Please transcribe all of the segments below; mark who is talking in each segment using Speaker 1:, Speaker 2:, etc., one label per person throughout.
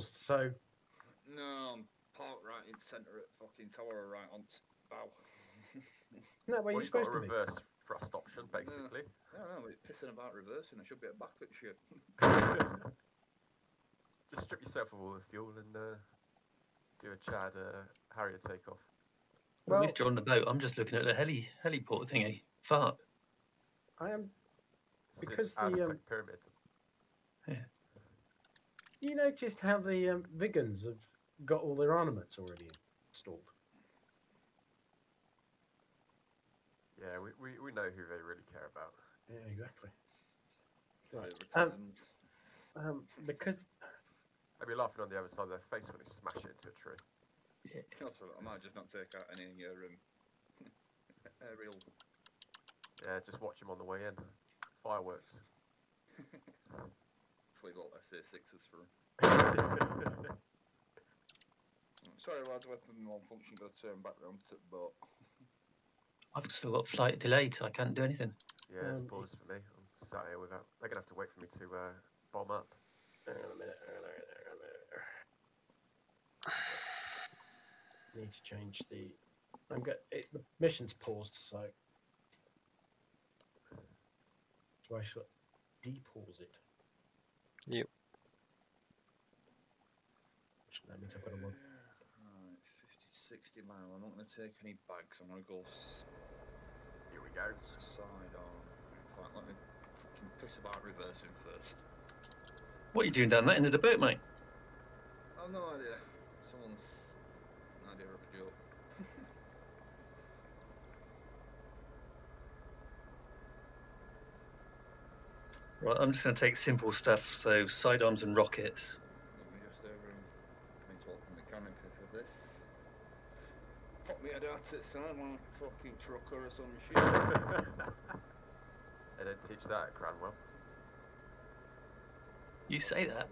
Speaker 1: paused, so
Speaker 2: No, I'm parked right in centre at fucking tower, right on s- bow.
Speaker 1: isn't that where
Speaker 3: Well,
Speaker 1: you're
Speaker 3: got
Speaker 1: supposed
Speaker 3: a
Speaker 1: to be?
Speaker 3: reverse thrust option, basically.
Speaker 2: No, no, it's pissing about reversing. I should be at back at shit.
Speaker 3: Just strip yourself of all the fuel and uh, do a Chad uh, Harrier takeoff.
Speaker 4: Well,
Speaker 1: Well-
Speaker 4: at least you're on the boat. I'm just looking at the heli heliport thingy. Fuck.
Speaker 1: I am.
Speaker 3: Since
Speaker 1: Because the,
Speaker 3: Aztec
Speaker 1: um,
Speaker 3: pyramid.
Speaker 1: You noticed how the um, Vigans have got all their armaments already installed.
Speaker 3: Yeah, we, we, we know who they really care about.
Speaker 1: Yeah, exactly. Right.
Speaker 2: Favoritism.
Speaker 1: Um, because
Speaker 3: They'll be laughing on the other side of their face when they smash it into a tree.
Speaker 2: Also, I might just not take out any of your um, aerial.
Speaker 3: Yeah, just watch them on the way in. Fireworks.
Speaker 2: Hopefully, got SA6s for 'em. Sorry, lads, weapon malfunction. Got to turn back round to the boat.
Speaker 4: I've still got flight delayed, so I can't do anything.
Speaker 3: Yeah, it's
Speaker 1: Um,
Speaker 3: pause for me. I'm sat here without. They're gonna have to wait for me to uh, bomb up.
Speaker 1: hang on a minute. hang on a minute, hang on a minute. Need to change the. I'm get it, the mission's paused, so. So I should depause it.
Speaker 5: Yep.
Speaker 1: Which that means I've got to log.
Speaker 2: Right, 50, 60 mile. I'm not going to take any bags. I'm going to go
Speaker 3: Here we go.
Speaker 2: side on. In fact, let me fucking piss about reversing first.
Speaker 4: What are you doing down that end of the boat, mate?
Speaker 2: I've no idea. Someone's an idea of a joke.
Speaker 4: Right, I'm just going to take simple stuff, so sidearms and rockets.
Speaker 2: Let me just over and come into what the mechanic for this. Pop me head out at side like a fucking trucker or some shit.
Speaker 3: they don't teach that at Cranwell.
Speaker 4: You say that.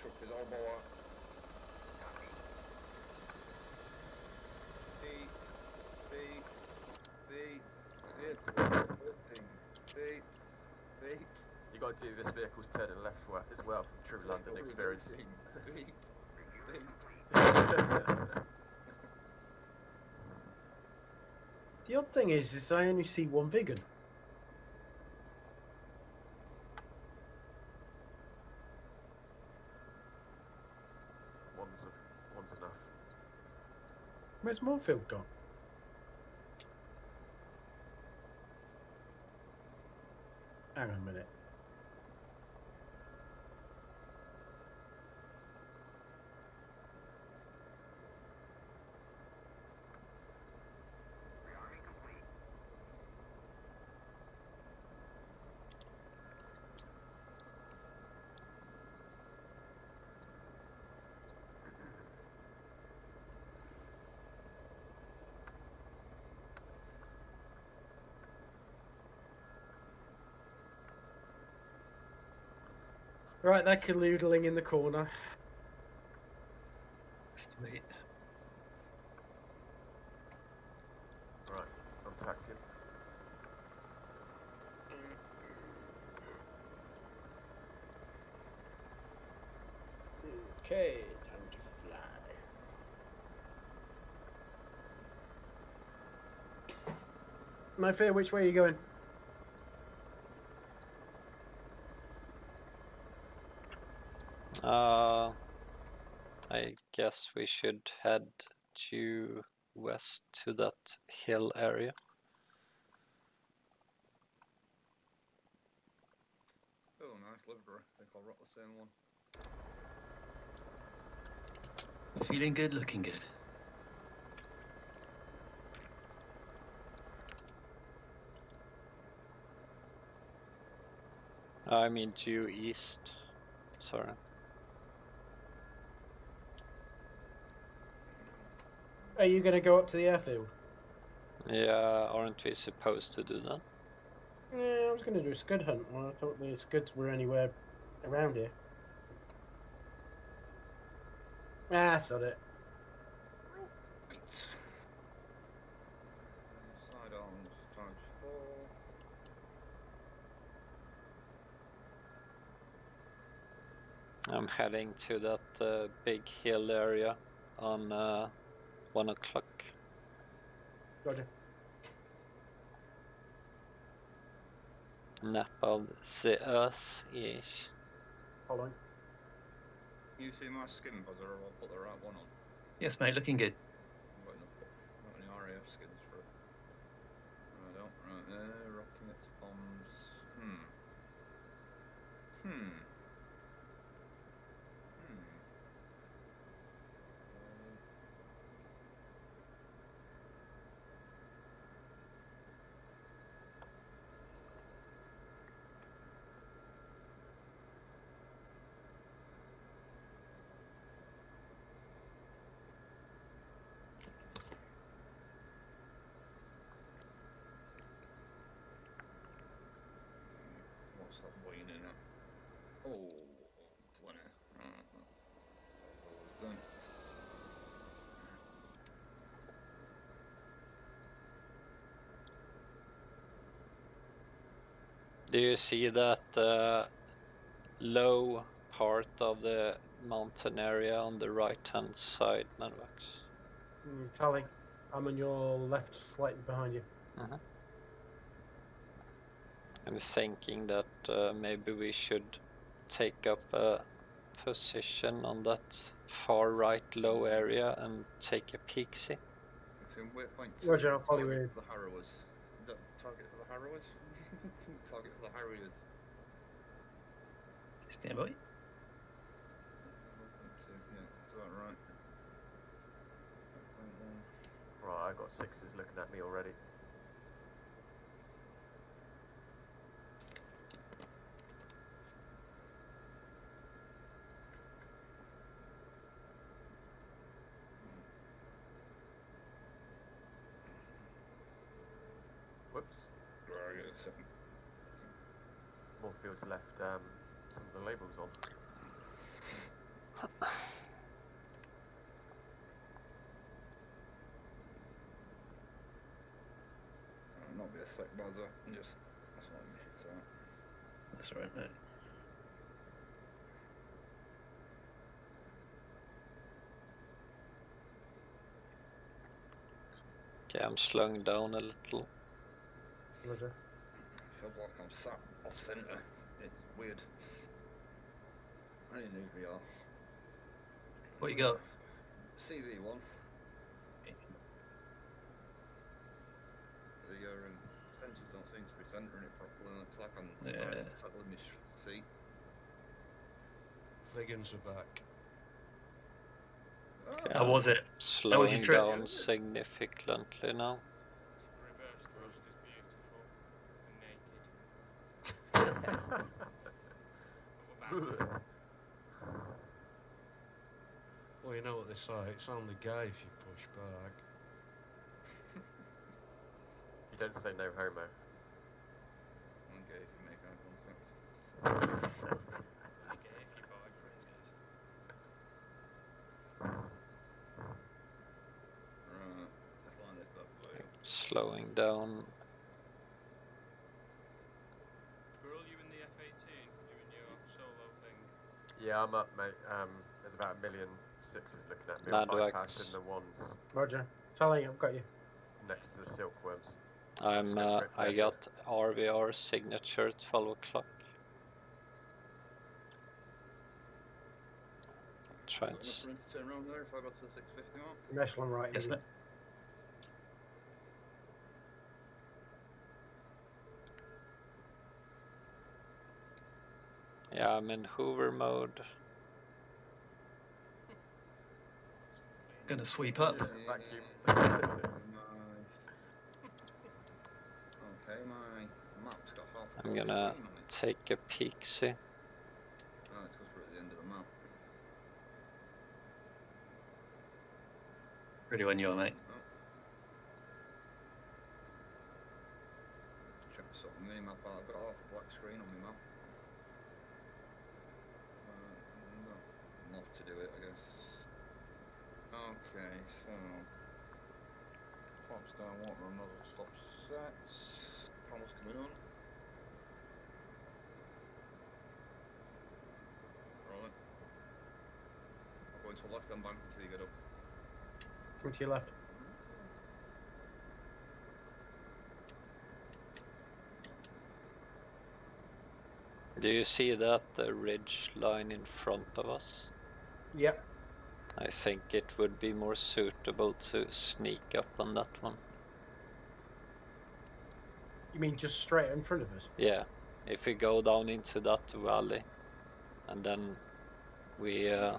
Speaker 2: Trucker's elbow out. B, B, B, B, thing. B, B.
Speaker 3: You got to do this vehicle's turning left wa- as well from true London experience.
Speaker 1: The odd thing is, is I only see one vegan.
Speaker 3: one's, one's enough.
Speaker 1: Where's Moorfield gone? Hang on a minute. Right, they're canoodling in the corner.
Speaker 4: Sweet.
Speaker 3: Right, I'm taxiing.
Speaker 1: Okay, time to fly. My fear, which way are you going?
Speaker 5: Uh, I guess we should head due west to that hill area.
Speaker 2: Oh, nice livery. I think I'll rock the same one.
Speaker 4: Feeling good, looking good.
Speaker 5: I mean due east. Sorry.
Speaker 1: Are you going to go up to the airfield?
Speaker 5: Yeah, aren't we supposed to do that?
Speaker 1: Yeah, I was going to do a scud hunt. Well, I thought the scuds were anywhere around here. Ah, sod it.
Speaker 2: Right. Side arms times four.
Speaker 5: I'm heading to that uh, big hill area on uh, one o'clock.
Speaker 1: Roger.
Speaker 5: Nap of the Earth ish.
Speaker 1: Following.
Speaker 2: You see my skin buzzer, or I'll put the right one on.
Speaker 4: Yes, mate, looking good.
Speaker 2: I've got enough, not any RAF skins for it. I don't. Right there, rockets, bombs. Hmm. Hmm. Hmm. Um, What's that whining at? Oh, 20. Right.
Speaker 5: Do you see that uh, low part of the mountain area on the right hand side, Madwax?
Speaker 1: Mm, Tally, I'm on your left, slightly behind you.
Speaker 5: I'm thinking that uh, maybe we should take up a position on that far right low area and take a peek see.
Speaker 2: It's in waypoint
Speaker 1: Roger, I'll follow you
Speaker 2: target for The Harrowers. Is that target for the Harrowers? target for the Harriers.
Speaker 4: Stand by.
Speaker 2: Yeah, right?
Speaker 3: Right, I've got sixes looking at me already. Whoops.
Speaker 2: Right, I get a second.
Speaker 3: Moorfield's left um, some of the labels on.
Speaker 2: Not be a sec buzzer, just that's not me. So
Speaker 4: That's all right, mate.
Speaker 5: Okay, I'm slowing down a little.
Speaker 1: Roger.
Speaker 2: I feel like I'm sat off centre. It's weird. I didn't know we are.
Speaker 4: What you got?
Speaker 2: CV one. The uh, um, sensors don't seem to be centering it properly. and It's like I'm
Speaker 4: Yeah.
Speaker 2: yeah. settling my sh- seat.
Speaker 6: Higgins are back.
Speaker 5: Okay,
Speaker 4: How was it?
Speaker 5: Slowing
Speaker 4: was your trip?
Speaker 5: down significantly now.
Speaker 7: Reverse thrust is beautiful and naked. But we're back.
Speaker 6: Well, you know what they say, it's only gay if you push back.
Speaker 3: You don't say no homo.
Speaker 2: Okay, if you make eye contact.
Speaker 7: Only gay if your boyfriend is.
Speaker 2: Right. Let's line this up for.
Speaker 5: Slowing down.
Speaker 7: Squirrel, you in the F-18? You in your solo thing?
Speaker 3: Yeah, I'm up, mate. Um, there's about a million sixes looking at me.
Speaker 5: Mad
Speaker 3: I'm bypassing the ones
Speaker 1: Roger. Tally, I've got you.
Speaker 3: next to the silkworms.
Speaker 5: I'm. Uh, I got RVR signature at 12 o'clock. Try and
Speaker 2: Got
Speaker 5: s-
Speaker 2: enough room to turn around there if I got to the 650 mark?
Speaker 1: Echelon right.
Speaker 4: Yes,
Speaker 1: in
Speaker 4: mate.
Speaker 5: Yeah, I'm in Hoover mode.
Speaker 4: Gonna sweep up.
Speaker 3: Vacuum.
Speaker 2: My... Okay, my map's got half a
Speaker 5: I'm gonna
Speaker 2: screen on it.
Speaker 5: take a peek see.
Speaker 2: Oh, Pretty it's because we're at the end of the map.
Speaker 4: Ready when you are, mate.
Speaker 2: Check the sort of mini map out. I've got half a black screen on my map. Uh, not enough to do it, I guess. Okay, so Fox down water and nozzle stop sets. Panel's coming on. Rolling. the left hand bank until you get up.
Speaker 1: Come to your left.
Speaker 5: Do you see that the ridge line in front of us?
Speaker 1: Yep.
Speaker 5: I think it would be more suitable to sneak up on that one.
Speaker 1: You mean just straight in front of us?
Speaker 5: Yeah, if we go down into that valley and then we uh,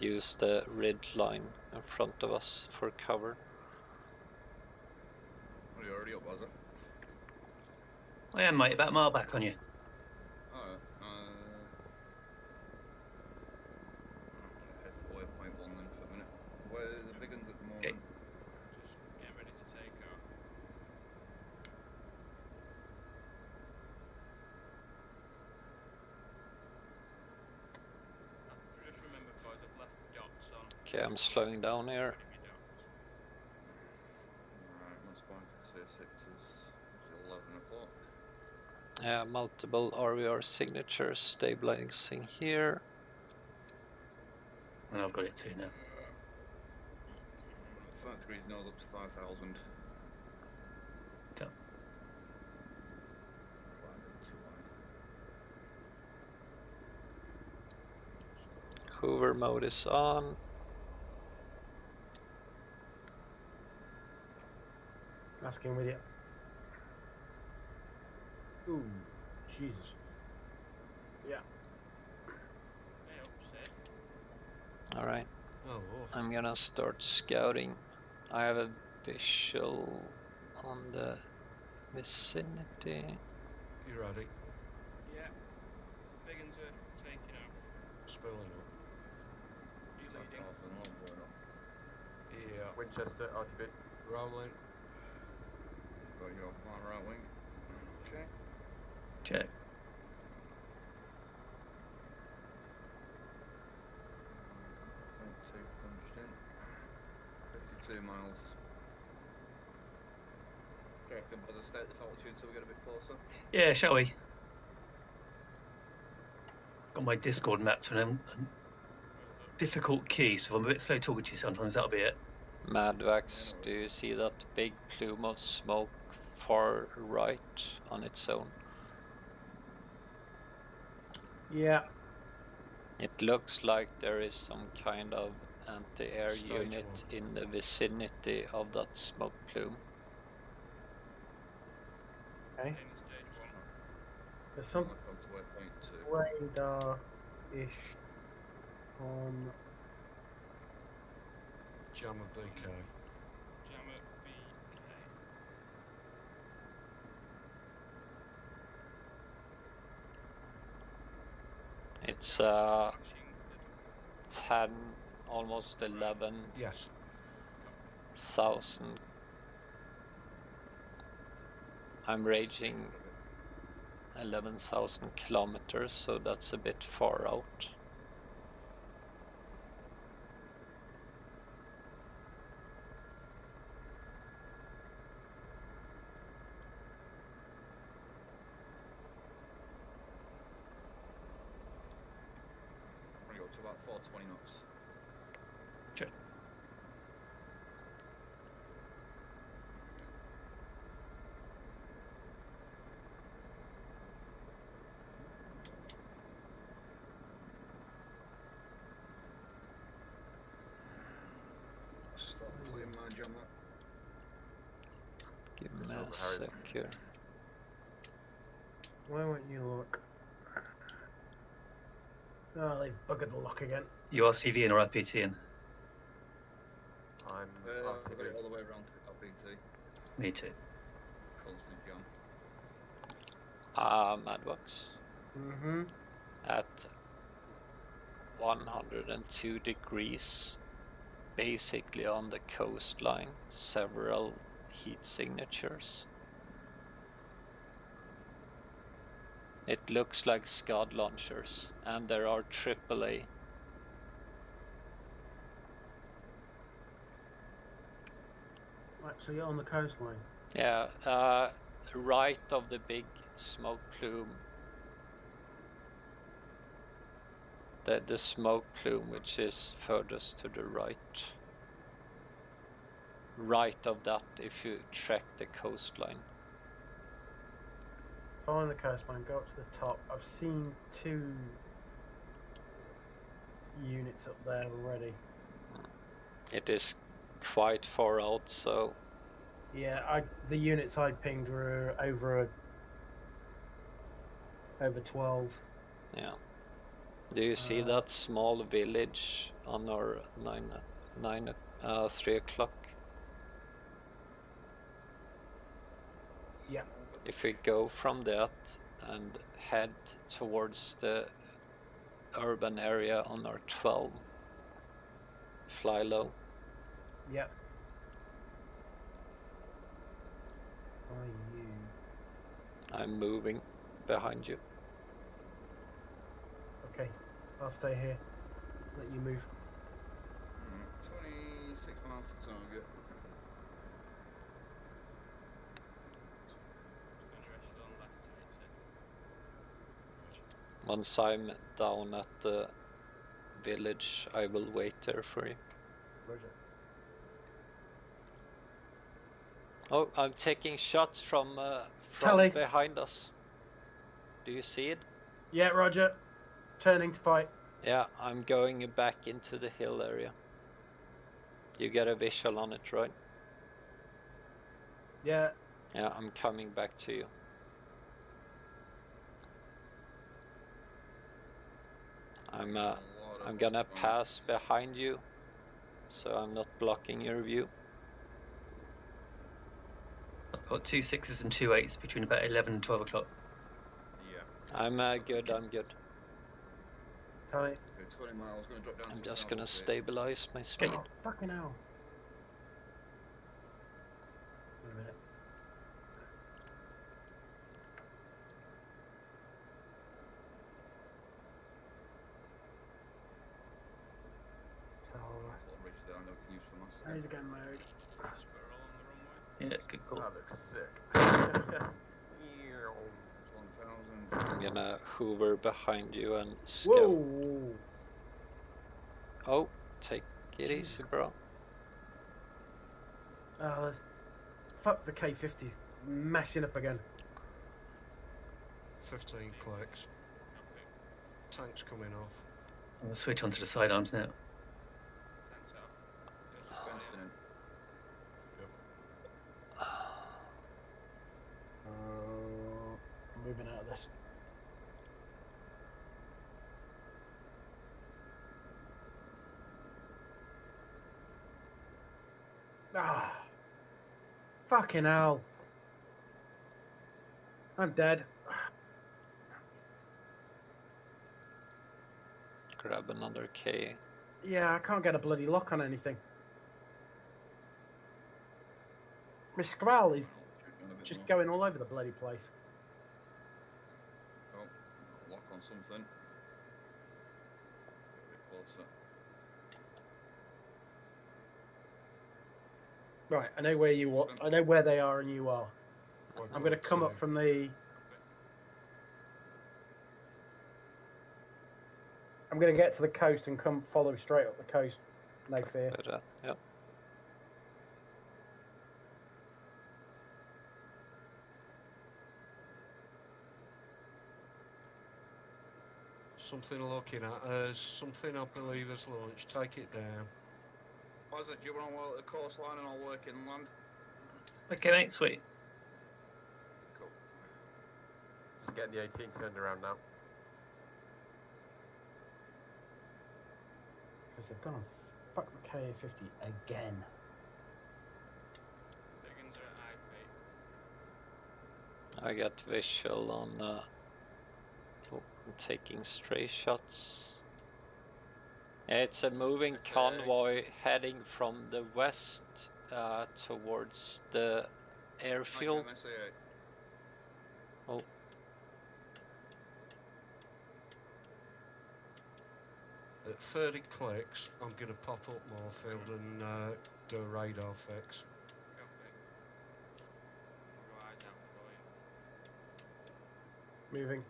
Speaker 5: use the red line in front of us for cover.
Speaker 2: Are you already up, was it?
Speaker 4: I am, mate. About a mile back on you.
Speaker 2: Alright. Uh, I'm gonna head for waypoint one then for a minute. Where are the big ones at the moment?
Speaker 4: Okay.
Speaker 7: Just get ready to take off. Uh, Just remember, boys, I've left dots on.
Speaker 5: Okay, I'm slowing down here.
Speaker 2: Alright, my spawn can say six is is 11 o'clock.
Speaker 5: Yeah, multiple RVR signatures stabilizing here.
Speaker 4: And I've got it too now.
Speaker 2: 5 degrees north up to 5,000.
Speaker 4: Done.
Speaker 2: Climbing.
Speaker 5: Hoover mode is on.
Speaker 1: Asking with you. Ooh, Jesus. Yeah.
Speaker 7: Hey, up, safe.
Speaker 5: Alright,
Speaker 6: Oh,
Speaker 5: I'm gonna start scouting. I have a visual on the vicinity.
Speaker 6: You ready?
Speaker 7: Yeah. Big ones are taking off.
Speaker 6: Spilling up.
Speaker 7: You
Speaker 2: Back
Speaker 7: leading.
Speaker 2: off and all going up.
Speaker 6: Yeah.
Speaker 3: Winchester, RTB.
Speaker 6: Rolling.
Speaker 2: Got you off my right wing. Okay.
Speaker 4: Check.
Speaker 2: Point two punched in. 52 miles. Do you reckon bother stay at this altitude so we get a bit closer?
Speaker 4: Yeah, shall we? Got my Discord map to an um, a difficult key, so I'm a bit slow talking to you sometimes. That'll be it.
Speaker 5: Madwax, do you see that big plume of smoke far right on its own?
Speaker 1: Yeah.
Speaker 5: It looks like there is some kind of anti-air
Speaker 6: Stage
Speaker 5: unit in the vicinity of that smoke plume.
Speaker 1: Okay.
Speaker 7: In stage one.
Speaker 1: There's some
Speaker 2: Back on to waypoint two.
Speaker 1: radar-ish on.
Speaker 6: Jammer BK.
Speaker 5: It's uh 10, almost 11
Speaker 6: Yes.
Speaker 5: thousand. I'm raging 11,000 kilometers, so that's a bit far out.
Speaker 2: Bring it up to about 420 knots.
Speaker 4: Check.
Speaker 2: Stop playing my jammer.
Speaker 5: Give me
Speaker 3: It's
Speaker 5: a
Speaker 3: over
Speaker 5: sec
Speaker 3: Harrison.
Speaker 5: here.
Speaker 1: Why won't you look? Oh, they've buggered again.
Speaker 4: You are CVing or RPTing?
Speaker 3: I'm
Speaker 2: Uh, I've got it
Speaker 3: RTB.
Speaker 2: all the way around to LPT.
Speaker 4: Me too.
Speaker 2: Constant jam.
Speaker 5: Ah, Madwax.
Speaker 1: Mm-hmm.
Speaker 5: At 102 degrees, basically on the coastline, several heat signatures. It looks like Scud launchers, and there are AAA.
Speaker 1: So you're on the coastline.
Speaker 5: Yeah, uh, right of the big smoke plume. The the smoke plume, which is furthest to the right. Right of that, if you track the coastline.
Speaker 1: Following the coastline, go up to the top. I've seen two units up there already.
Speaker 5: It is quite far out, so
Speaker 1: Yeah, I the units I pinged were over a over twelve.
Speaker 5: yeah. Do you see
Speaker 1: Uh,
Speaker 5: that small village on our nine nine uh three o'clock?
Speaker 1: Yeah.
Speaker 5: If we go from that and head towards the urban area on our 12, fly low.
Speaker 1: Yeah. Are you?
Speaker 5: I'm moving behind you.
Speaker 1: Okay, I'll stay here. Let you move.
Speaker 2: Mm, 26 miles to target.
Speaker 7: Just on your echelon left to
Speaker 5: Once I'm down at the village, I will wait there for you.
Speaker 1: Roger.
Speaker 5: Oh, I'm taking shots from uh, from
Speaker 1: Tally.
Speaker 5: behind us. Do you see it?
Speaker 1: Yeah, Roger. Turning to fight.
Speaker 5: Yeah, I'm going back into the hill area. You get a visual on it, right?
Speaker 1: Yeah.
Speaker 5: Yeah, I'm coming back to you. I'm uh,
Speaker 2: A lot of
Speaker 5: I'm gonna pass behind you, so I'm not blocking your view.
Speaker 4: I've got two sixes and two eights between about 11 and 12 o'clock.
Speaker 2: Yeah.
Speaker 5: I'm uh, good. I'm good.
Speaker 1: Tally.
Speaker 2: Okay, 20 miles. Gonna drop down
Speaker 5: I'm just gonna stabilize my speed.
Speaker 1: Oh, fucking hell. Wait a minute. Tower.
Speaker 2: Little ridge there, I know we can use for my
Speaker 1: How's it going, mode?
Speaker 7: Sparrow on the runway.
Speaker 4: Yeah, good call.
Speaker 3: That looks sick.
Speaker 2: It's 1,000.
Speaker 5: I'm gonna hover behind you and scout.
Speaker 1: Whoa!
Speaker 5: Oh, take it
Speaker 1: Jesus.
Speaker 5: easy, bro.
Speaker 1: Oh, that's... Fuck the K50's messing up again.
Speaker 6: 15 clicks. Tank's coming off.
Speaker 4: I'm going to switch onto the sidearms now.
Speaker 7: Tanks off. Yours is
Speaker 2: Fenced
Speaker 7: fine.
Speaker 2: in.
Speaker 1: Uh, I'm moving out of this. Ah. Fucking hell. I'm dead.
Speaker 5: Grab another K.
Speaker 1: Yeah, I can't get a bloody lock on anything. My Shkval is
Speaker 2: Shoot down a bit
Speaker 1: just
Speaker 2: more.
Speaker 1: going all over the bloody place.
Speaker 2: Oh, lock on something. A bit closer.
Speaker 1: Right, I know where you are. I know where they are and you are.
Speaker 6: I've
Speaker 1: I'm going to come up from the. I'm going to get to the coast and come follow straight up the coast. No fear.
Speaker 5: But, uh.
Speaker 6: Something looking at us. Something I believe has launched. Take it down.
Speaker 2: What is it? Do you want to work the coastline and I'll work inland?
Speaker 4: Okay, mate, sweet.
Speaker 2: Cool.
Speaker 3: Just getting the 18 turned around now.
Speaker 1: Because they've gone and fuck the KA50 again.
Speaker 7: Higgins are high.
Speaker 5: I got visual on. Uh, taking stray shots. Yeah, it's a moving
Speaker 2: Okay.
Speaker 5: convoy heading from the west uh, towards the airfield. Oh,
Speaker 6: At 30 clicks, I'm going to pop up Moorfield and uh, do a radar fix.
Speaker 7: Copy. I'll go eyes out for you.
Speaker 1: Moving.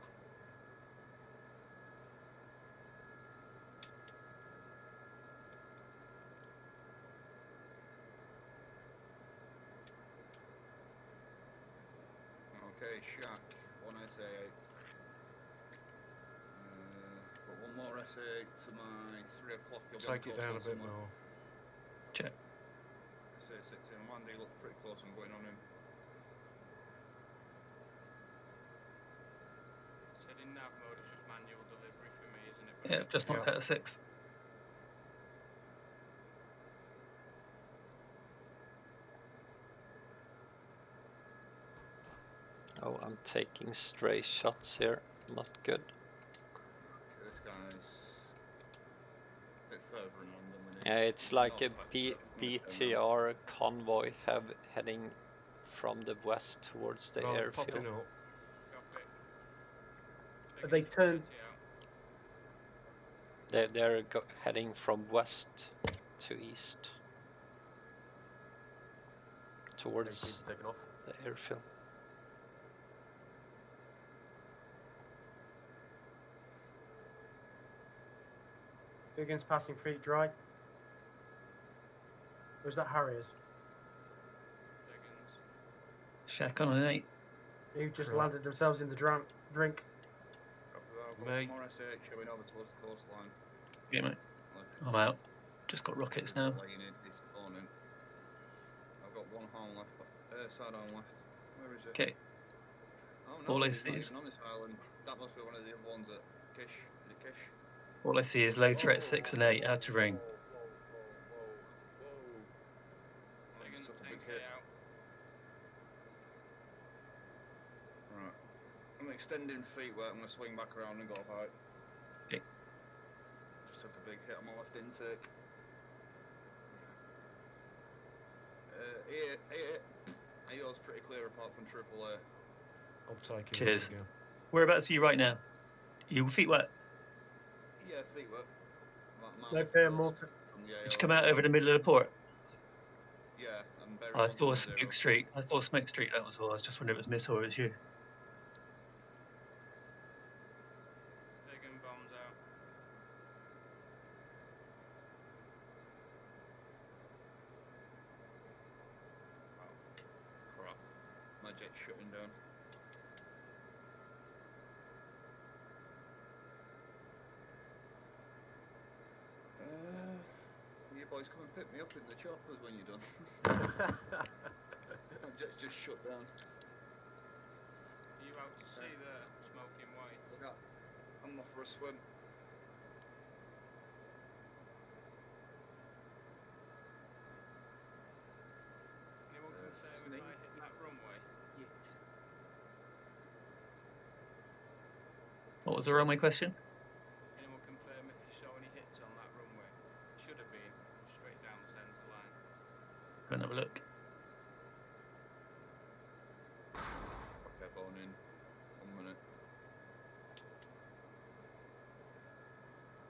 Speaker 2: One more SA8 to my 3 o'clock. you'll
Speaker 6: Take it down a bit
Speaker 2: somewhere.
Speaker 6: more.
Speaker 4: Check.
Speaker 2: SA6 in Landy, look pretty close and going on him.
Speaker 7: Said in nav mode, it's just manual delivery for me, isn't it? But
Speaker 4: Yeah, just knocked
Speaker 6: Yeah.
Speaker 4: out a six.
Speaker 5: Oh, I'm taking stray shots here. Not good.
Speaker 2: Okay, this guy's a bit further inland than we need.
Speaker 5: Yeah, it's like a
Speaker 2: Northwest,
Speaker 5: B-
Speaker 2: so I'm gonna go now.
Speaker 5: BTR convoy have heading from the west towards the
Speaker 6: Oh,
Speaker 5: airfield.
Speaker 6: popping up.
Speaker 7: Copy.
Speaker 1: Have they
Speaker 7: Taking
Speaker 1: turned-
Speaker 7: security out.
Speaker 5: They're, they're go- heading from west to east towards
Speaker 3: 18's taken off.
Speaker 5: the airfield.
Speaker 1: Higgins passing feet dry. Where's that Harriers?
Speaker 7: Higgins.
Speaker 4: Shack on an eight.
Speaker 1: Who just
Speaker 6: Right.
Speaker 1: landed themselves in the drunk, drink?
Speaker 2: Copy that, I've got
Speaker 6: Mate.
Speaker 2: one more SA8 showing over towards the coastline.
Speaker 4: Yeah, mate.
Speaker 2: Like,
Speaker 4: I'm out. Just got rockets now.
Speaker 2: Laying in, he's spawning. I've got one horn left, uh, side arm left. Where is it?
Speaker 4: Okay.
Speaker 2: Oh no,
Speaker 4: All I see is-
Speaker 2: even on this island. That must be one of the ones at Kish. Kish?
Speaker 4: All I see is low threat six and eight out of ring.
Speaker 2: Whoa, whoa, whoa, whoa. I
Speaker 7: Higgins,
Speaker 2: just took a big
Speaker 7: 10k
Speaker 2: hit.
Speaker 7: out.
Speaker 2: Right. I'm extending feet where I'm going to swing back around and go off height.
Speaker 4: Okay.
Speaker 2: Just took a big hit on my left intake. Uh, here, here. AO's pretty clear apart from triple A.
Speaker 6: I'm taking
Speaker 4: Cheers.
Speaker 6: it again.
Speaker 4: Whereabouts are you right now? You feet wet?
Speaker 2: Yeah, feet work.
Speaker 1: No fear, more.
Speaker 4: Did you come out over the middle of the port?
Speaker 2: Yeah, I'm very
Speaker 4: I saw Smoke Street. I saw Smoke Street. That was all. I was just wondering if it was Miss or it was you.
Speaker 7: Higgins bombs out.
Speaker 2: Crap. My jet's shutting down. Uh, you boys come and pick me up in the choppers when you're done. My jet's just shut down.
Speaker 7: Are you out to sea there, smoking white?
Speaker 2: Yeah. I'm off for a swim.
Speaker 7: Anyone
Speaker 2: Uh,
Speaker 7: confirm if
Speaker 2: snake.
Speaker 7: I hit that runway?
Speaker 4: What was the runway question?
Speaker 7: Anyone confirm if you saw any hits on that runway? Should have been straight down the centre line.
Speaker 4: Go and have a look.
Speaker 2: Okay, bone in. One minute.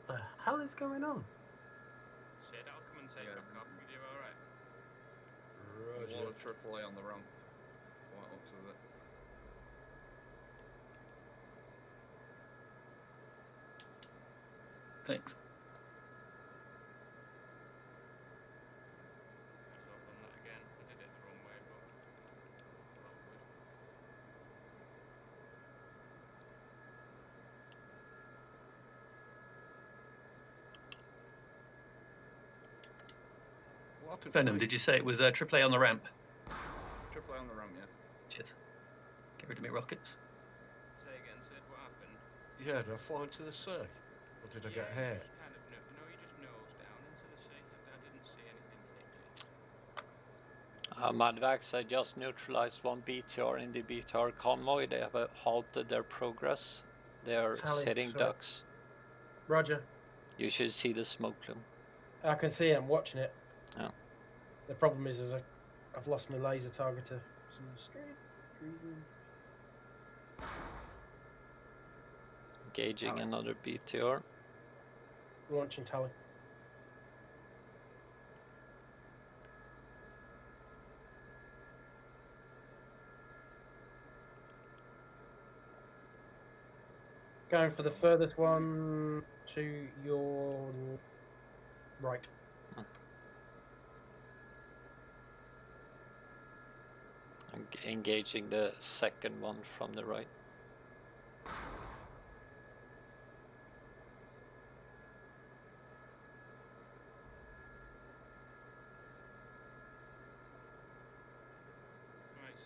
Speaker 1: The hell is going on?
Speaker 7: Sid, I'll come and take
Speaker 2: Yeah.
Speaker 7: back up. You do alright?
Speaker 2: A lot
Speaker 6: Roger.
Speaker 2: of triple A on the ramp. Quite up to it.
Speaker 4: Thanks.
Speaker 7: I've done that again. I did it the wrong way, but well good.
Speaker 6: What happened?
Speaker 4: Venom, did you say it was uh, AAA on the ramp?
Speaker 2: Triple A on the ramp, yeah.
Speaker 4: Cheers. Get rid of me rockets.
Speaker 7: Say again, Sid, what happened?
Speaker 6: Yeah, did I fly into the sea? Or did I get
Speaker 7: you
Speaker 6: hit?
Speaker 7: Just kind of no, no, you just nosed down into the sea. I, I didn't see anything hit.
Speaker 5: Uh, Madwax, I just neutralized one BTR in the BTR convoy. They have uh, halted their progress. They are
Speaker 1: Tally,
Speaker 5: sitting
Speaker 1: sorry.
Speaker 5: ducks.
Speaker 1: Roger.
Speaker 5: You should see the smoke plume.
Speaker 1: I can see. I'm watching it.
Speaker 5: Oh.
Speaker 1: The problem is, is I, I've lost my laser targeter. Some.
Speaker 5: Engaging
Speaker 1: Tally.
Speaker 5: another BTR.
Speaker 1: Launching tally. Going for the furthest one to your right.
Speaker 5: Engaging the second one from the right.
Speaker 7: Right,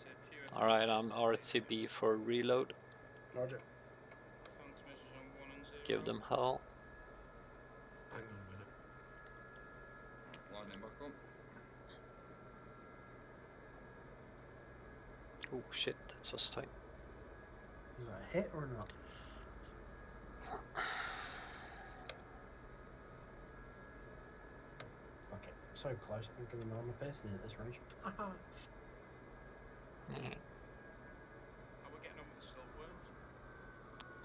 Speaker 7: Sid, you
Speaker 5: Alright, I'm um, RTB for reload.
Speaker 1: Roger.
Speaker 7: transmitters on one and zero.
Speaker 5: Give them hell.
Speaker 6: Hang on a minute.
Speaker 2: Lining back up.
Speaker 5: Oh shit, that's was tight.
Speaker 1: Is that a hit or not? Fuck it. So close. I'm giving armor piercing at this range.
Speaker 5: Mm.
Speaker 7: How we getting on with the silkworms?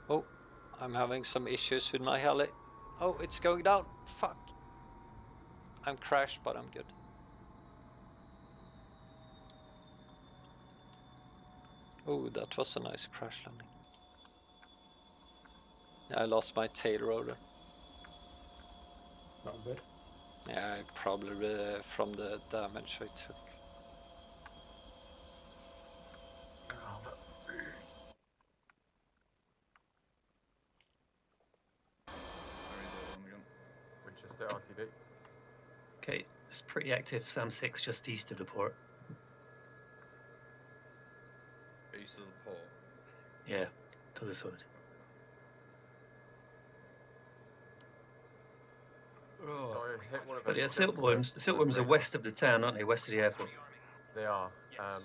Speaker 5: Oh, I'm having some issues with my heli. Oh, it's going down. Fuck. I'm crashed, but I'm good. Oh, that was a nice crash landing. I lost my tail rotor.
Speaker 1: Not good.
Speaker 5: Yeah, probably uh, from the damage I took.
Speaker 1: Oh, but
Speaker 2: Very low on again.
Speaker 3: Winchester RTB.
Speaker 4: Okay, it's pretty active. Sam 6 just east of the port.
Speaker 2: East of the port.
Speaker 4: Yeah, to the side.
Speaker 6: Oh,
Speaker 3: So I hit one of
Speaker 4: But yeah,
Speaker 3: silks,
Speaker 4: silkworms. The silkworms are west of the town, aren't they? West of the airport.
Speaker 3: They are. Um,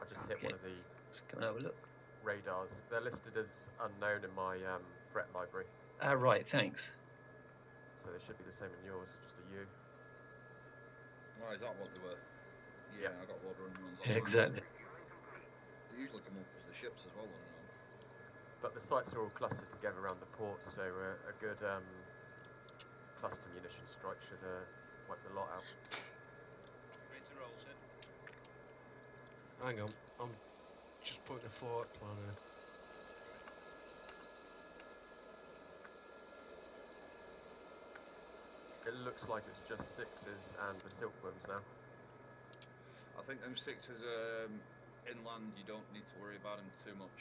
Speaker 3: I just hit
Speaker 4: Okay.
Speaker 3: one of the
Speaker 4: Just come and have a look.
Speaker 3: radars. They're listed as unknown in my um, threat library,
Speaker 4: Ah, right. Thanks.
Speaker 3: so they should be the same in yours, just a U.
Speaker 2: Oh, is that what they were? Yeah, I got water and runs.
Speaker 4: Yeah, exactly.
Speaker 2: They usually come up as the ships as well, on and on.
Speaker 3: But the sites are all clustered together around the port, so uh, a good um, cluster munition strike should uh, wipe the lot out.
Speaker 7: Ready to roll, Sid?
Speaker 6: hang on. I'm just putting a flight plan in.
Speaker 3: It looks like it's just sixes and the silkworms now.
Speaker 2: I think them sixes um, inland, you don't need to worry about them too much.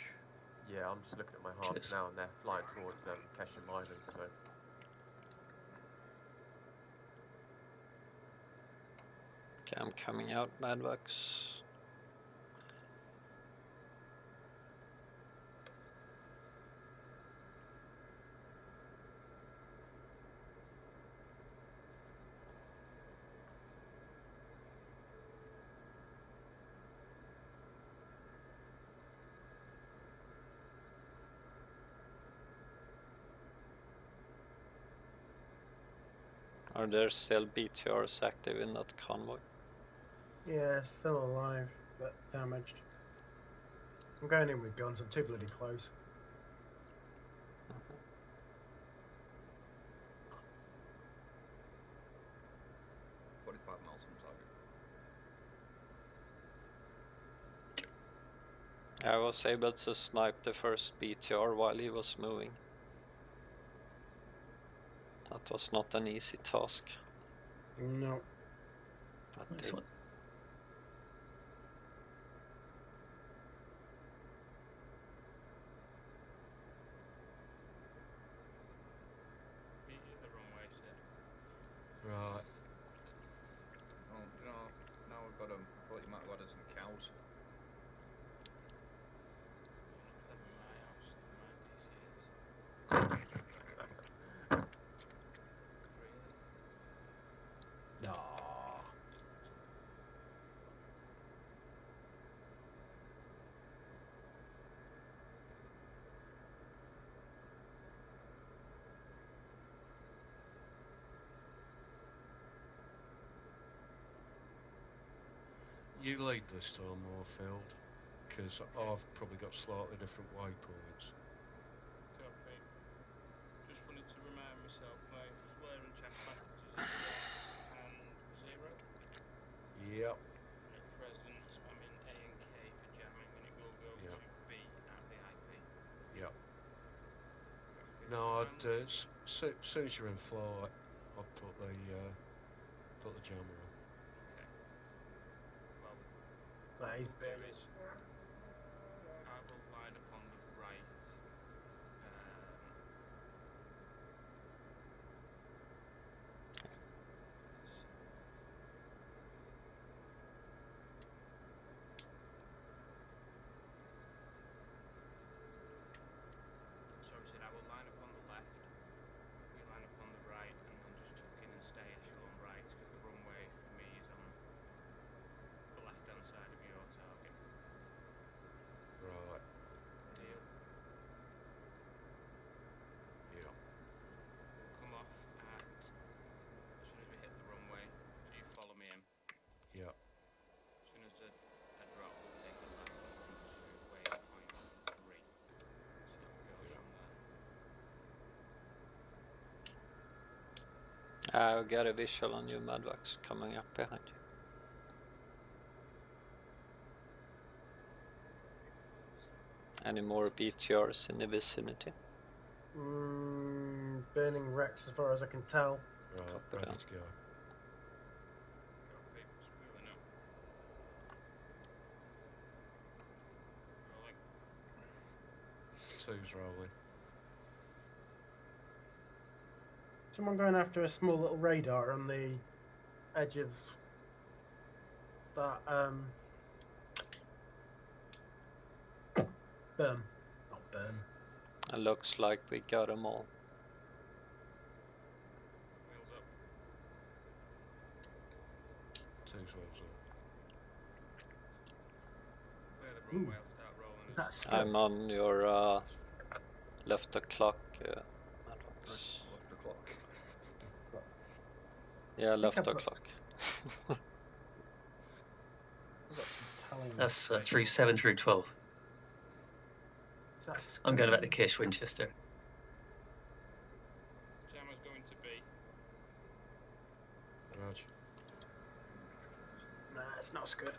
Speaker 3: Yeah, I'm just looking at my harms
Speaker 4: Cheers.
Speaker 3: now, and they're flying towards um, Qeshm Island, so
Speaker 5: Okay, I'm coming out, Madwax. Are there still BTRs active in that convoy?
Speaker 1: yeah, still alive, but damaged. I'm going in with guns. I'm too bloody close.
Speaker 2: Forty-five miles from target.
Speaker 5: I was able to snipe the first BTR while he was moving. That was not an easy task.
Speaker 1: No.
Speaker 5: But
Speaker 4: Nice
Speaker 2: You
Speaker 6: lead this time, Moorfield, because I've probably got slightly different waypoints.
Speaker 7: Copy. Just wanted to remind myself my flare and check packages and zero.
Speaker 6: Yep.
Speaker 7: At present, I'm in A and K for jamming, and it will go
Speaker 6: Yep.
Speaker 7: to B at the IP.
Speaker 6: Yep.
Speaker 7: Copy.
Speaker 6: No, I'd, uh, s- so, soon as you're in flight, I'd put the uh, put the jammer on.
Speaker 7: Okay. Well,
Speaker 1: That is
Speaker 7: There is. I will line up on the right. Um, so I said I will line up on the left. You line up on the right, and then just tuck in and stay echelon right, because the runway for me is on the left-hand side of your target.
Speaker 6: Right.
Speaker 7: Deal.
Speaker 6: Yeah.
Speaker 7: We'll come off at as soon as we hit the runway. So you follow me in.
Speaker 6: Yeah.
Speaker 7: As soon as I, I drop, we'll take a left onto waypoint three. So it goes from there.
Speaker 5: I've got a visual on you, Madwax, coming up behind you. Any more BTRs in the vicinity?
Speaker 1: Mm, burning wrecks as far as I can tell.
Speaker 6: Right.
Speaker 5: Copy
Speaker 6: Ready
Speaker 5: that.
Speaker 6: go.
Speaker 7: Copy. Spooling up. Rolling.
Speaker 6: Two's rolling.
Speaker 1: Someone going after a small little radar on the edge of that um berm. Not berm.
Speaker 5: It looks like we got them all.
Speaker 7: Wheels up.
Speaker 6: Two's wheels up.
Speaker 7: Clear the runway. I'll start rolling. as
Speaker 1: That's
Speaker 7: well.
Speaker 1: good.
Speaker 5: I'm on your uh, left o'clock. Uh, Madwax.
Speaker 2: Left the clock.
Speaker 5: Yeah, left
Speaker 1: I've got-
Speaker 5: o'clock.
Speaker 4: That's uh, through seven through twelve. I'm going back to
Speaker 1: good.
Speaker 4: Kish Winchester.
Speaker 7: Jammer's going to be.
Speaker 6: Raj.
Speaker 1: Nah, it's not as good.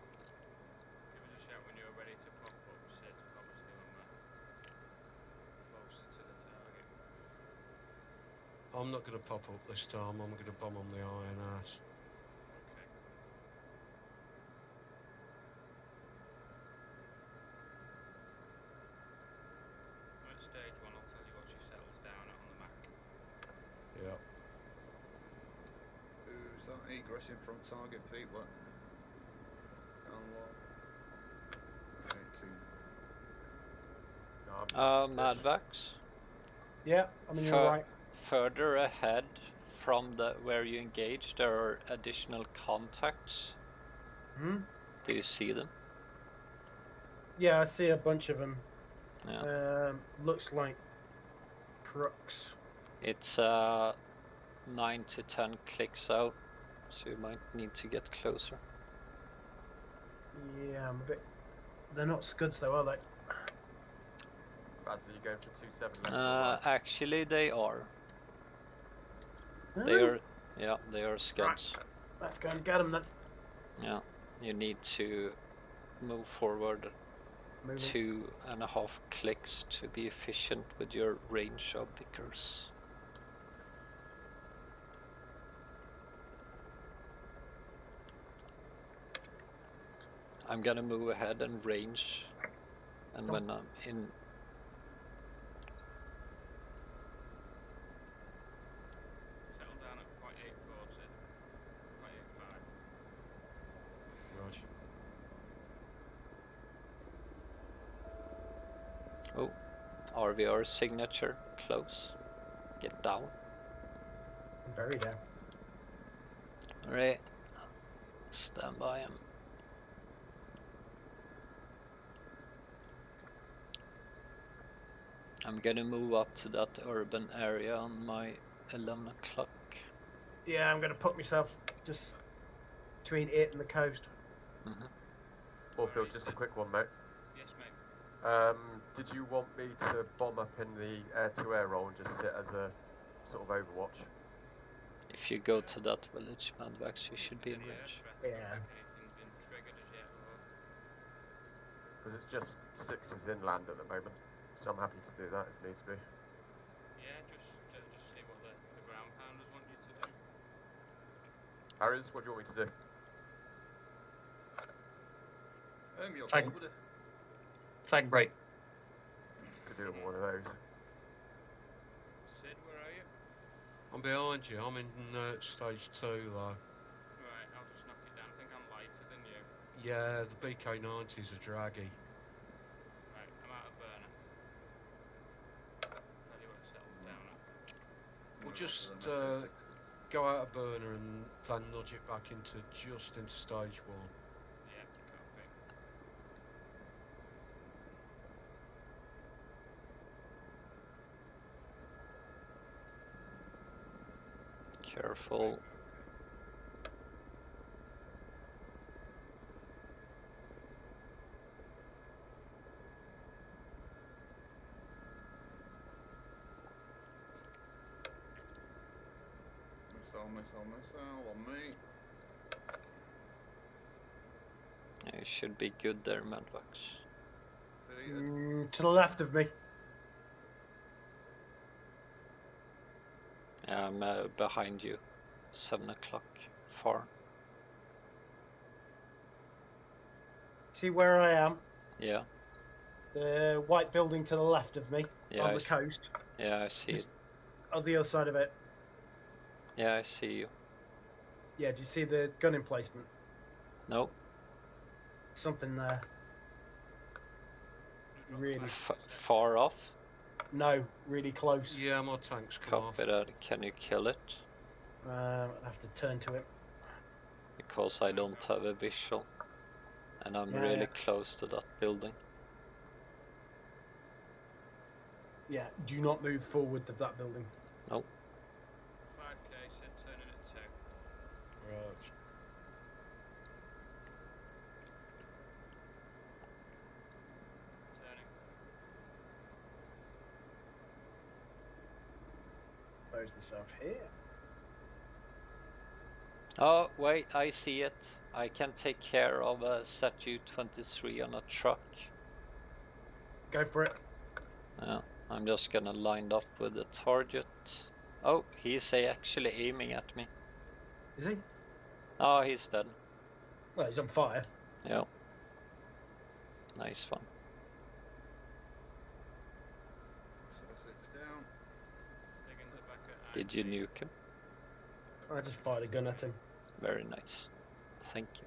Speaker 7: Give us a shout when you're ready to pop up, Sid. Obviously when we're closer to the target.
Speaker 6: I'm not going to pop up this time. I'm going to bomb on the INS.
Speaker 7: Okay. Stage one. I'll tell you what she settles down at on the map.
Speaker 6: Yeah.
Speaker 2: Who's that? Egressing from target feet, what? Down low. Okay, two.
Speaker 3: No, I'm-
Speaker 5: Uh,
Speaker 3: Kish.
Speaker 1: Yeah, I mean you're right.
Speaker 5: Further ahead from the where you engage, there are additional contacts.
Speaker 1: Hmm?
Speaker 5: Do you see them?
Speaker 1: Yeah, I see a bunch of them.
Speaker 5: Yeah.
Speaker 1: Um, looks like trucks.
Speaker 5: It's uh, 9 to 10 clicks out, so you might need to get closer.
Speaker 1: Yeah, I'm a bit. They're not scuds though, are they?
Speaker 3: Baz, are you going for two seven
Speaker 5: Uh, actually, they are. They are, yeah, they are scuds.
Speaker 1: Let's go and get them then.
Speaker 5: Yeah, you need to move forward
Speaker 1: Moving.
Speaker 5: two and a half clicks to be efficient with your range of Vikhrs. I'm gonna move ahead and range, and when I'm in,
Speaker 7: Settle down at point eight four, Sid. Point eight five.
Speaker 6: Raj.
Speaker 5: RVR signature close, get down.
Speaker 1: Very down.
Speaker 5: Alright, stand by him. I'm gonna move up to that urban area on my 11 o'clock.
Speaker 1: Yeah, I'm gonna put myself just between it and the coast.
Speaker 5: Mhm.
Speaker 3: Moorfield, just a quick one, mate.
Speaker 7: Yes, mate.
Speaker 3: Um, did you want me to bomb up in the air-to-air role and just sit as a sort of Overwatch?
Speaker 5: If you go to that village, Madwax, you should be in range.
Speaker 1: Yeah.
Speaker 3: Because it's just sixes inland at the moment, so I'm happy to do that if needs be.
Speaker 7: Yeah, just, just see what the, ground pounders want you to do.
Speaker 3: Harris, what do you want me to do?
Speaker 2: Um, flag,
Speaker 4: flag break.
Speaker 3: Could do one of those.
Speaker 7: Sid, where are you?
Speaker 6: I'm behind you. I'm in uh, stage two, though.
Speaker 7: Right, I'll just knock it down. I think I'm lighter than you.
Speaker 6: Yeah, the BK90s are draggy.
Speaker 7: Right, I'm out of burner. Tell you what settles down at.
Speaker 6: We'll
Speaker 2: Move on to
Speaker 6: just uh, go out of burner and then nudge it back into just into stage one.
Speaker 7: Yeah, copy.
Speaker 5: Careful.
Speaker 2: Missile, missile, missile on me.
Speaker 5: Yeah, You should be good there,
Speaker 2: Madwax.
Speaker 1: Mm, to the left of me.
Speaker 5: I'm uh, behind you. Seven o'clock. Far.
Speaker 1: See where I am?
Speaker 5: Yeah.
Speaker 1: The white building to the left of me
Speaker 5: Yeah.
Speaker 1: on
Speaker 5: I
Speaker 1: the
Speaker 5: s-
Speaker 1: coast.
Speaker 5: yeah, I see it.
Speaker 1: On the other side of it.
Speaker 5: Yeah, I see you.
Speaker 1: Yeah, do you see the gun emplacement?
Speaker 5: Nope.
Speaker 1: Something there. Really
Speaker 5: F- far off.
Speaker 1: No, really close.
Speaker 6: Yeah, my tank's come off.
Speaker 5: Copy that. Can you kill it?
Speaker 1: Um, I'll have to turn to it.
Speaker 5: Because I don't have a visual. And I'm
Speaker 1: Yeah,
Speaker 5: really
Speaker 1: yeah.
Speaker 5: close to that building.
Speaker 1: Yeah, do not move forward to that building.
Speaker 7: 5k, Sid, turning at 2.
Speaker 6: Right.
Speaker 1: Pose myself here.
Speaker 5: Oh, wait, I see it. I can take care of a ZSU-23 on a truck.
Speaker 1: Go for it.
Speaker 5: Yeah, I'm just gonna line up with the target. Oh, he's actually aiming at me.
Speaker 1: Is he?
Speaker 5: Oh, he's dead.
Speaker 1: Well, he's on fire.
Speaker 5: Yeah. Nice one.
Speaker 2: Sussex down.
Speaker 7: Diggins are back at
Speaker 5: Did you nuke him?
Speaker 1: I just fired a gun at him.
Speaker 5: Very nice. Thank you.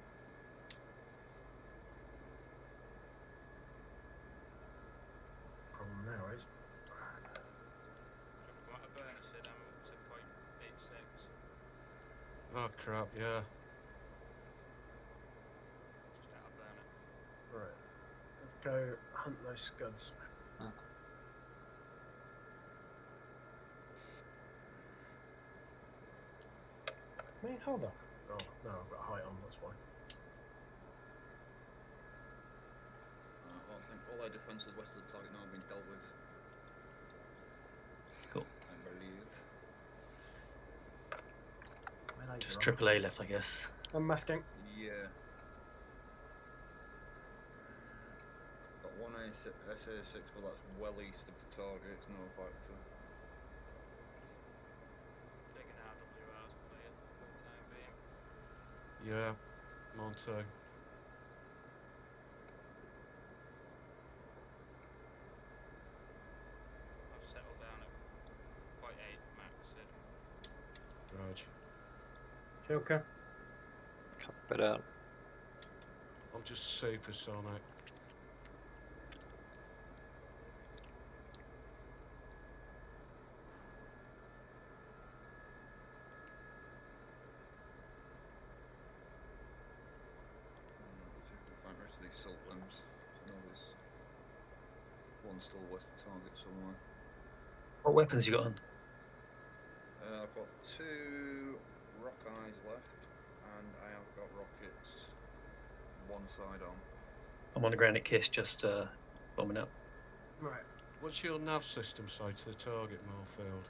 Speaker 1: Problem now is.
Speaker 7: I'm out of burner, Sid. I'm up to point eight six.
Speaker 6: Oh crap, yeah.
Speaker 7: Just out of burner.
Speaker 1: Right. Let's go hunt those scuds.
Speaker 5: Hmm.
Speaker 1: Wait, hold on. Oh, no, I've got height on, that's why.
Speaker 2: Uh, well, I think all our defences west of the target now have been dealt with.
Speaker 4: Cool.
Speaker 2: I believe.
Speaker 1: Where
Speaker 4: Just
Speaker 1: are.
Speaker 4: triple A left, I guess.
Speaker 1: I'm masking.
Speaker 2: Yeah. Got one SA6, SA6, but that's well east of the target. It's no factor.
Speaker 7: Digging RWR's clear for the time being.
Speaker 6: Yeah. Monte.
Speaker 7: I've settled down at point eight max, Sid.
Speaker 6: Raj.
Speaker 1: Joker.
Speaker 5: Copy that.
Speaker 6: I'm just supersonic.
Speaker 2: Mm, see if we can find the rest of these salt limbs. I know there's one still west of target somewhere.
Speaker 4: What weapons you got on?
Speaker 2: Uh, I've got two rock eyes left, and I have got rockets one side on.
Speaker 4: I'm on the ground at Kiss, just uh, bombing up.
Speaker 1: Right.
Speaker 6: What's your nav system say to the target, Moorfield?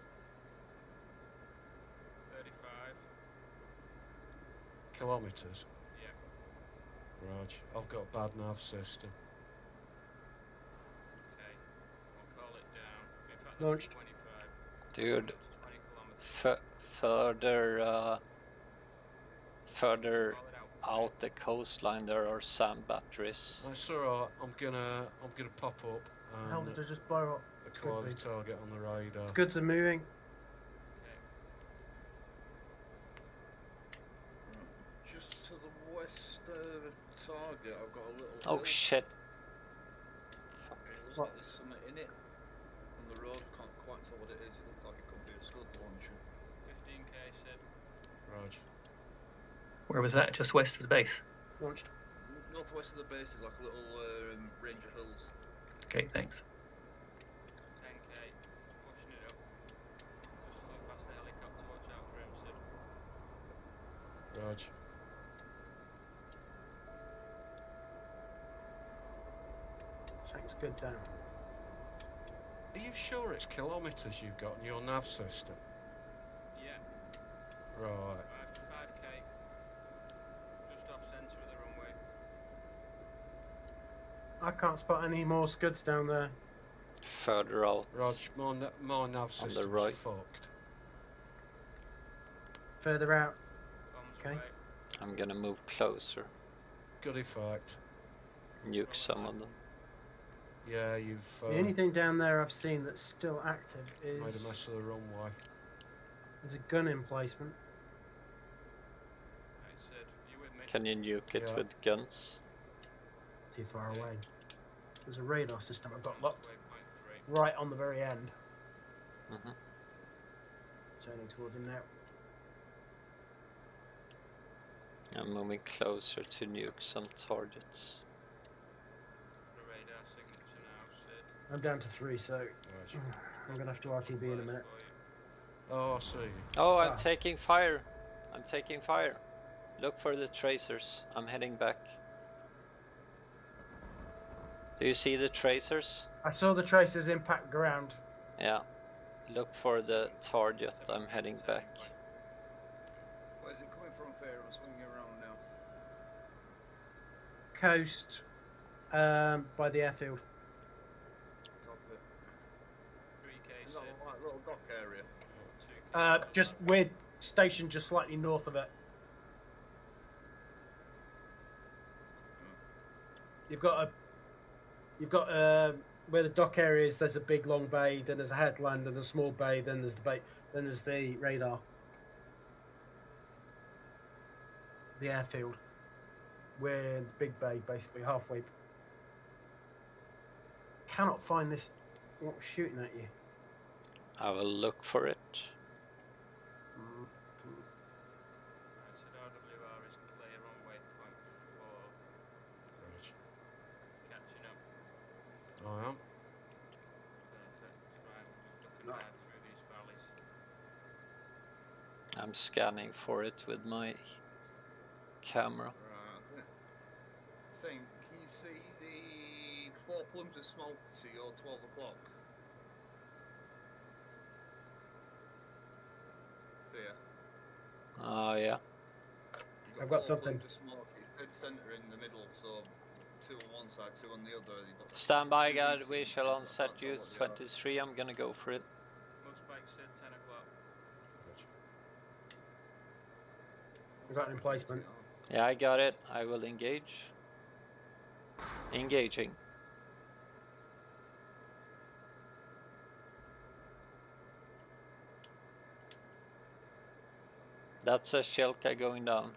Speaker 7: 35.
Speaker 6: Kilometres?
Speaker 7: Yeah.
Speaker 6: Raj. I've got a bad nav system.
Speaker 7: Okay. I'll call it down. In fact,
Speaker 1: Launched.
Speaker 7: 25.
Speaker 5: Dude,
Speaker 7: Up to 20 kilometers.
Speaker 5: f- further uh, Further
Speaker 7: out.
Speaker 5: out the coastline, there are SAM batteries.
Speaker 6: That's alright. I'm gonna I'm gonna pop up
Speaker 1: Hell,
Speaker 6: and
Speaker 1: did I just blow up?
Speaker 6: acquire the target on the radar.
Speaker 1: Goods are moving.
Speaker 2: Just to the west of target, I've got a little.
Speaker 5: Oh
Speaker 2: hill.
Speaker 5: shit. Fuck.
Speaker 2: It looks
Speaker 1: What?
Speaker 2: like there's something in it. On the road, can't quite tell what it is. It looks like it could be a scud launcher.
Speaker 7: 15k said.
Speaker 6: Raj.
Speaker 4: Where was that? Just west of the base.
Speaker 1: Launched.
Speaker 2: Northwest of the base is like a little um, range of hills.
Speaker 4: Okay, thanks.
Speaker 7: 10k. Pushing it up. Just flew past the helicopter. Watch out for him, said.
Speaker 6: Raj.
Speaker 1: Tank's good down.
Speaker 6: Are you sure it's kilometres you've got in your nav system?
Speaker 7: Yeah.
Speaker 6: Right.
Speaker 7: 5, 5k. Just off centre of the runway.
Speaker 1: I can't spot any more scuds down there.
Speaker 5: Further out.
Speaker 6: Raj, my, na- my nav
Speaker 5: On the right.
Speaker 6: fucked.
Speaker 1: Further out. Okay.
Speaker 5: I'm gonna move closer.
Speaker 6: Good effect.
Speaker 5: Nuke some of them.
Speaker 6: Yeah, you've uh,
Speaker 1: The only thing down there I've seen that's still active is.
Speaker 6: made
Speaker 1: is
Speaker 6: a mess of the runway.
Speaker 1: there's a gun emplacement.
Speaker 7: Right, said. You with me?
Speaker 5: Can you nuke it
Speaker 6: Yeah.
Speaker 5: with guns?
Speaker 1: Too far away. There's a radar system I've got locked right on the very end.
Speaker 5: hmm
Speaker 1: Turning towards him now.
Speaker 5: I'm moving closer to nuke some targets.
Speaker 7: The radar signature now.
Speaker 1: I'm down to three, so
Speaker 6: Raj.
Speaker 1: I'm gonna have to RTB in a minute.
Speaker 6: Oh, I see.
Speaker 5: Oh, I'm
Speaker 1: Ah.
Speaker 5: taking fire. I'm taking fire. Look for the tracers. I'm heading back. Do you see the tracers?
Speaker 1: I saw the tracers impact ground.
Speaker 5: Yeah. Look for the target. I'm heading back.
Speaker 2: Where's it coming from, Fair? I'm swinging around now.
Speaker 1: Coast um, by the airfield.
Speaker 2: Copy.
Speaker 7: 3k
Speaker 2: Is that
Speaker 7: said.
Speaker 2: a like little dock area?
Speaker 1: Uh, just we're stationed just slightly north of it. You've got a, you've got uh, where the dock area is. There's a big long bay. Then there's a headland and a small bay. Then there's the bay. Then there's the radar. The airfield. We're in the big bay, basically halfway. Cannot find this. What's shooting at you?
Speaker 5: I will look for it.
Speaker 1: Mm, mm.
Speaker 7: Right, said RWR is clear on waypoint 4.
Speaker 6: Raj.
Speaker 7: Catching up.
Speaker 6: I am.
Speaker 7: Perfect. Right, just duck and
Speaker 1: Right.
Speaker 7: dive through these valleys.
Speaker 5: I'm scanning for it with my camera.
Speaker 2: Right. okay. Saying, can you see the four plumes of smoke to your 12 o'clock? Fear.
Speaker 5: Oh, yeah.
Speaker 2: You've
Speaker 1: I've got something.
Speaker 2: plumes of smoke. It's dead centre in the middle, so two on one side, two on the other.
Speaker 5: Stand by,
Speaker 2: two
Speaker 5: guard. We shall
Speaker 2: the middle. I
Speaker 5: onset
Speaker 2: can't
Speaker 5: use
Speaker 2: what they are.
Speaker 5: 23. I'm gonna go for it.
Speaker 7: Mudspike said 10 o'clock.
Speaker 6: Raj.
Speaker 1: We've got an emplacement.
Speaker 5: Yeah, I got it. I will engage. Engaging. That's a Shilka going down.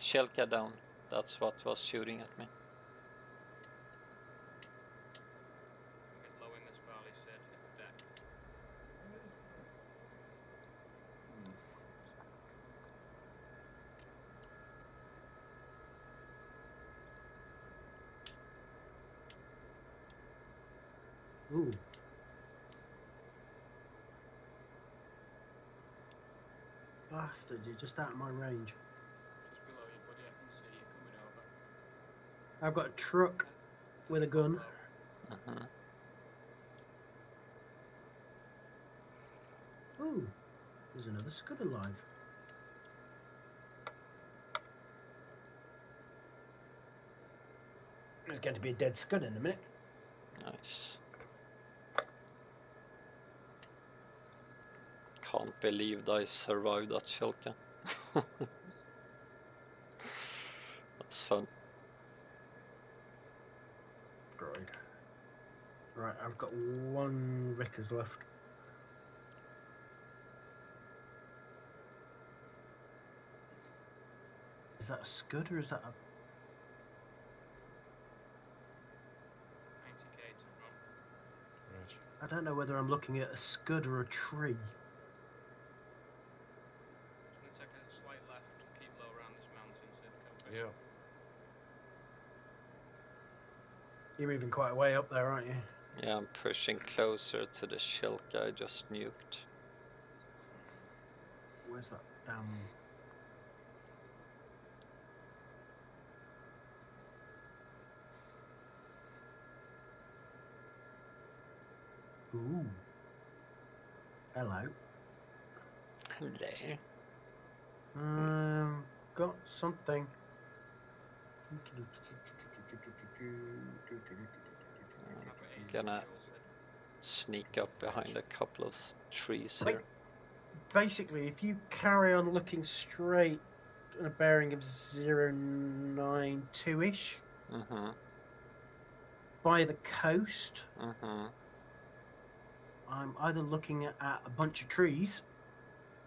Speaker 5: Shilka down. That's what was shooting at me.
Speaker 7: We get low in this valley, said. Hit the deck.
Speaker 1: Ooh. You're just out of my range.
Speaker 7: Just below you, buddy. I can see you coming over.
Speaker 1: I've got a truck with a gun.
Speaker 5: Mhm.
Speaker 1: Ooh, there's another scud alive. There's going to be a dead scud in a minute.
Speaker 5: Nice. Can't believe I survived that Shilka. That's fun.
Speaker 1: Droid. Right, I've got one Vikhrs left. Is that a Scud or is that a
Speaker 7: 90k to run.
Speaker 6: Right.
Speaker 1: I don't know whether I'm looking at a scud or a tree.
Speaker 7: Just gonna take a slight left, keep low around this mountain, see if we can
Speaker 6: Yeah.
Speaker 1: You're moving quite a way up there, aren't you?
Speaker 5: Yeah, I'm pushing closer to the Shilka I just nuked.
Speaker 1: Where's that damn? Ooh. Hello.
Speaker 5: Hello.
Speaker 1: Um, got something.
Speaker 7: A
Speaker 5: Gonna-
Speaker 7: 80 fuel cell.
Speaker 5: Sneak up behind a couple of trees here.
Speaker 1: Basically, if you carry on looking straight on a bearing of 092 ish
Speaker 5: Mm-hmm.
Speaker 1: by the coast,
Speaker 5: Mm-hmm.
Speaker 1: I'm either looking at a bunch of trees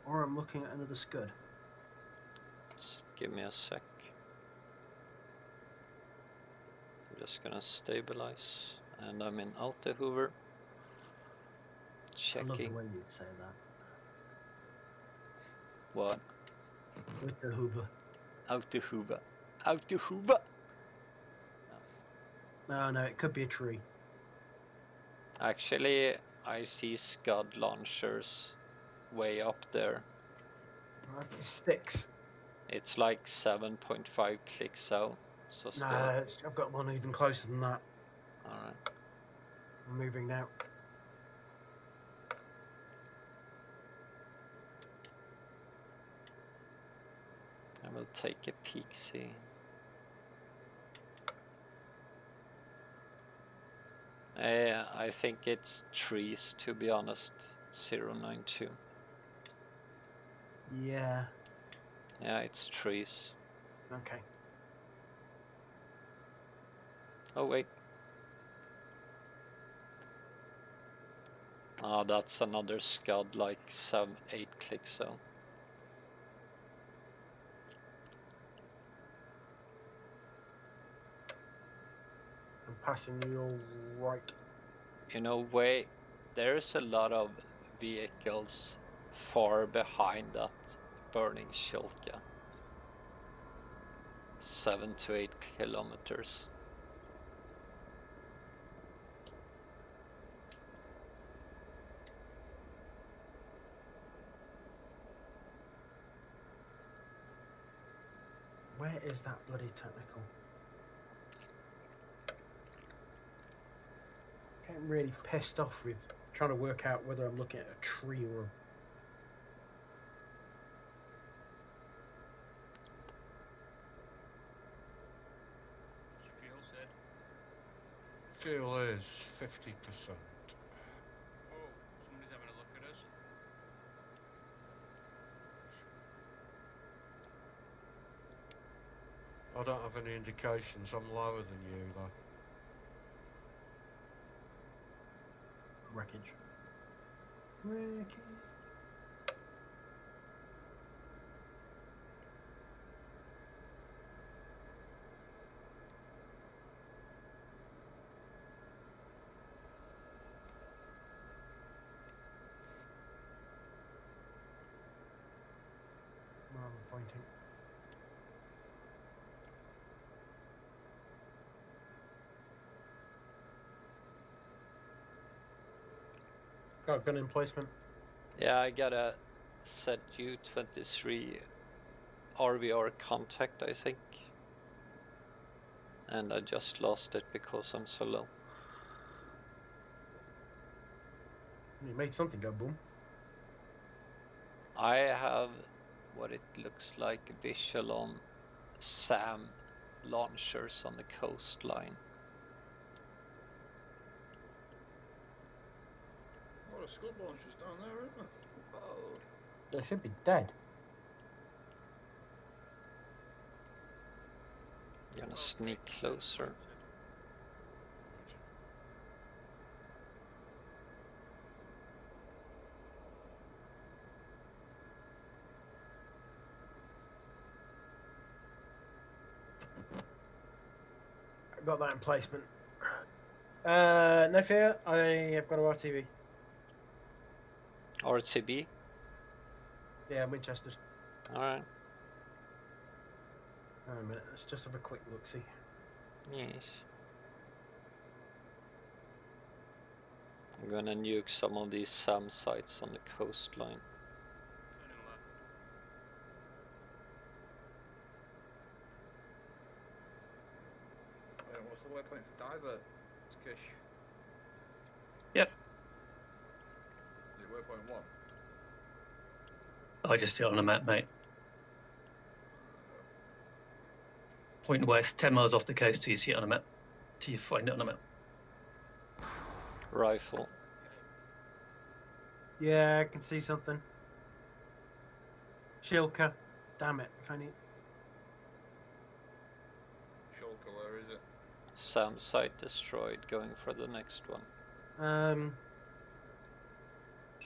Speaker 1: or I'm looking at another scud.
Speaker 5: Just give me a sec. I'm just gonna stabilize. And I'm in Alta Hoover.
Speaker 1: I love the
Speaker 5: Checking
Speaker 1: way you say that.
Speaker 5: what?
Speaker 1: The Hoover.
Speaker 5: Alta Hoover. Alta Hoover!
Speaker 1: No, no, it could be a tree.
Speaker 5: Actually, I see Scud launchers way up there.
Speaker 1: Sticks.
Speaker 5: It's like 7.5 clicks out. So still.
Speaker 1: I've got one even closer than that.
Speaker 5: Alright.
Speaker 1: I'm moving now.
Speaker 5: I will take a peek, see. Uh, I think it's trees, to be honest. 092.
Speaker 1: Yeah.
Speaker 5: Yeah, it's trees.
Speaker 1: Okay.
Speaker 5: Oh, wait. Ah, that's another Scud, like 7, 8 clicks out.
Speaker 1: I'm passing you right.
Speaker 5: in a way, there's a lot of vehicles far behind that burning Shilka. Seven to eight kilometers.
Speaker 1: Where is that bloody technical? Getting really pissed off with trying to work out whether I'm looking at a tree or a
Speaker 7: What's your fuel said?
Speaker 6: Fuel is 50%.
Speaker 7: Oh, somebody's having a look at us.
Speaker 6: I don't have any indications. I'm lower than you, though.
Speaker 1: wreckage. Wreckage. Where am I pointing? Got gun emplacement.
Speaker 5: Yeah, I got a set U23 RVR contact, I think. And I just lost it because I'm so low.
Speaker 1: You made something go boom.
Speaker 5: I have what it looks like visual on SAM launchers on the coastline.
Speaker 2: of school launches down there, isn't there? Oh.
Speaker 1: They should be dead.
Speaker 5: I'm gonna sneak closer.
Speaker 1: got that in placement. Uh, no fear, I have got a RTB.
Speaker 5: RTB.
Speaker 1: Yeah, Winchester.
Speaker 5: Alright.
Speaker 1: Hang on a minute. Let's just have a quick look. See.
Speaker 5: Yes. I'm gonna nuke some of these SAM sites on the coastline.
Speaker 7: Turning left.
Speaker 2: Uh, what's the waypoint for diver? It's Kish.
Speaker 4: I just hit on a map, mate. Point west, 10 miles off the coast till you see it on a map. Till you find it on a map.
Speaker 5: Rifle.
Speaker 1: Yeah, I can see something. Shilka. Damn it, if I
Speaker 2: need. Shilka, where is it?
Speaker 5: SAM site destroyed, going for the next one.
Speaker 1: Um,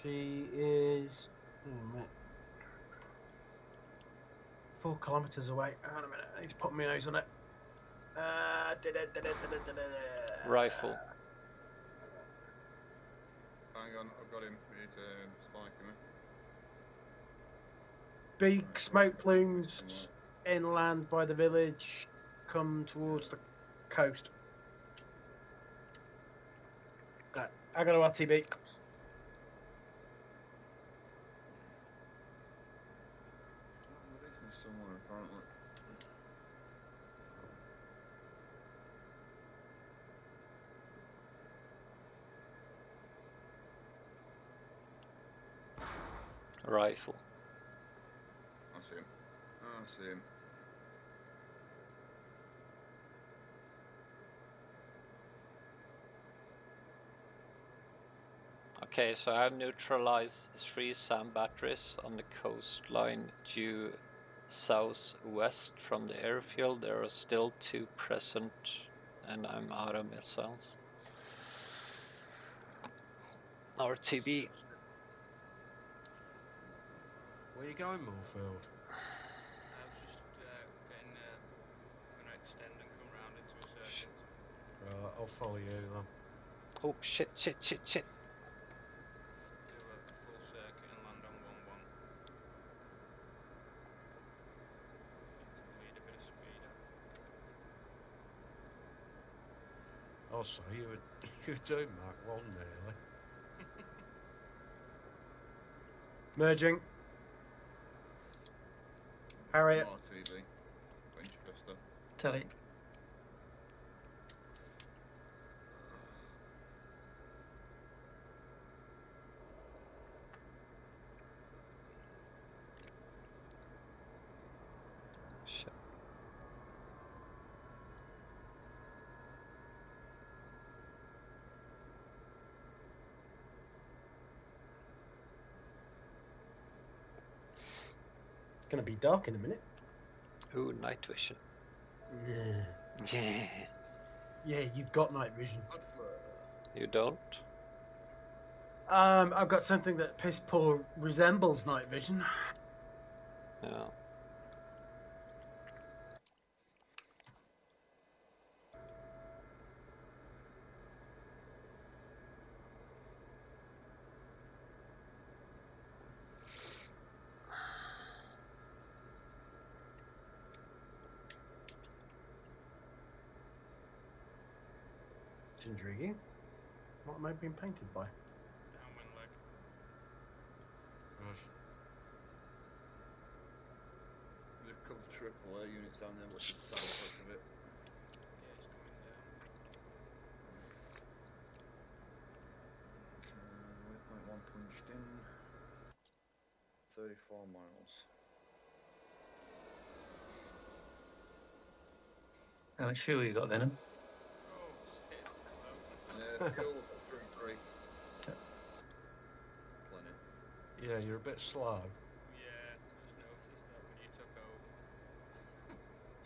Speaker 1: she is. Oh, mate. Four kilometres away. Hang on a minute. I need to put my nose on it. Uh, da-da-da-da-da-da-da.
Speaker 5: Rifle.
Speaker 2: Hang on, I've got him. We need to spike him.
Speaker 1: Big smoke plumes inland by the village. Come towards the coast. Right, I got a RTB.
Speaker 2: He's somewhere apparently.
Speaker 5: Rifle.
Speaker 2: I see him. I see him.
Speaker 5: Okay, so I have neutralized three SAM batteries on the coastline due southwest from the airfield. There are still two present, and I'm out of missiles. RTB.
Speaker 6: Where are you going, Moorfield?
Speaker 7: I was just uh, getting, uh, gonna extend and come round into a circuit.
Speaker 6: Right, I'll follow you then.
Speaker 5: Oh shit! Shit! Shit! Shit!
Speaker 7: Do a, a full circuit and land on 1 1. Need to bleed a bit of speed up.
Speaker 6: Oh, so you were, you were doing Mark 1 nearly.
Speaker 1: Merging. Harriet.
Speaker 2: RTB. Winchester.
Speaker 4: Tell
Speaker 1: be dark in a minute.
Speaker 5: Ooh, night vision.
Speaker 1: Yeah.
Speaker 5: Yeah.
Speaker 1: Yeah, you've got night vision.
Speaker 5: You don't?
Speaker 1: Um, I've got something that piss poor resembles night vision.
Speaker 5: Yeah.
Speaker 1: It's. What am I being painted by?
Speaker 7: Downwind leg.
Speaker 6: Right.
Speaker 2: There's a couple of triple A units down there. What's the south of it?
Speaker 7: Yeah, it's coming down.
Speaker 2: Okay, waypoint one punched in. 34 miles.
Speaker 4: How much fuel you got, Venom?
Speaker 7: Shit. Hello.
Speaker 2: Yeah, cool. Three, three. Plenty.
Speaker 6: Yeah, you're a bit slow.
Speaker 7: Yeah, I just noticed that when you took over.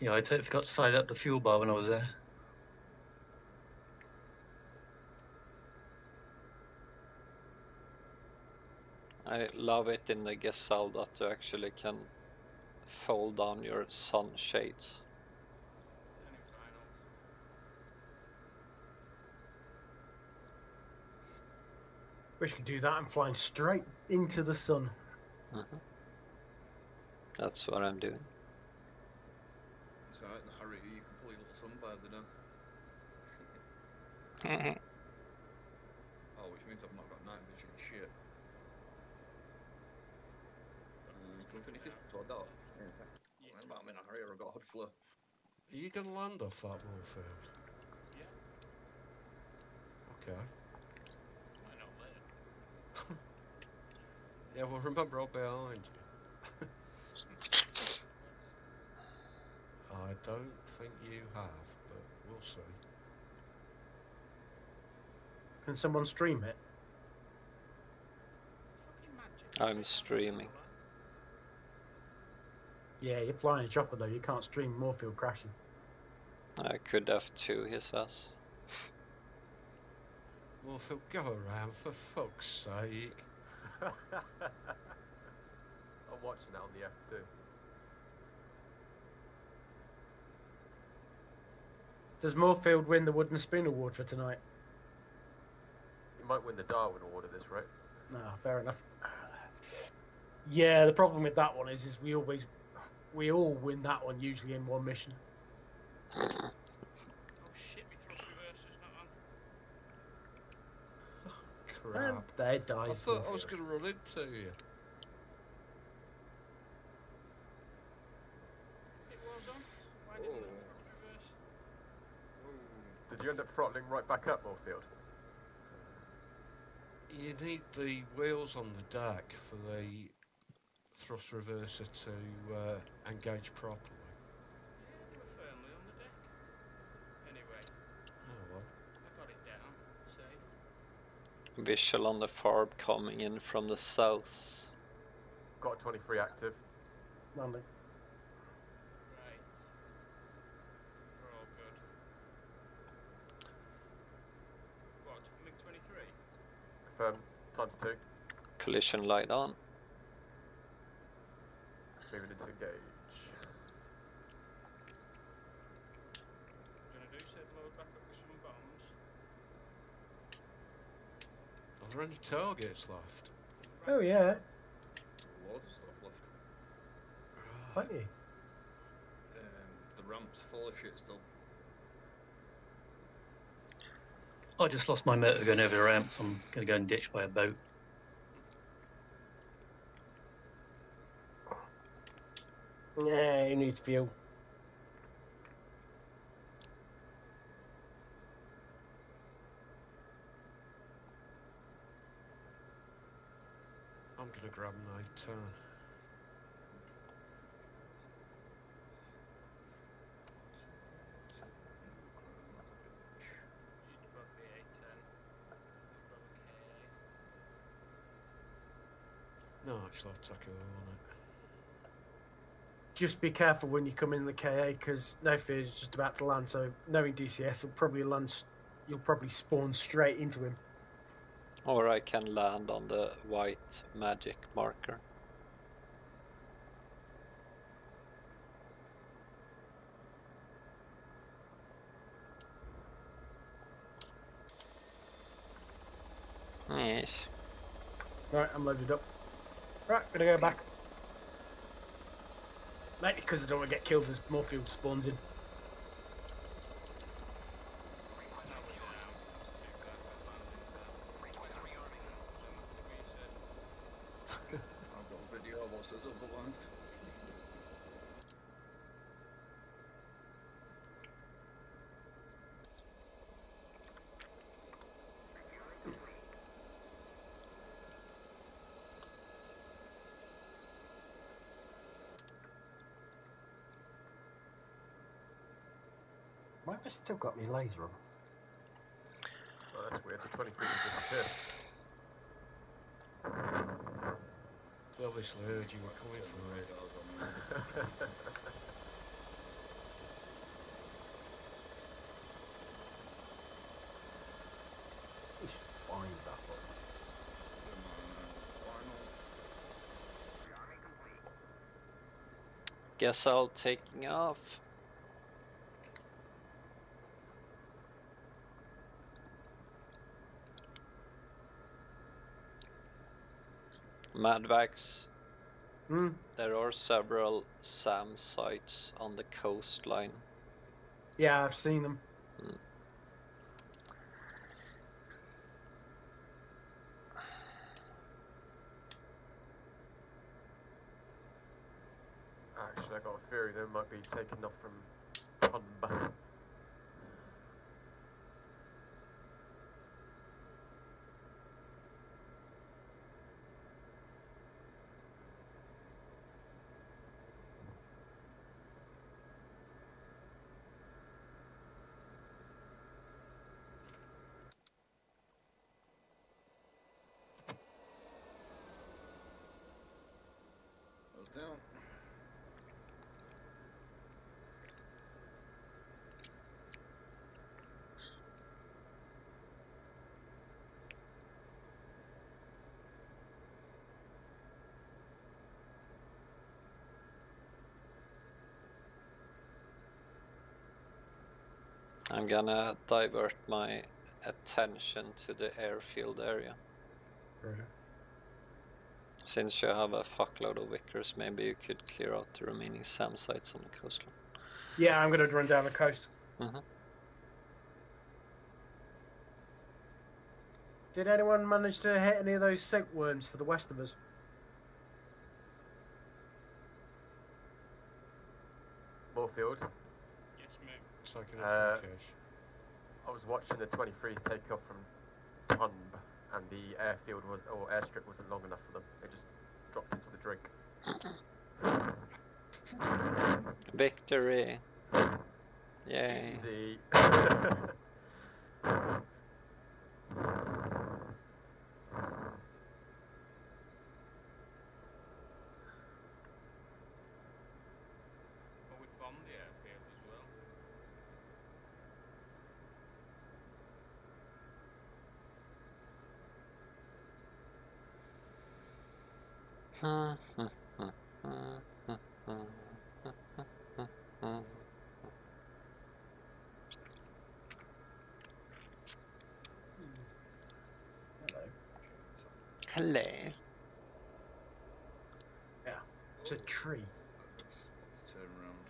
Speaker 4: Yeah, I totally forgot to side up the fuel bar when I was there.
Speaker 5: I love it in the Gazelle that you actually can fold down your sunshades.
Speaker 7: Turning
Speaker 1: Wish you could do that I'm flying straight into the sun.
Speaker 5: Mhm. That's what I'm doing.
Speaker 2: It's alright, in the hurry, you can pull your little sunbather down. Oh, which means I've not got night vision shit. Uh, can we finish this before dark?
Speaker 7: Yeah.
Speaker 2: Well, I'm in a hurry or I've got hot flow.
Speaker 6: Are you going to land off that Moorfield?
Speaker 7: Yeah.
Speaker 6: Okay.
Speaker 7: Might not later.
Speaker 6: Yeah, well, remember I'm behind you. I don't think you have, but we'll see.
Speaker 1: Can someone stream it?
Speaker 5: I'm streaming.
Speaker 1: Yeah, you're flying a chopper though. You can't stream Moorfield crashing.
Speaker 5: I could have two, he says.
Speaker 6: Moorfield, go around for fuck's sake.
Speaker 3: I'm watching that on the F2.
Speaker 1: Does Moorfield win the Wooden Spoon Award for tonight?
Speaker 3: He might win the Darwin Award at this rate.
Speaker 1: No, fair enough. Yeah, the problem with that one is, is we always, we all win that one usually in one mission.
Speaker 7: Oh shit, my thrust reverser's not.
Speaker 1: And
Speaker 6: Crap.
Speaker 1: there dies.
Speaker 6: I thought I was going to run into you.
Speaker 7: It was on. Didn't the thrust reverse?
Speaker 3: Did you end up throttling right back up, Moorfield?
Speaker 6: You need the wheels on the deck for the thrust reverser to uh, engage properly.
Speaker 7: Yeah, they were firmly on the deck. Anyway,
Speaker 6: Oh well.
Speaker 7: I got it down. Safe.
Speaker 5: Visual on the FARP coming in from the south.
Speaker 3: Got a 23 active.
Speaker 1: Landing.
Speaker 7: Right. All good. What? MiG 23?
Speaker 3: Confirm. Times two.
Speaker 5: Collision light on.
Speaker 3: Moving into engage.
Speaker 7: Do you want to do said load back up with some bombs?
Speaker 6: Are there any targets left?
Speaker 1: Oh yeah,
Speaker 2: Loads of stuff left.
Speaker 1: plenty.
Speaker 2: Um, the ramp's full of shit still.
Speaker 4: I just lost my motor going over the ramps. I'm going to go and ditch by a boat.
Speaker 1: Yeah, he needs fuel.
Speaker 6: Grab my turn.
Speaker 7: You'd grab the A10. Grab a KA.
Speaker 6: No, actually, I'll take all on it.
Speaker 1: Just be careful when you come in the KA because no fear is just about to land. So knowing DCS, will probably land. You'll probably spawn straight into him.
Speaker 5: Or I can land on the white magic marker. Yes.
Speaker 1: Right, I'm loaded up. Right, gonna go back. Mainly because I don't want to get killed as Moorfield spawns in. still got me laser on.
Speaker 3: Oh, that's weird. The 20 quid disappeared.
Speaker 6: They obviously heard you were coming for it.
Speaker 5: Guess I'll taking off. Madwax,
Speaker 1: Hmm.
Speaker 5: there are several SAM sites on the coastline.
Speaker 1: Yeah, I've seen them.
Speaker 3: Actually, I got a theory they might be taken off from Tonba.
Speaker 2: Goes down.
Speaker 5: I'm gonna divert my attention to the airfield area. Since you have a fuckload of Vikhrs, maybe you could clear out the remaining SAM sites on the coastline.
Speaker 1: Yeah, I'm gonna run down the coast.
Speaker 5: Mhm.
Speaker 1: Did anyone manage to hit any of those Silkworms to the west of us?
Speaker 3: Moorfield.
Speaker 7: Yes, mate.
Speaker 6: Taking
Speaker 3: Uh,
Speaker 6: off from Cash.
Speaker 3: I was watching the 23s take off from Tonb, and the airfield was, or airstrip wasn't long enough for them. They just dropped into the drink.
Speaker 5: Victory! Yay!
Speaker 3: Easy.
Speaker 7: Well, we bombed the airfield as well.
Speaker 5: Hello.
Speaker 1: Yeah, It's a tree.
Speaker 2: Let's turn around.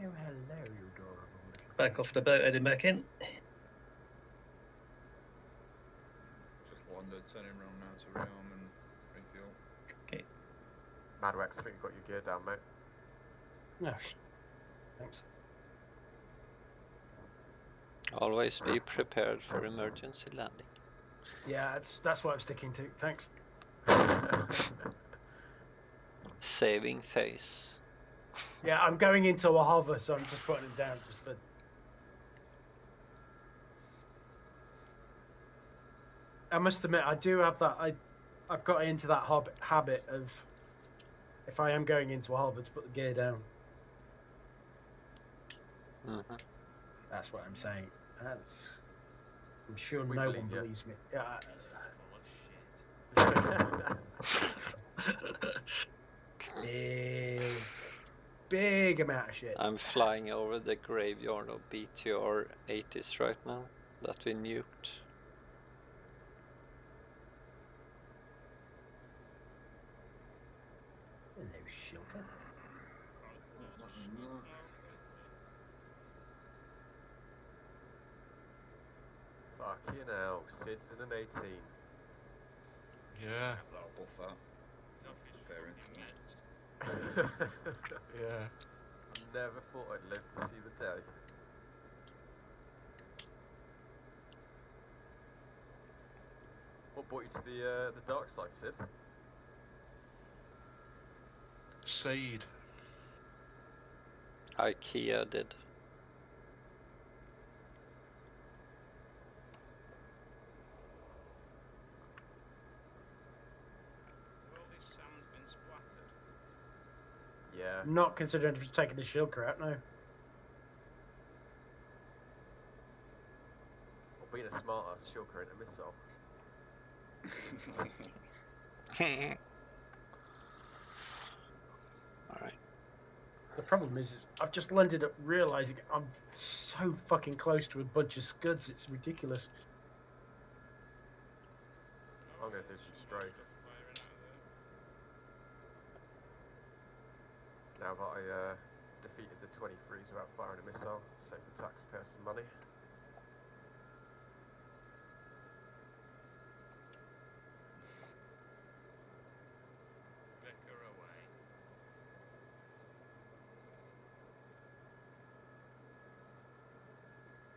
Speaker 1: Oh, hello, you adorable little.
Speaker 4: Back off the boat, heading back in.
Speaker 2: Just landed, turning around now to rearm and refuel. Okay.
Speaker 3: Madwax, I think you've got your gear down, mate.
Speaker 1: No, sh- thanks.
Speaker 5: Always be prepared for emergency landing.
Speaker 1: Yeah, that's that's what I'm sticking to. Thanks.
Speaker 5: Saving face.
Speaker 1: Yeah, I'm going into a hover, so I'm just putting it down just for. I must admit, I do have that. I, I've got into that hob- habit of, if I am going into a hover, to put the gear down.
Speaker 5: hmm
Speaker 1: That's what I'm saying. That's. I'm sure
Speaker 3: We
Speaker 1: no
Speaker 3: believe
Speaker 1: one
Speaker 3: you.
Speaker 1: believes me. Yeah.
Speaker 7: Full.
Speaker 1: Big, big amount of shit.
Speaker 5: I'm flying over the graveyard of BTR 80s right now that we nuked.
Speaker 1: Hello, Shilka.
Speaker 3: Fucking hell, Sid's in an 18.
Speaker 6: Yeah,
Speaker 2: That'll buff that.
Speaker 7: Selfish
Speaker 2: Fair
Speaker 7: fucking
Speaker 2: enough.
Speaker 7: net.
Speaker 6: yeah.
Speaker 3: I never thought I'd live to see the day. What brought you to the uh, the dark side, Sid?
Speaker 6: Seed.
Speaker 5: IKEA did.
Speaker 7: All this sand's been splattered.
Speaker 3: Yeah.
Speaker 1: Not considering if you're taking the Shilka out, no.
Speaker 3: Well, be Shulker into missile.
Speaker 5: Alright.
Speaker 1: The problem is, is I've just landed up realizing I'm so fucking close to a bunch of scuds. It's ridiculous.
Speaker 3: I'm gonna do some strafe.
Speaker 7: Firing out of there.
Speaker 3: Now that I uh, defeated the 23s without firing a missile, save the taxpayer some money.
Speaker 7: Vikhr away.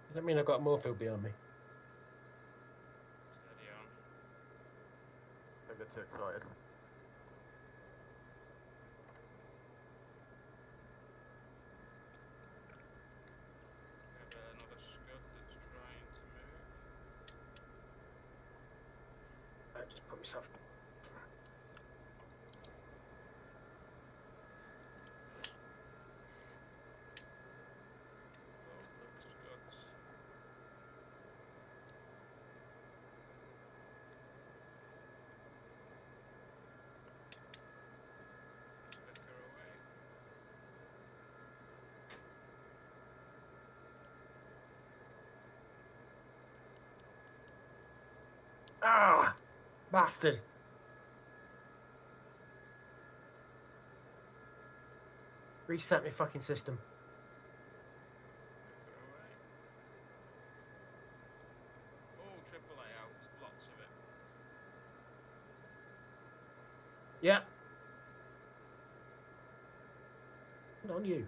Speaker 1: Does that mean I've got more field behind me?
Speaker 7: Steady on.
Speaker 3: Don't get too excited.
Speaker 7: We have another scud that's trying to move.
Speaker 1: I just put myself.
Speaker 7: Those little scuds. Vikhr away.
Speaker 1: Ah, bastard! Reset my fucking system.
Speaker 7: Oh, triple A out. Lots of it.
Speaker 1: Yeah. Good on you.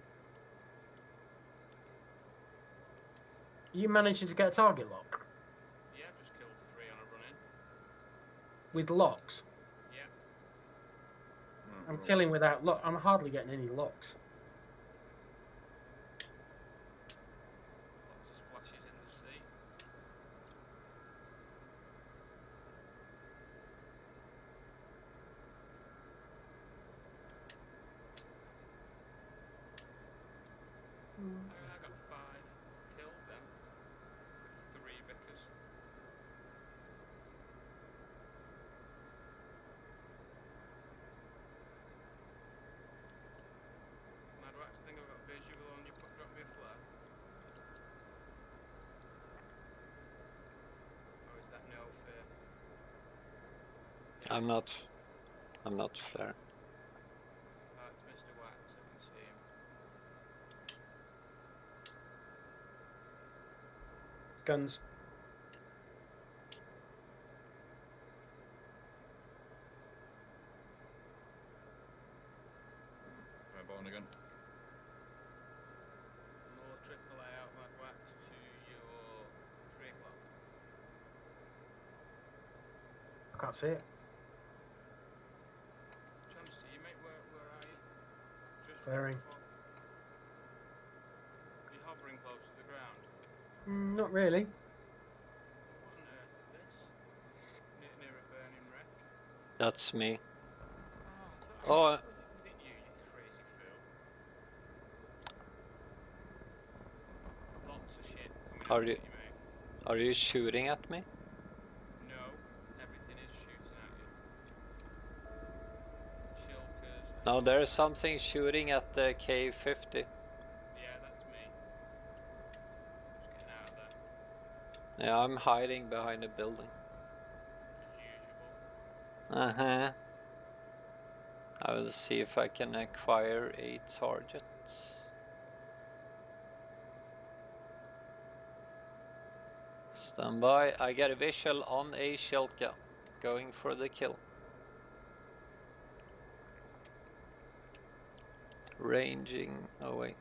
Speaker 1: You managing to get a target lock
Speaker 7: Yeah, just killed three on a run in.
Speaker 1: With locks?
Speaker 7: Yeah.
Speaker 1: I'm killing without lock. I'm hardly getting any locks.
Speaker 7: Lots of splashes in the sea. I, I got five kills then. With three Vikhrs. Madwax, I think I've got visual on you. Put, drop me a flare. Or is that no fear?
Speaker 5: I'm not. I'm not flare.
Speaker 7: Uh, it's Mr. Wax, I can see him.
Speaker 1: Guns.
Speaker 2: Airborne again.
Speaker 7: More triple A out Madwax to your three o'clock.
Speaker 1: I can't see it.
Speaker 7: Trying to see you, mate. Where, where are you? Just
Speaker 1: Flaring.
Speaker 7: before- You're hovering close to the ground.
Speaker 1: Mm, not really.
Speaker 7: What on earth is this? Near, near a burning wreck.
Speaker 5: That's me.
Speaker 7: Oh,
Speaker 5: Oh, uh,
Speaker 7: was it you, you crazy fool? Lots of shit coming
Speaker 5: Are you-
Speaker 7: at you, mate.
Speaker 5: are you shooting at me?
Speaker 7: No, everything is shooting at you. Shilkas.
Speaker 5: No, there is something shooting at the K50.
Speaker 7: Yeah, that's me. Just getting out of there.
Speaker 5: Yeah, I'm hiding behind a building. Uh huh. I will see if I can acquire a target. Stand by. I get a visual on a Shilka. Going for the kill. Ranging. Oh wait.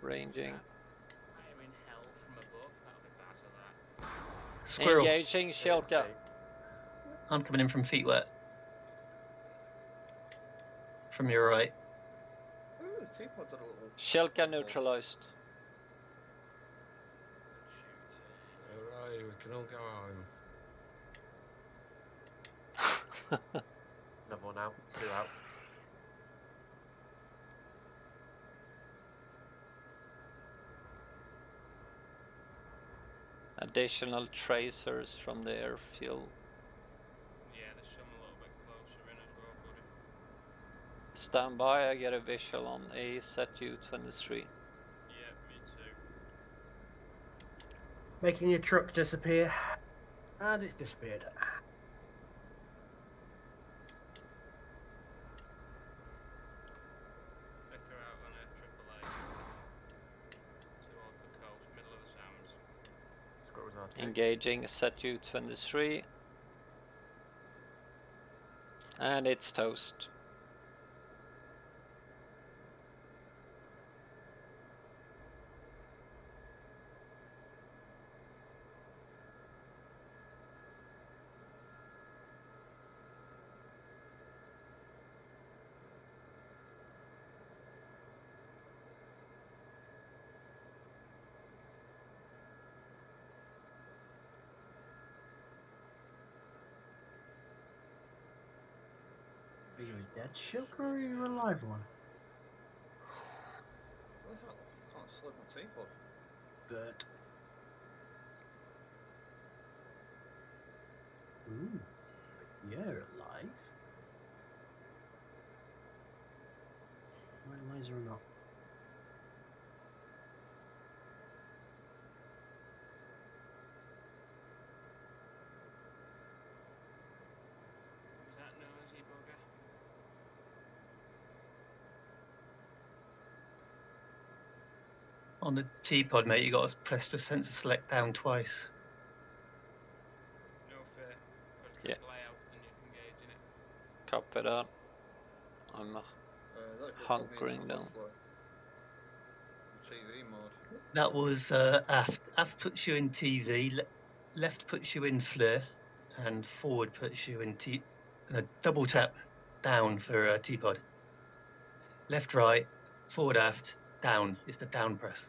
Speaker 5: Ranging.
Speaker 7: I am in hell from above. That'll be bad of that.
Speaker 4: Squirrel.
Speaker 5: Engaging Shilka.
Speaker 4: I'm coming in from feet wet. From your right.
Speaker 2: Ooh, the T-pods are a little.
Speaker 5: Shilka neutralized.
Speaker 6: Alright, we can all go home.
Speaker 3: Another one out, two out.
Speaker 5: Additional tracers from the airfield.
Speaker 7: Yeah, there's some a little bit closer in as well, buddy.
Speaker 5: Stand by, I get a visual on a ZU-23.
Speaker 7: Yeah, me too.
Speaker 1: Making your truck disappear. And it's disappeared.
Speaker 7: Liquor out on a triple A. Towards the coast, middle of the Sounds.
Speaker 5: Engaging ZU-23. And it's toast.
Speaker 1: Are you a dead or are you a live one?
Speaker 2: What the hell? Can't slip my T-pod.
Speaker 1: Bird. Ooh, you're alive. Am I laser or not?
Speaker 7: Was that nosy bugger?
Speaker 4: On the T-pod, mate, you got to press the sensor select down twice.
Speaker 7: No fear.
Speaker 5: Yeah.
Speaker 7: triple A out and you can gauge in it.
Speaker 5: Copy that. I'm uh,
Speaker 2: Uh,
Speaker 5: Hunkering
Speaker 2: put me into
Speaker 5: down.
Speaker 2: TV mode.
Speaker 4: That was uh, aft. Aft puts you in TV, le- left puts you in FLIR, and forward puts you in T. Uh, double tap down for uh, T-pod. Left, right, forward, aft, down is the down press.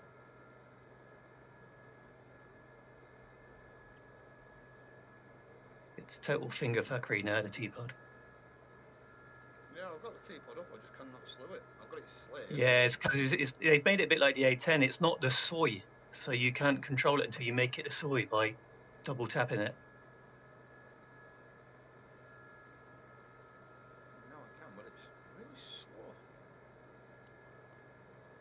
Speaker 4: Total finger fuckery now, the T-pod.
Speaker 2: Yeah, I've got the T-pod up, I just cannot slew it. I've got it slayed.
Speaker 4: Yeah, it's because it's, it's, they've made it a bit like the A10. It's not the SOI, so you can't control it until you make it a SOI by double tapping it.
Speaker 2: No, I can, but it's really slow.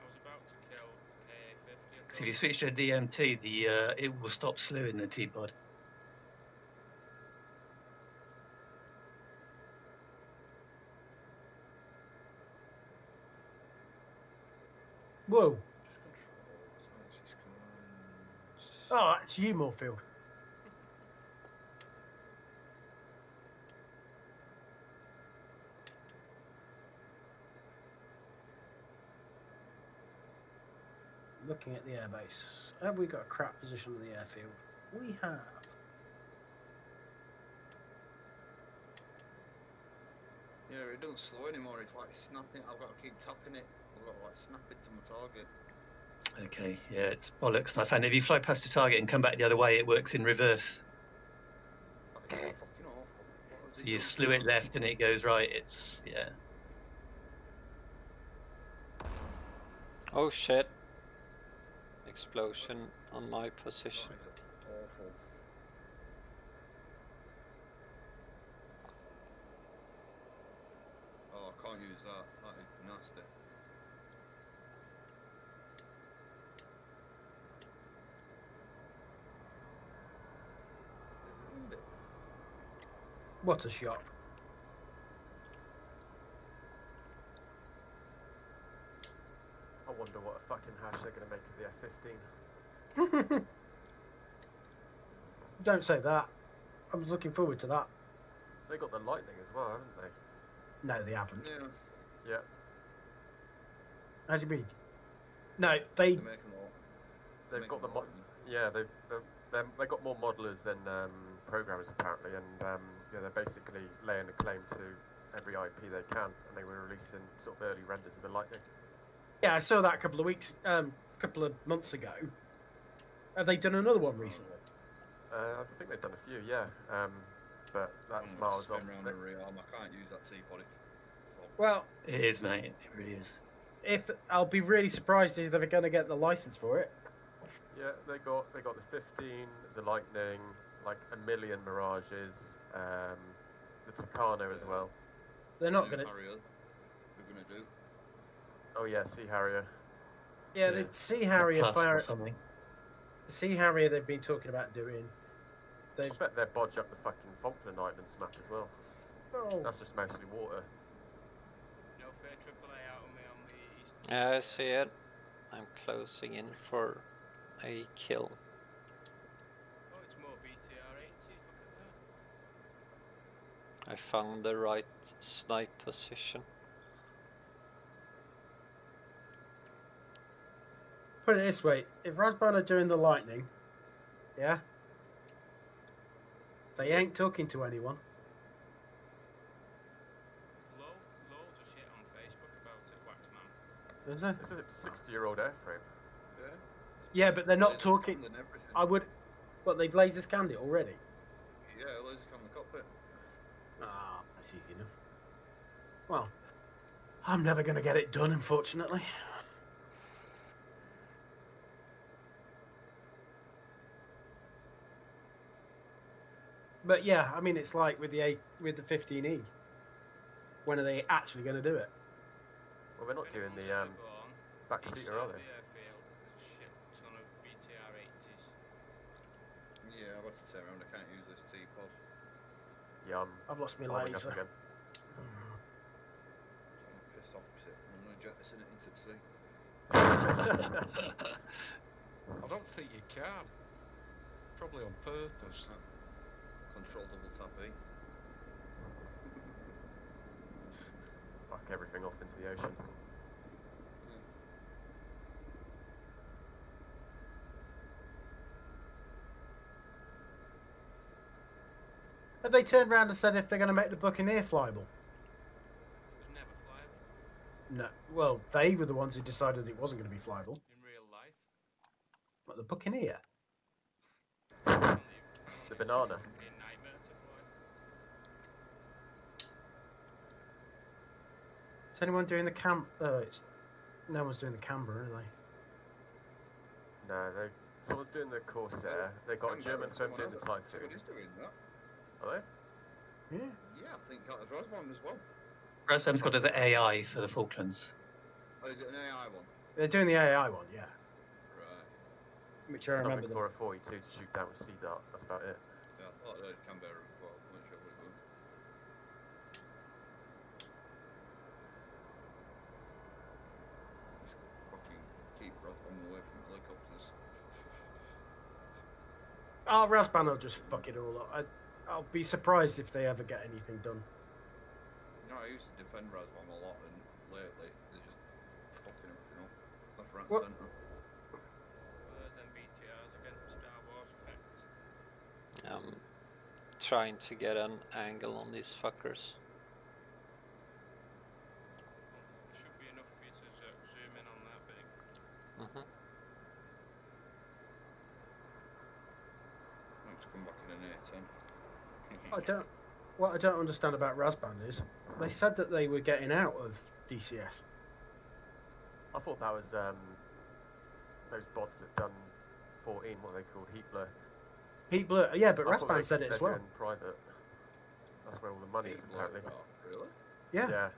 Speaker 7: I was about to kill KA-50. I
Speaker 4: Because if you switch to DMT, the uh, it will stop slewing the T-pod.
Speaker 1: Whoa!
Speaker 2: Just control. Taxis commands.
Speaker 1: Oh, ah, that's you, Moorfield. Looking at the airbase. Have we got a crap position on the airfield? We have.
Speaker 2: Yeah, it doesn't slow anymore. It's like snapping. I've got to keep tapping it. I've got to like snap it to my target.
Speaker 4: Okay, yeah, it's bollocks. And I found if you fly past the target and come back the other way, it works in reverse.
Speaker 2: That is fucking awful. What has
Speaker 4: So you slew it left and it goes right. It's yeah.
Speaker 5: Oh shit. Explosion on my position.
Speaker 2: That is awful. Oh, I can't use that. That is nasty. Is it ruined it?
Speaker 1: What a shot.
Speaker 3: I wonder what a fucking hash they're going to make of the F-15.
Speaker 1: Don't say that. I was looking forward to that.
Speaker 3: They got the Lightning as well, haven't they?
Speaker 1: No, they haven't.
Speaker 2: Yeah,
Speaker 3: Yeah.
Speaker 1: How do you mean? No, they.
Speaker 2: they make them all.
Speaker 3: They've got the
Speaker 2: them
Speaker 3: mo-
Speaker 2: all.
Speaker 3: yeah they've they've they've got more modelers than um, programmers apparently, and um, yeah they're basically laying a claim to every IP they can, and they were releasing sort of early renders of the Lightning.
Speaker 1: Yeah, I saw that a couple of weeks, um, a couple of months ago. Have they done another one recently?
Speaker 3: Uh, I think they've done a few, yeah, um, but that's
Speaker 2: I'm gonna
Speaker 3: miles off.
Speaker 2: round the rearm. I can't use that T-pod.
Speaker 1: Well,
Speaker 4: It is, mate. It really is.
Speaker 1: if I'll be really surprised if they're going to get the license for it.
Speaker 3: Yeah, they got they got the 15, the Lightning, like a million Mirages, um, the Tucano as well.
Speaker 1: They're not going to.
Speaker 2: They're gonna do.
Speaker 3: Oh yeah, Sea Harrier.
Speaker 1: Yeah,
Speaker 4: Yeah.
Speaker 1: the Sea Harrier
Speaker 4: Plus or
Speaker 1: fire.
Speaker 4: something.
Speaker 1: The Sea Harrier they've been talking about doing.
Speaker 3: I
Speaker 1: They.
Speaker 3: bet they'll bodge up the fucking Falkland Islands map as well.
Speaker 1: Oh,
Speaker 3: That's just mostly water.
Speaker 7: No Fear AAA out on me on the east.
Speaker 5: Yeah, I see it. I'm closing in for a kill.
Speaker 7: Oh, it's more BTR 80s. Look at that.
Speaker 5: I found the right snipe position.
Speaker 1: put it this way: if Razbam are doing the lightning, yeah, they ain't talking to anyone.
Speaker 7: There's lo- loads of shit on Facebook about it,
Speaker 1: Is there?
Speaker 3: This is a 60 year old airframe.
Speaker 2: Yeah.
Speaker 1: Yeah, but they're not
Speaker 2: Laser
Speaker 1: talking.
Speaker 2: scanned and everything.
Speaker 1: I would. But they've laser scanned it already.
Speaker 2: Yeah, laser scan the cockpit.
Speaker 1: Ah, that's easy enough. Well, I'm never going to get it done, unfortunately. But yeah, I mean, it's like with the A with the 15e. When are they actually going to do it?
Speaker 3: Well, they're not doing the um, back seater, are they?
Speaker 7: Airfield, there's a shit ton of BTR 80s.
Speaker 2: Yeah, I've had to turn around. I can't use this T-pod.
Speaker 3: Yeah, I'm
Speaker 1: I've lost my
Speaker 3: arming up
Speaker 1: laser.
Speaker 3: again.
Speaker 2: I'm pissed off with it. I'm gonna jettison it into the sea.
Speaker 6: I don't think you can. Probably on purpose.
Speaker 2: Control double tap E.
Speaker 3: Fuck everything off into the ocean.
Speaker 1: Have they turned around and said if they're going to make the Buccaneer flyable?
Speaker 7: It was never flyable
Speaker 1: No. Well, they were the ones who decided it wasn't going to be flyable.
Speaker 7: in real life.
Speaker 1: But the Buccaneer.
Speaker 7: On the,
Speaker 3: The banana.
Speaker 7: It'd be a nightmare to fly.
Speaker 1: Is anyone doing the cam? Uh, it's, no one's doing the Canberra, are they?
Speaker 3: No, they, someone's doing the Corsair. They got a German firm
Speaker 2: someone
Speaker 3: doing the
Speaker 2: else-
Speaker 3: Typhoon.
Speaker 2: Someone is doing that.
Speaker 3: Are they?
Speaker 1: Yeah.
Speaker 2: Yeah, I think that was Razbam as well.
Speaker 4: Razbam's got as an AI for the Falklands.
Speaker 2: Oh, is it an AI one?
Speaker 1: They're doing the AI one, yeah.
Speaker 2: Right.
Speaker 1: Which I remember.
Speaker 3: Something
Speaker 1: Them.
Speaker 3: for a 42 to shoot down with Sea Dart. That's about it.
Speaker 2: Yeah, I thought I heard Canberra before. I'm not sure what it was. Just fucking keep Razbam away from helicopters.
Speaker 1: Oh, Razbam will just fuck it all up. I, I'll be surprised if they ever get anything done.
Speaker 2: You know, I used to defend Razbam a lot, and lately they're just fucking everything up. Left, right,
Speaker 1: What?
Speaker 2: and centre.
Speaker 7: Well, there's them BTRs against Star Wars effect.
Speaker 5: I'm trying to get an angle on these fuckers.
Speaker 7: Well, there should be enough for you to zo- zoom in on that big.
Speaker 5: hmm
Speaker 2: Let's come back in an A10.
Speaker 1: I don't. What I don't understand about Razbam is they said that they were getting out of DCS.
Speaker 3: I thought that was um, those bots that done 14, what they called? Heatblur.
Speaker 1: Heat blur, yeah, but
Speaker 3: I thought
Speaker 1: Razbam
Speaker 3: they-
Speaker 1: said it as
Speaker 3: they're
Speaker 1: well.
Speaker 3: doing private. That's where all the money is
Speaker 2: Heatblur
Speaker 3: apparently.
Speaker 2: car, Really?
Speaker 1: Yeah.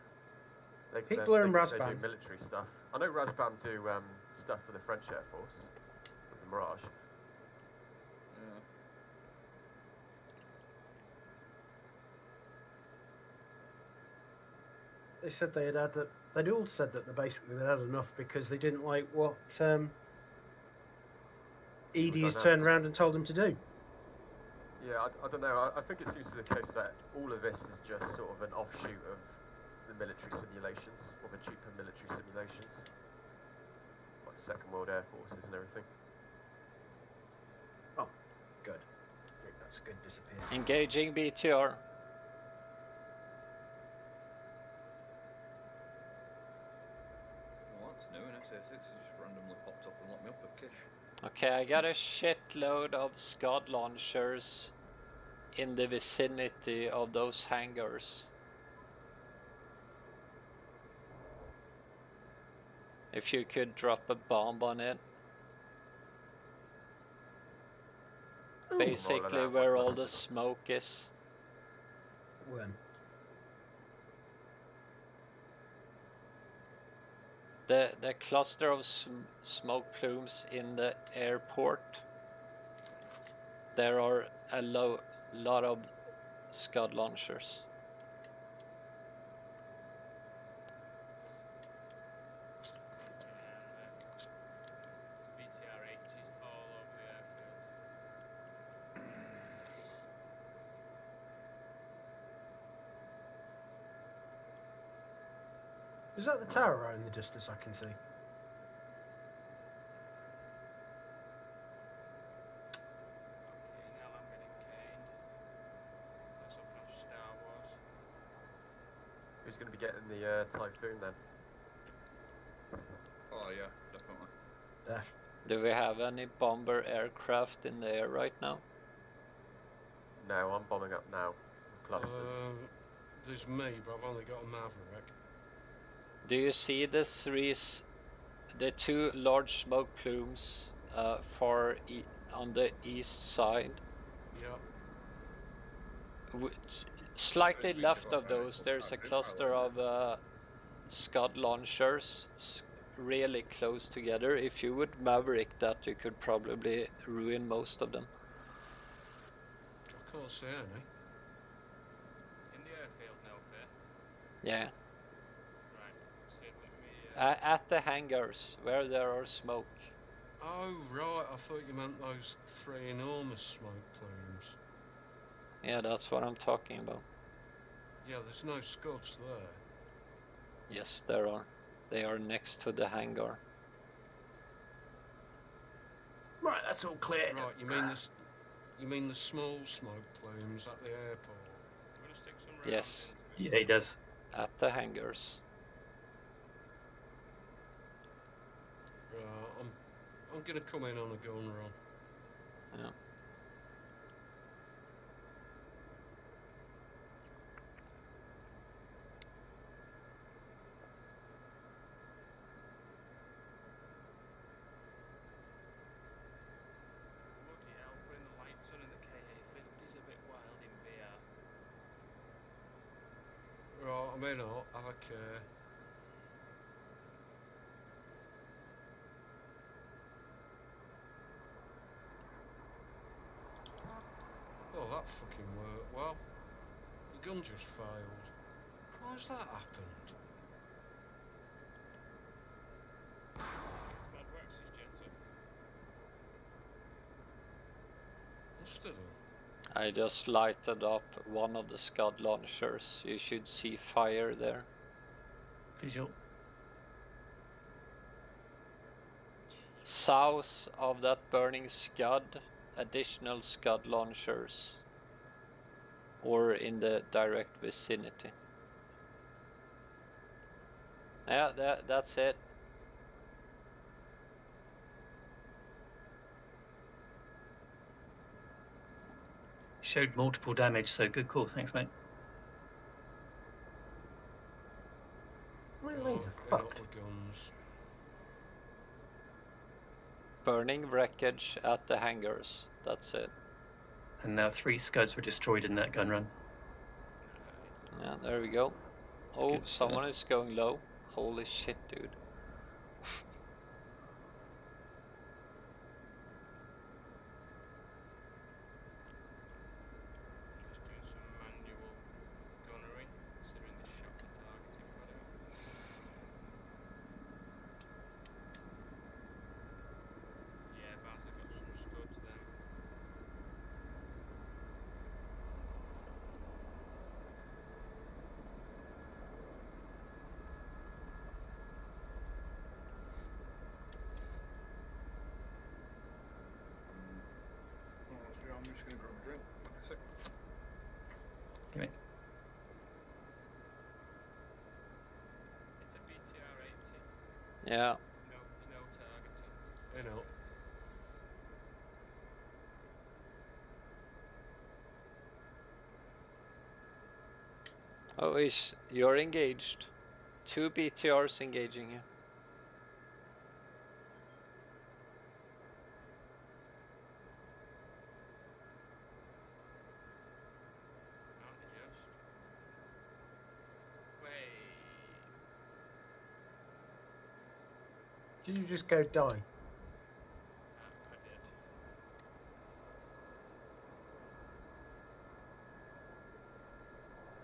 Speaker 3: They,
Speaker 1: Heat
Speaker 3: they-
Speaker 1: blur and
Speaker 3: they, They do military stuff. I know Razbam do um, stuff for the French Air Force with the Mirage.
Speaker 2: Yeah.
Speaker 1: They said they had had that. They'd all said that they basically they had enough because they didn't like what um, ED has turned around and told them to do.
Speaker 3: Yeah, I, I don't know. I, I think it seems to be the case that all of this is just sort of an offshoot of the military simulations, or the cheaper military simulations, like Second World Air Forces and everything.
Speaker 1: Good. I think that's good disappear.
Speaker 5: Engaging BTR.
Speaker 2: Well, that's new in SA6. It just randomly popped up and locked me up at Kish.
Speaker 5: Okay, I got a shitload of Scud launchers in the vicinity of those hangars. If you could drop a bomb on it. basically where all the smoke is.
Speaker 1: When?
Speaker 5: The the cluster of sm- smoke plumes in the airport. There are a lo- lot of Scud launchers.
Speaker 7: And uh, BTR 80s all over the airfield.
Speaker 1: Is that the tower right in the distance I can see?
Speaker 7: Okay, now I'm getting caned. That's up from Star Wars.
Speaker 3: Who's going to be getting the uh, Typhoon then?
Speaker 2: Oh yeah, definitely.
Speaker 1: Def.
Speaker 5: Do we have any bomber aircraft in the air right now?
Speaker 3: No, I'm bombing up now. Clusters.
Speaker 6: Um, there's me, but I've only got a Maverick.
Speaker 5: Do you see the three, the two large smoke plumes uh, far e- on the east side?
Speaker 6: Yeah.
Speaker 5: Which, slightly left of those,
Speaker 2: it's
Speaker 5: there's a cluster of uh, Scud launchers really close together. If you would Maverick that, you could probably ruin most of them.
Speaker 6: I can't see any.
Speaker 7: In the airfield now, Fair.
Speaker 5: Yeah,
Speaker 7: Right. So let me. Uh,
Speaker 5: at the hangars where there are smoke.
Speaker 6: Oh, right. I thought you meant those three enormous smoke plumes.
Speaker 5: Yeah, that's what I'm talking about.
Speaker 6: Yeah, there's no Scots there.
Speaker 5: Yes, there are. They are next to the hangar.
Speaker 1: Right, that's all clear.
Speaker 6: Right, you mean the, you mean the small smoke plumes at the airport?
Speaker 7: I'm gonna stick some rounds
Speaker 5: Yes.
Speaker 7: it.
Speaker 4: Yeah, he does.
Speaker 5: At the hangars.
Speaker 6: Right, I'm, I'm gonna come in on a gun run.
Speaker 5: Yeah.
Speaker 7: Bloody hell, putting the lights on in the KA50 is a bit wild in VR.
Speaker 6: Right, I'm in. I'll have a care. Oh, that fucking worked well. The gun just failed. Why's that happened?
Speaker 7: Bad works is Jetta.
Speaker 6: Must have.
Speaker 5: I just lighted up one of the Scud launchers. You should see fire there.
Speaker 4: Visual.
Speaker 5: South of that burning Scud, additional Scud launchers. Or in the direct vicinity. Yeah, that, that's it.
Speaker 4: Showed multiple damage, so good call. Thanks, mate.
Speaker 1: My
Speaker 6: Oh,
Speaker 1: laser fucked.
Speaker 6: the guns.
Speaker 5: Burning wreckage at the hangars. That's it.
Speaker 4: And now three scuds were destroyed in that gun run.
Speaker 5: Yeah, there we go. Oh,
Speaker 4: Good
Speaker 5: someone
Speaker 4: stuff.
Speaker 5: is going low. Holy shit, dude.
Speaker 7: Just doing some manual gunnery, considering the shot the targeting whatever. Yeah, Baz, I got some studs then.
Speaker 2: Oh, so I'm just gonna grab a drink. Sec.
Speaker 4: Give it.
Speaker 7: It's a BTR 80,
Speaker 5: Yeah,
Speaker 7: no, no targeting.
Speaker 6: You know.
Speaker 5: Oh, is you're engaged. Two BTRs engaging you.
Speaker 1: Did you just go die?
Speaker 7: I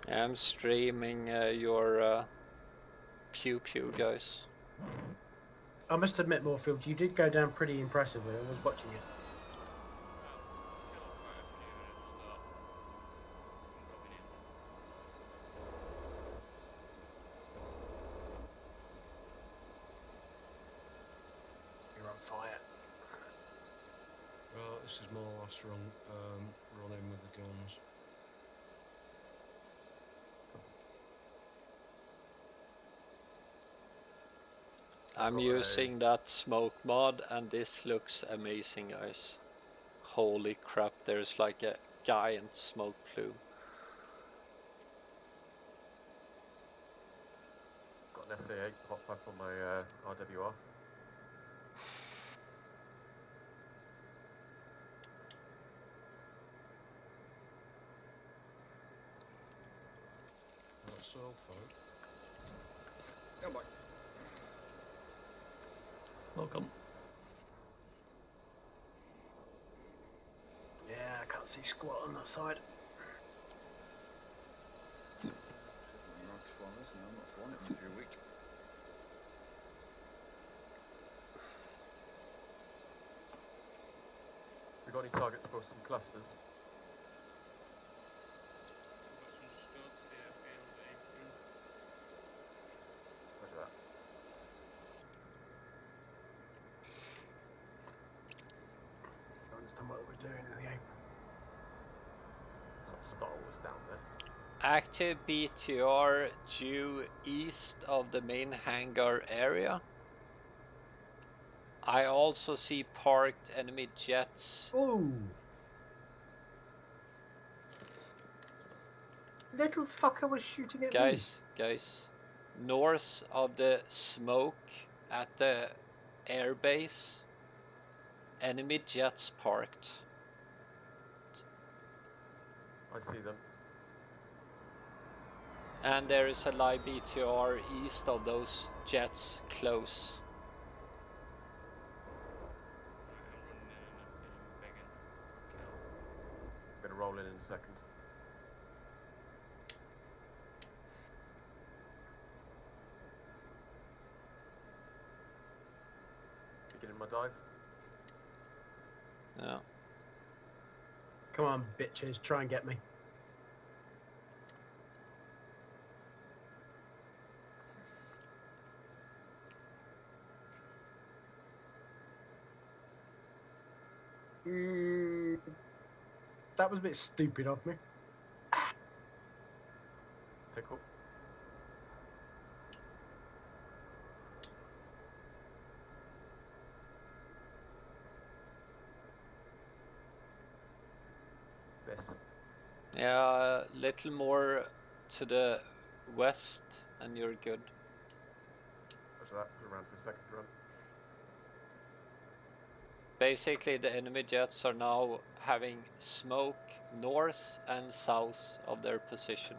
Speaker 7: did.
Speaker 5: I'm streaming uh, your uh, pew pew guys.
Speaker 1: I must admit, Moorfield, you did go down pretty impressively. I was watching it. You're on fire.
Speaker 6: Right, this is my last run, um, run in with the guns.
Speaker 5: I'm
Speaker 3: Right.
Speaker 5: using that smoke mod and this looks amazing guys. Holy crap, there's like a giant smoke plume.
Speaker 3: Got an SA8 pop up on my uh, RWR.
Speaker 6: That's all, folks.
Speaker 2: Come back.
Speaker 4: Welcome.
Speaker 1: Yeah, I can't see squat on that side.
Speaker 2: I'm not fun, isn't? I'm not fun it every week.
Speaker 3: We got any targets for some clusters?
Speaker 7: Got some scopes here, field apron.
Speaker 3: Roger that.
Speaker 1: I understand what we're doing in the apron.
Speaker 3: It's like Star Wars down there.
Speaker 5: Active BTR due east of the main hangar area. I also see parked enemy jets.
Speaker 1: Ooh. Little fucker was shooting at me.
Speaker 5: Guys, guys, north of the smoke at the airbase, enemy jets parked.
Speaker 3: I see them.
Speaker 5: And there is a live BTR east of those jets close.
Speaker 7: Right, I'm running in and I'm getting bigger.
Speaker 3: I'm gonna roll in in a second. Beginning my dive.
Speaker 5: Yeah.
Speaker 1: Come on, bitches, try and get me. Mm, that was a bit stupid of me.
Speaker 3: Pickle. Miss.
Speaker 5: Yeah, a little more to the west, and you're good.
Speaker 3: Roger that. Put around for a second run.
Speaker 5: Basically, the enemy jets are now having smoke north and south of their position.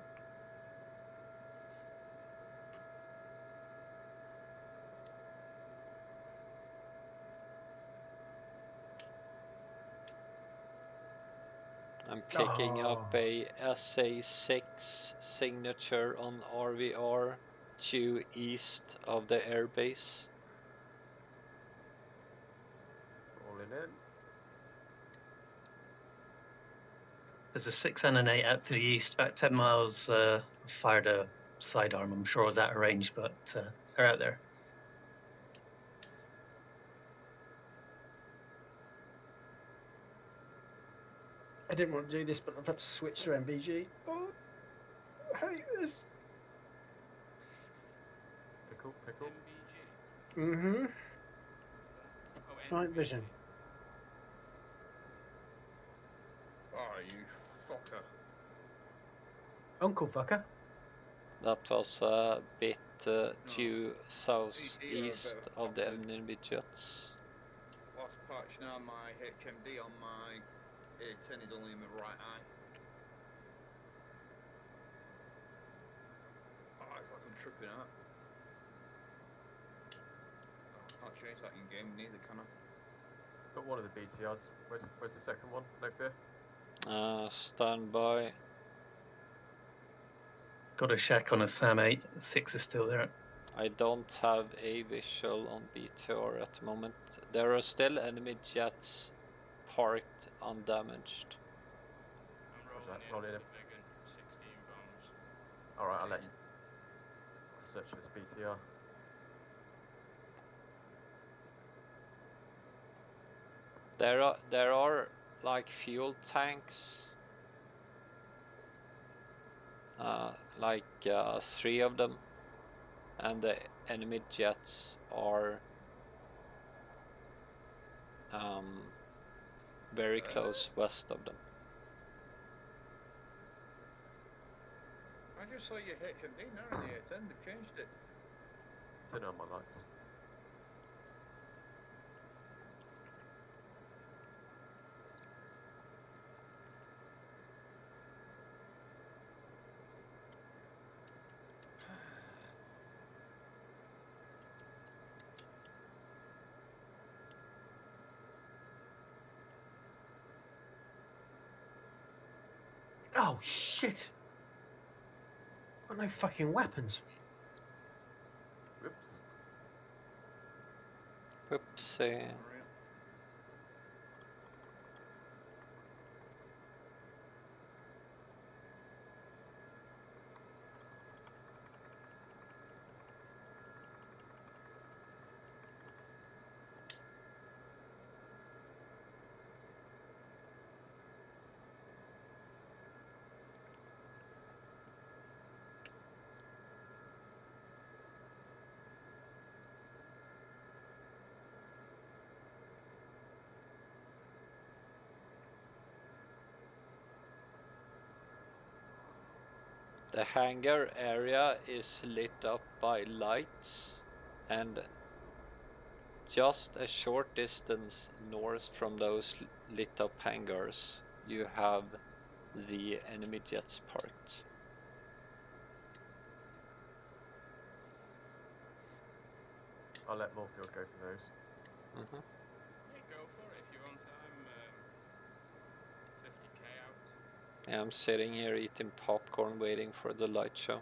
Speaker 5: I'm picking up
Speaker 1: Oh.
Speaker 5: a SA6 signature on RWR to east of the airbase.
Speaker 3: Rolling in.
Speaker 4: There's a six and an eight out to the east, about 10 miles. Uh, fired a sidearm. I'm sure it was out of range, but uh, they're out there.
Speaker 1: I didn't want to do this, but I've had to switch to MBG. Oh, I hate this.
Speaker 3: Pickle, pickle.
Speaker 7: MBG.
Speaker 1: Mm-hmm.
Speaker 7: Oh,
Speaker 1: Night vision.
Speaker 2: Oh, you fucker.
Speaker 1: Uncle fucker.
Speaker 5: That was a bit uh, due
Speaker 2: He- he
Speaker 5: southeast of the
Speaker 2: fucking-
Speaker 5: enemy jets.
Speaker 2: Last patch now, my HMD on my A10 is only in my right eye. Oh, it's like I'm tripping out. can't change that in game neither, can I?
Speaker 3: Got one of the BTRs. Where's, where's the second one? No fear.
Speaker 5: Uh, stand by.
Speaker 4: Got a shack on a Sam 8. Six is still there.
Speaker 5: I don't have a visual on BTR at the moment. There are still enemy jets parked undamaged.
Speaker 7: I'm rolling
Speaker 3: that,
Speaker 7: in
Speaker 3: rolling
Speaker 7: with
Speaker 3: in.
Speaker 7: the big un, 16 bombs.
Speaker 3: Alright, I'll let you. Search for this BTR.
Speaker 5: There are there are like fuel tanks. Uh, like uh, three of them, and the enemy jets are um, very close west of them.
Speaker 2: I just saw your HMD now in the A10, they've changed it.
Speaker 3: Turn on my lights.
Speaker 1: Oh shit! Got no fucking weapons.
Speaker 3: Whoops.
Speaker 5: Whoopsie. Hangar area is lit up by lights, and just a short distance north from those lit up hangars, you have the enemy jets parked.
Speaker 3: I'll let Moorfield go for those.
Speaker 5: hmm
Speaker 7: Yeah, go for it if you want. I'm um, 50k out.
Speaker 5: Yeah, I'm sitting here eating popcorn, waiting for the light show.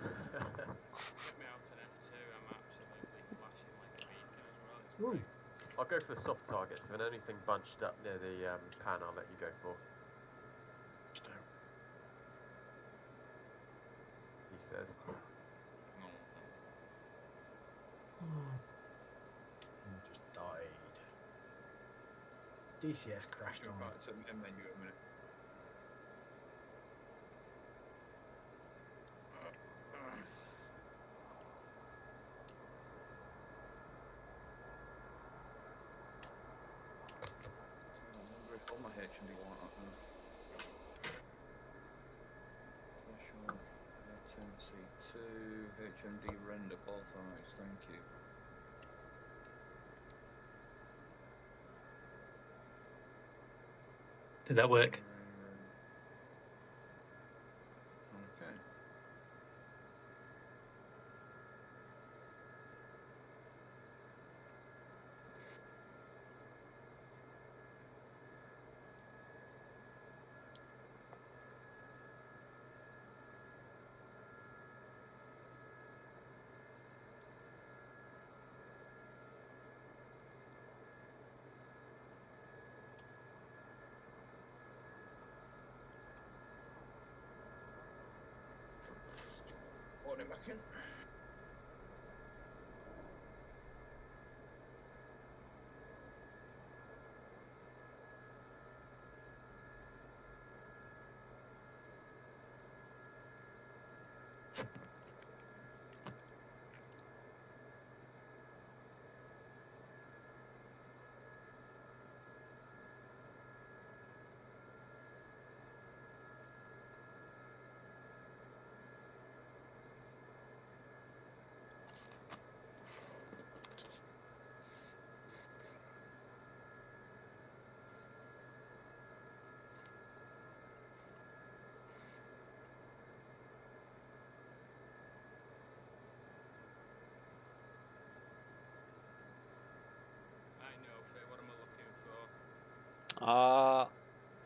Speaker 7: Get me out an F2. I'm absolutely flashing like a beacon as well. It's
Speaker 1: Ooh.
Speaker 7: great.
Speaker 3: I'll go for the soft targets. If anything bunched up near the um, pan, I'll let you go for. He says.
Speaker 1: Just died. DCS crashed
Speaker 2: Go
Speaker 1: on.
Speaker 2: back to the menu a minute. I wonder if all my HMD want that now. Threshold, A10C2, HMD render both eyes, thank you.
Speaker 4: Did that work?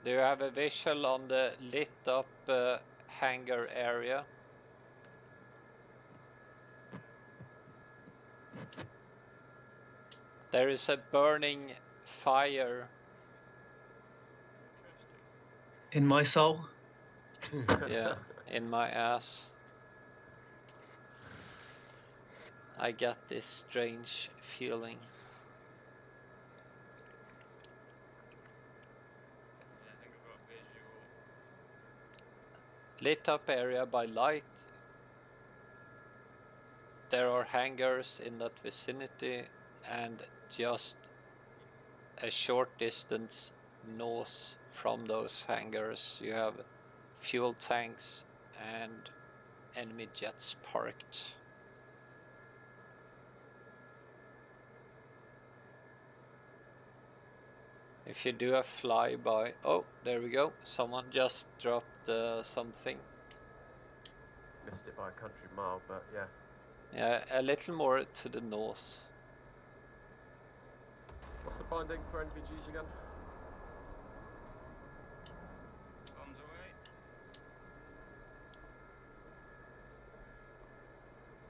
Speaker 5: Do you have a visual on the lit up uh, hangar area? There is a burning fire.
Speaker 4: In my soul,
Speaker 5: yeah, in my ass. I get this strange feeling.
Speaker 7: Yeah, I think I've got visual.
Speaker 5: Lit up area by light. There are hangars in that vicinity, and just a short distance north from those hangars, you have fuel tanks and enemy jets parked. If you do a flyby, oh, there we go. Someone just dropped uh, something.
Speaker 3: Missed it by a country mile, but yeah.
Speaker 5: Yeah, a little more to the north.
Speaker 3: What's the binding for NVGs again?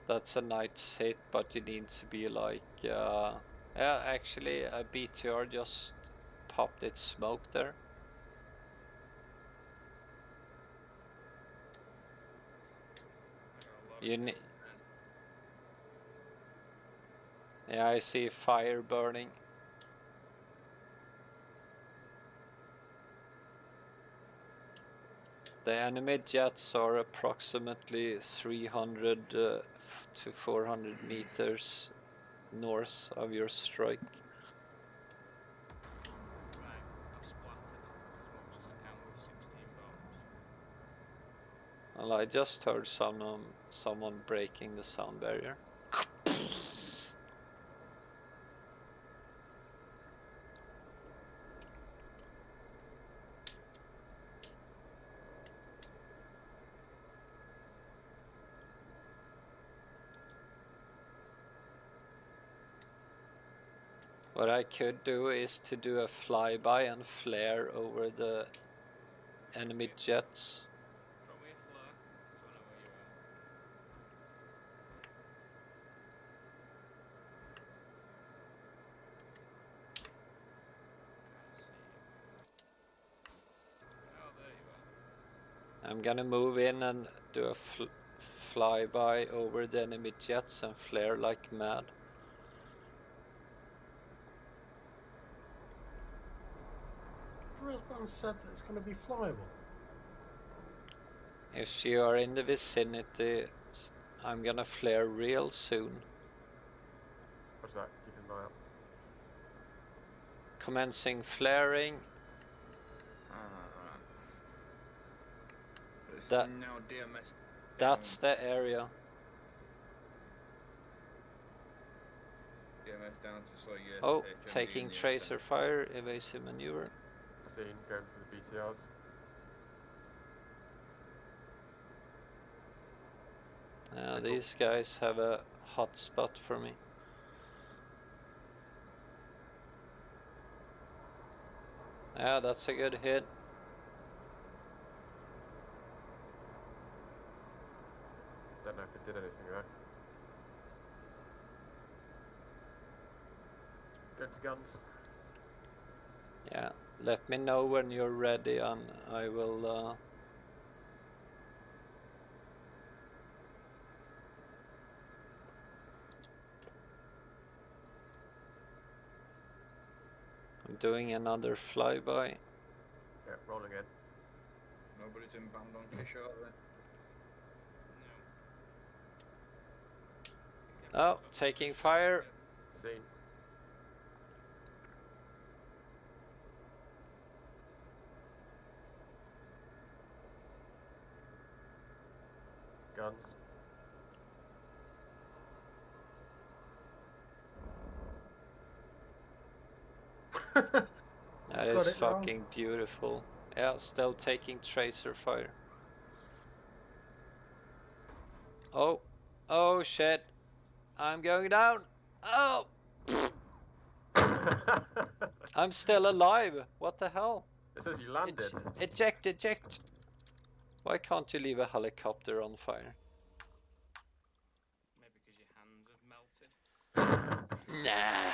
Speaker 5: That's a nice hit, but you need to be like, uh, yeah, actually, a BTR just popped its smoke there.
Speaker 7: There are a lot
Speaker 5: You
Speaker 7: of
Speaker 5: ne-
Speaker 7: bombs then.
Speaker 5: Yeah, I see fire burning. The enemy jets are approximately 300 uh, to 400 meters north of your strike.
Speaker 7: Right, I've splattered as much as I can with 16 bombs.
Speaker 5: Well, I just heard someone someone breaking the sound barrier. What I could do is to do a flyby and flare over the enemy jets.
Speaker 7: Drop me a flare, so I know where you are. Can't see you. Oh, there you are.
Speaker 5: I'm gonna move in and do a fl- flyby over the enemy jets and flare like mad.
Speaker 1: Drillsman said that it's going to be flyable.
Speaker 5: If you are in the vicinity, I'm gonna flare real soon.
Speaker 3: What's that? Keep an eye out.
Speaker 5: Commencing flaring.
Speaker 2: Ah, right. It's
Speaker 5: That-
Speaker 2: now DMS.
Speaker 5: That's
Speaker 2: down,
Speaker 5: the area.
Speaker 2: DMS down to so yeah.
Speaker 5: Oh, taking tracer
Speaker 2: inside.
Speaker 5: fire, evasive maneuver.
Speaker 3: Seen going for the BTRs.
Speaker 5: Yeah,
Speaker 3: Cool.
Speaker 5: these guys have a hot spot for me. Yeah, that's a good hit.
Speaker 3: Don't know if it did anything though. Going to guns.
Speaker 5: Yeah, let me know when you're ready and I will uh, I'm doing another flyby.
Speaker 3: Yeah, rolling in.
Speaker 2: Nobody's inbound on Kishore then.
Speaker 7: No.
Speaker 5: Oh, taking fire.
Speaker 3: Seen. Guns.
Speaker 5: that is
Speaker 1: Got
Speaker 5: is
Speaker 1: it wrong.
Speaker 5: fucking beautiful. Yeah, still taking tracer fire. Oh, oh shit. I'm going down. Oh, I'm still alive. What the hell?
Speaker 3: It says you landed.
Speaker 5: Ej- eject, eject. Why can't you leave a helicopter on fire?
Speaker 7: Maybe because your hands have melted.
Speaker 5: Nah.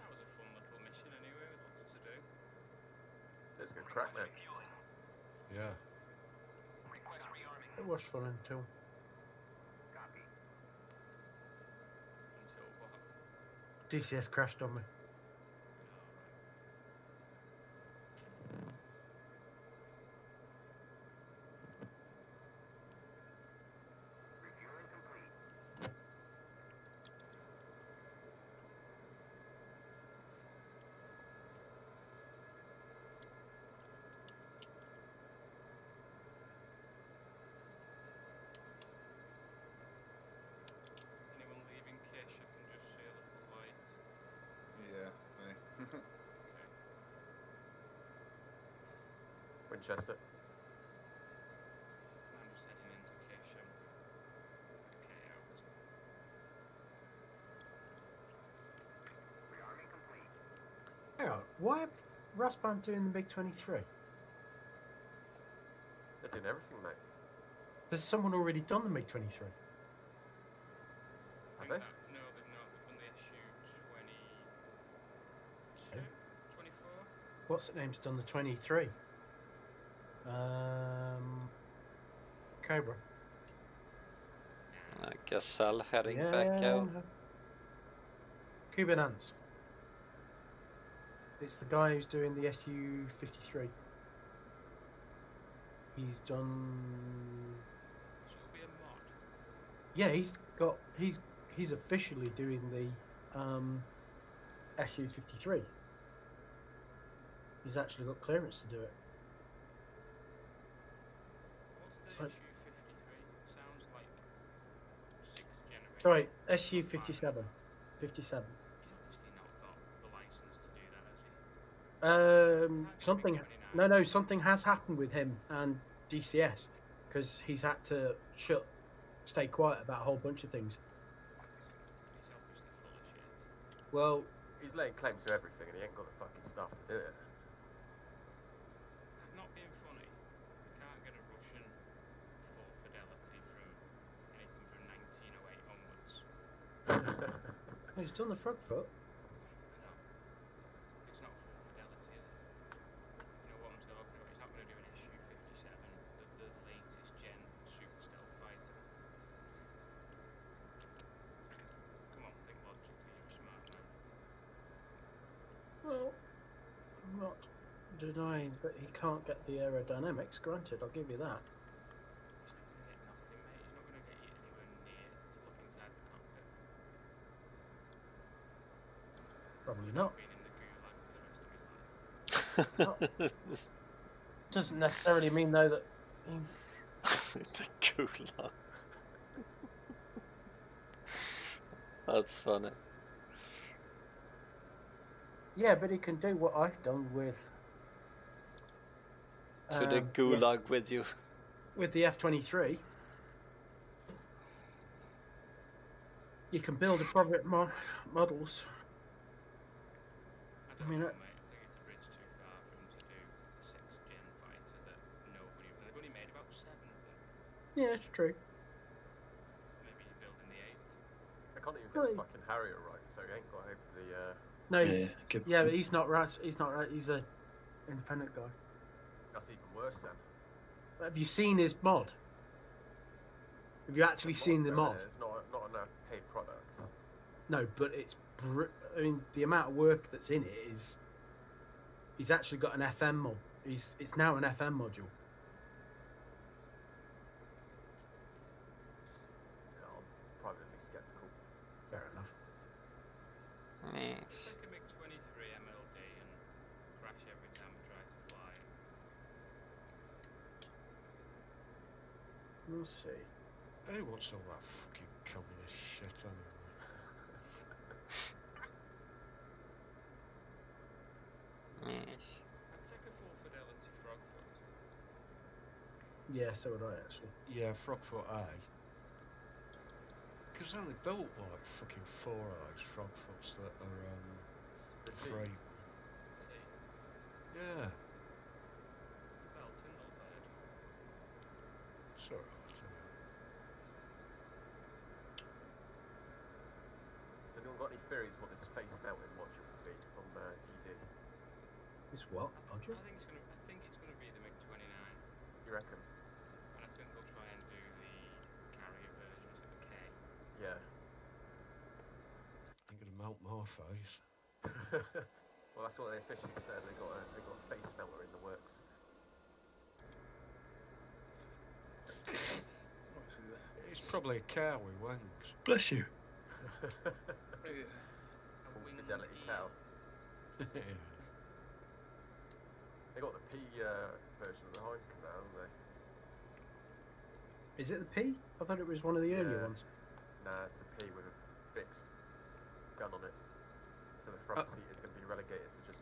Speaker 7: That was a fun little mission anyway, with lots to do.
Speaker 3: It's good crack, mate.
Speaker 6: Yeah.
Speaker 1: It was fun until
Speaker 7: Until what?
Speaker 1: DCS crashed on me.
Speaker 7: Anyone leaving Kish? I can just see a little light.
Speaker 2: Yeah, me.
Speaker 3: Winchester.
Speaker 7: I'm just heading into Kish. I'm okay out.
Speaker 1: Hang on, why are Razbam doing the MiG 23?
Speaker 3: They're doing everything, mate.
Speaker 1: There's someone already done the MiG 23.
Speaker 3: Have
Speaker 7: Think
Speaker 3: they?
Speaker 7: that- no, they've not. They've done the SU 22,
Speaker 1: Okay.
Speaker 7: 24.
Speaker 1: What's the name's done the 23? Um, Cobra.
Speaker 5: I guess I'll heading back out.
Speaker 1: Cubanace. It's the guy who's doing the SU 53. He's done.
Speaker 7: So it'll be a mod.
Speaker 1: Yeah, he's got. He's he's officially doing the um, SU 53. He's actually got clearance to do it.
Speaker 7: What's the
Speaker 1: So-
Speaker 7: SU 53? Sounds like sixth generation.
Speaker 1: Sorry, SU 57. 57.
Speaker 7: He's obviously not got the license to do that, has he?
Speaker 1: Um, something. No, no, something has happened with him and DCS because he's had to shut, stay quiet about a whole bunch of things.
Speaker 7: He's obviously full of shit.
Speaker 1: Well,
Speaker 3: He's laying claim to everything and he ain't got the fucking stuff to do it.
Speaker 7: I'm not being funny. You can't get a Russian full fidelity from anything from 1908 onwards.
Speaker 1: he's done the frog foot.
Speaker 7: No. It's not full fidelity, is it? You know what I'm talking about? He's not going to do an SU 57, the, the latest gen super stealth fighter. Come on, think logically, you're a smart man.
Speaker 1: Well, I'm not denying that he can't get the aerodynamics. Granted, I'll give you that.
Speaker 7: He's not going to get nothing, mate. He's not going to get you anywhere near to look inside the cockpit.
Speaker 1: Probably not.
Speaker 7: Been in the gulag for the rest his life.
Speaker 1: Doesn't necessarily mean though that.
Speaker 5: the gulag. That's funny.
Speaker 1: Yeah, but he can do what I've done with.
Speaker 5: To the
Speaker 1: um, yeah,
Speaker 5: gulag with you.
Speaker 1: with the F twenty three. You can build appropriate mo- models.
Speaker 7: I
Speaker 1: mean,
Speaker 7: know. I think it's a bridge too far for him to do a sixth gen fighter that nobody. Made about seven of them.
Speaker 1: Yeah, it's true.
Speaker 7: Maybe he's building the eighth.
Speaker 3: I can't even
Speaker 1: Well,
Speaker 3: get the fucking Harrier right, so he ain't got hope for the. Uh,
Speaker 1: No, he's,
Speaker 4: Yeah, good
Speaker 1: yeah, but he's not right. He's not right. He's a independent guy.
Speaker 3: that's even worse then.
Speaker 1: Have you seen his mod? Have you actually seen the mod?
Speaker 3: It's not not a paid product.
Speaker 1: No, but it's. Br- I mean, the amount of work that's in it is. He's actually got an FM mod. He's. It's now an FM module.
Speaker 3: Yeah, I'm privately skeptical.
Speaker 1: Fair enough.
Speaker 7: Just take 23 MLD and crash every time I try to fly.
Speaker 1: We'll see.
Speaker 6: Who wants all that fucking communist shit anyway?
Speaker 5: Mm.
Speaker 7: I'd take a full fidelity frogfoot.
Speaker 1: Yeah, so would I actually.
Speaker 6: Yeah, Frogfoot A. Because they only built like fucking four of those Frogfoots that are um,
Speaker 3: The
Speaker 6: free.
Speaker 3: Ts.
Speaker 6: Yeah,
Speaker 7: Belton, not bad.
Speaker 6: it's alright.
Speaker 3: Has anyone got any theories what this face melting module will be from uh, ED?
Speaker 1: It's what?
Speaker 7: I,
Speaker 1: Roger?
Speaker 7: I think it's gonna. I think it's gonna be the MiG 29,
Speaker 3: You reckon?
Speaker 7: and I think they'll try and do the carrier versions of the K.
Speaker 3: Yeah.
Speaker 6: Ain't gonna face.
Speaker 3: well, that's what they officially said. They got a they got a face melter in the works.
Speaker 6: It's probably a cow with wings.
Speaker 4: Bless you.
Speaker 7: A
Speaker 3: Full fidelity cow.
Speaker 6: yeah.
Speaker 3: They got the P uh, version of the Hind canal, haven't they?
Speaker 1: Is it the P? I thought it was one of the earlier
Speaker 3: Yeah.
Speaker 1: ones.
Speaker 3: Nah, it's the P with a fixed gun on it. So the front
Speaker 1: Oh.
Speaker 3: seat is going to be relegated to just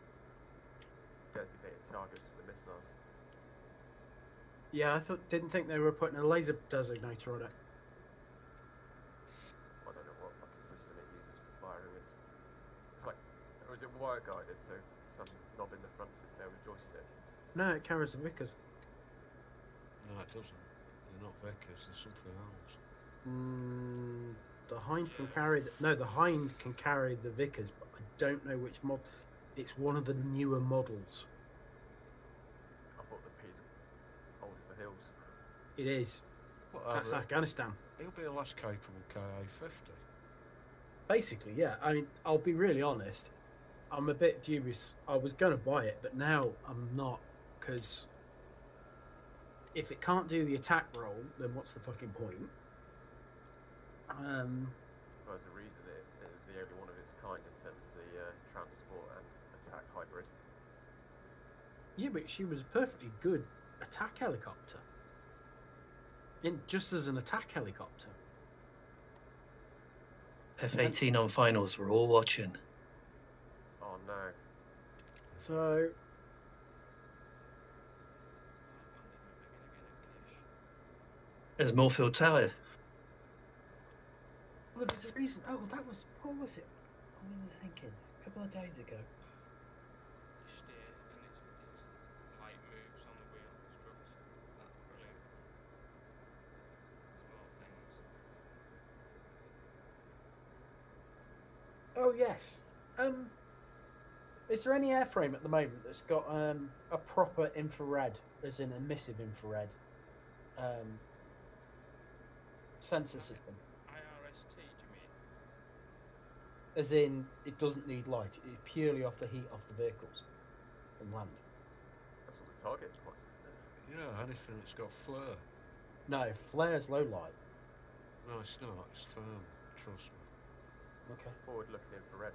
Speaker 3: designated targets for the missiles.
Speaker 1: Yeah, I thought didn't think they were putting a laser designator on it.
Speaker 3: I don't know what fucking system it uses for firing this. It's like, or is it wire guided? So some knob in the front sits there with a joystick.
Speaker 1: No, it carries the Vikhrs.
Speaker 6: No, it doesn't. They're not Vikhrs, there's something else.
Speaker 1: Mm, the Hind can carry the, no, the Hind can carry the Vikhrs, but I don't know which mod. It's one of the newer models.
Speaker 3: I thought the P's old as the hills.
Speaker 1: It is.
Speaker 6: Whatever.
Speaker 1: That's Afghanistan.
Speaker 6: It'll be a less capable KA-50.
Speaker 1: Basically, yeah. I mean, I'll be really honest. I'm a bit dubious. I was going to buy it, but now I'm not because if it can't do the attack roll, then what's the fucking point? Um,
Speaker 3: Well, there's a reason it, it was the only one of its kind in terms of the uh, transport and attack hybrid.
Speaker 1: Yeah, but she was a perfectly good attack helicopter. In just as an attack helicopter.
Speaker 4: F18 on finals. We're all watching.
Speaker 3: Oh no.
Speaker 1: So
Speaker 7: I've landed
Speaker 4: There's Moorfield Tower.
Speaker 1: Well, there was a reason. Oh, that was what was it? What was I thinking? A couple of days ago.
Speaker 7: You steer and it's, it's light moves on the wheel struts. That's brilliant. Small things.
Speaker 1: Oh yes. Um, is there any airframe at the moment that's got um a proper infrared, as in emissive infrared, um, sensor system?
Speaker 7: IRST, do you mean?
Speaker 1: As in, it doesn't need light. It's purely off the heat of the vehicles and land.
Speaker 3: That's what the target was, isn't it?
Speaker 6: Yeah, anything that's got flare.
Speaker 1: No, flares low light.
Speaker 6: No, it's not. It's firm. Trust me.
Speaker 1: Okay.
Speaker 3: Forward looking infrared.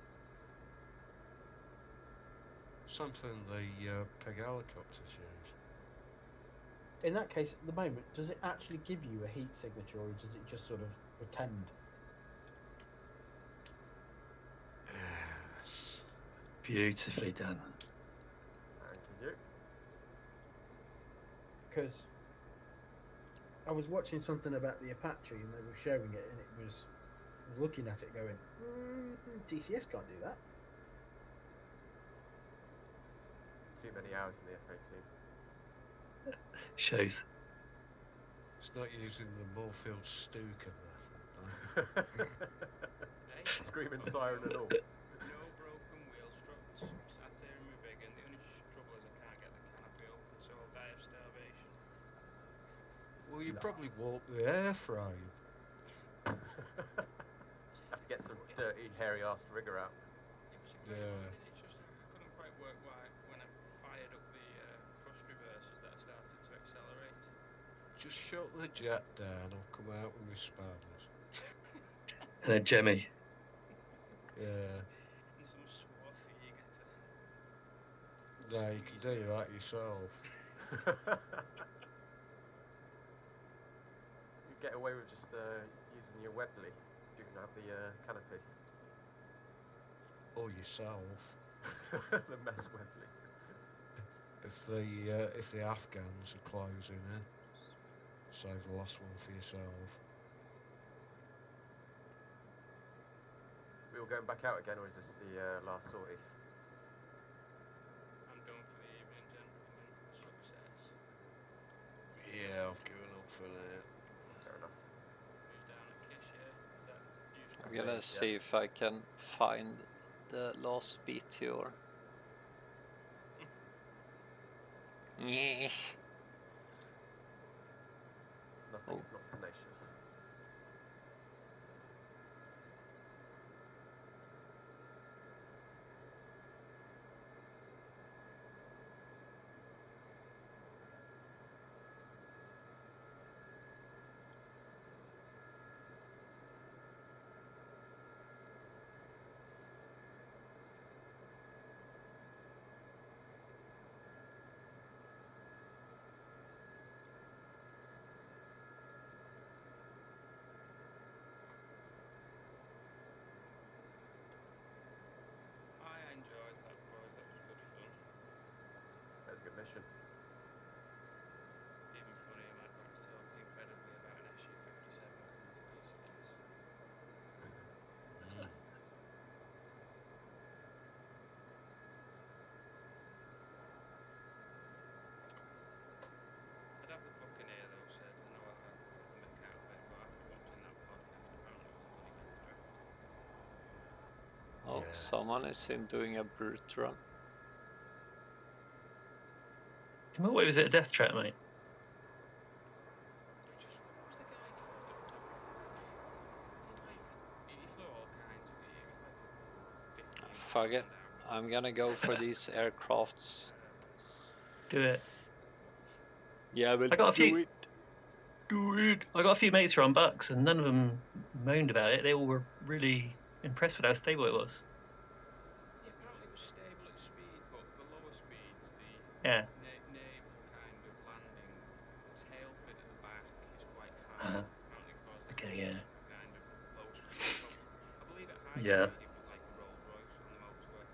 Speaker 6: Something the uh, pig helicopters use.
Speaker 1: In that case, at the moment, does it actually give you a heat signature, or does it just sort of pretend?
Speaker 6: Yes.
Speaker 4: Beautifully done.
Speaker 3: And can you?
Speaker 1: because I was watching something about the Apache and they were showing it, and it was looking at it going, mm, DCS can't do that.
Speaker 3: Too many hours in the F-18.
Speaker 4: Shows.
Speaker 6: It's not using the Moorfield Stuka method. though.
Speaker 7: Hey,
Speaker 3: Screaming siren and all.
Speaker 7: no broken wheel struts. Sat here in my big, and the only sh- trouble is I can't get the canopy open, so I'll die of starvation.
Speaker 6: well, you
Speaker 1: No.
Speaker 6: probably warp the airframe.
Speaker 3: Have to get some dirty, hairy-assed rigger out.
Speaker 7: It was a great
Speaker 6: Yeah.
Speaker 7: one, It's just I couldn't quite work why when I fired up the uh, thrust reversers that I started to accelerate.
Speaker 6: Just shut the jet down. I'll come out with my spanners.
Speaker 4: And a Jemmy.
Speaker 6: Yeah.
Speaker 7: And some swarthy eager to.
Speaker 6: No, you can do that yourself.
Speaker 3: you get away with just uh, using your Webley. You can have the uh, canopy.
Speaker 6: Or yourself.
Speaker 3: the mess Webley.
Speaker 6: If the uh, if the Afghans are closing in, save the last one for yourself.
Speaker 3: We all going back out again, or is this the uh, last sortie?
Speaker 7: I'm done for the evening, gentlemen. Success.
Speaker 6: Yeah, I've given up for that.
Speaker 3: Fair enough.
Speaker 7: Who's down at Kish here? Is that usual?
Speaker 5: I'm gonna
Speaker 3: yeah.
Speaker 5: see if I can find the last meteor. Yes.
Speaker 3: Nothing
Speaker 5: Oh.
Speaker 3: if not tenacious.
Speaker 7: I enjoyed that, boys. That was good fun.
Speaker 3: That was a good mission.
Speaker 7: Even funnier, Madwax talking incredibly about an SU-57 coming to DCS.
Speaker 6: Mm.
Speaker 7: I'd have the Buccaneer though, said. I know I had the mick out of it, but after watching that podcast, apparently it was a bloody death trap.
Speaker 5: Oh,
Speaker 6: Yeah.
Speaker 5: Someone is in doing a brute run.
Speaker 4: In what way was it a death trap, mate?
Speaker 7: Just, what's the guy called? He, like, he, he flew all kinds of the He was like 15
Speaker 5: Fuck it. I'm gonna go for these aircrafts.
Speaker 4: Do it.
Speaker 5: Yeah, but
Speaker 4: I got a
Speaker 5: do
Speaker 4: few-
Speaker 5: it.
Speaker 4: Do it. I got a few mates who are on Bucks, and none of them moaned about it. They all were really impressed with how stable it was.
Speaker 7: I believe at high
Speaker 4: Yeah.
Speaker 7: speed it was like a Rolls Royce on the motorway.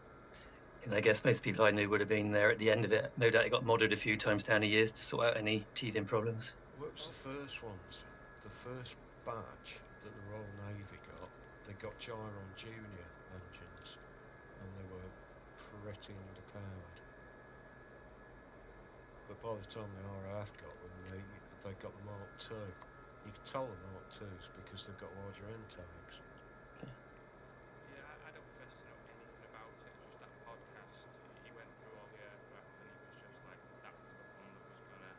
Speaker 4: And I guess most people I knew would have been there at the end of it. No doubt it got modded a few times down the years to sort out any teething problems.
Speaker 6: What was the first ones? The first batch that the Royal Navy got, they got Gyron Junior engines, and they were pretty underpowered. But by the time the RAF got them, they they got the Mark II. You could tell the Mark IIs because they've got larger intakes.
Speaker 7: Yeah, I, I don't fess know anything about it. Just that podcast, he went through all the aircraft and he was just like, that was the one that was gonna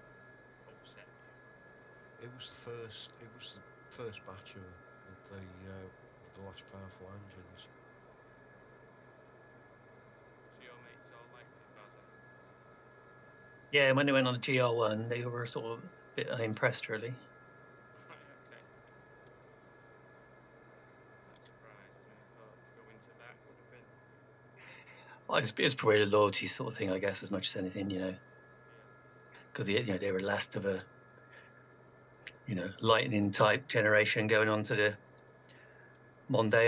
Speaker 7: upset you.
Speaker 6: It was the first. It was the first batch of of the uh, the less powerful engines.
Speaker 7: So your mates all liked it, Bazza.
Speaker 4: Yeah, when they went on the GR1, they were sort of a bit unimpressed, really.
Speaker 7: Well, okay. That surprised me. I thought to go into that would have been.
Speaker 4: I just, it was probably a loyalty sort of thing, I guess, as much as anything, you know.
Speaker 7: Yeah.
Speaker 4: Because you know they were last of a, you know, lightning type generation going on to the Mondeo.
Speaker 7: I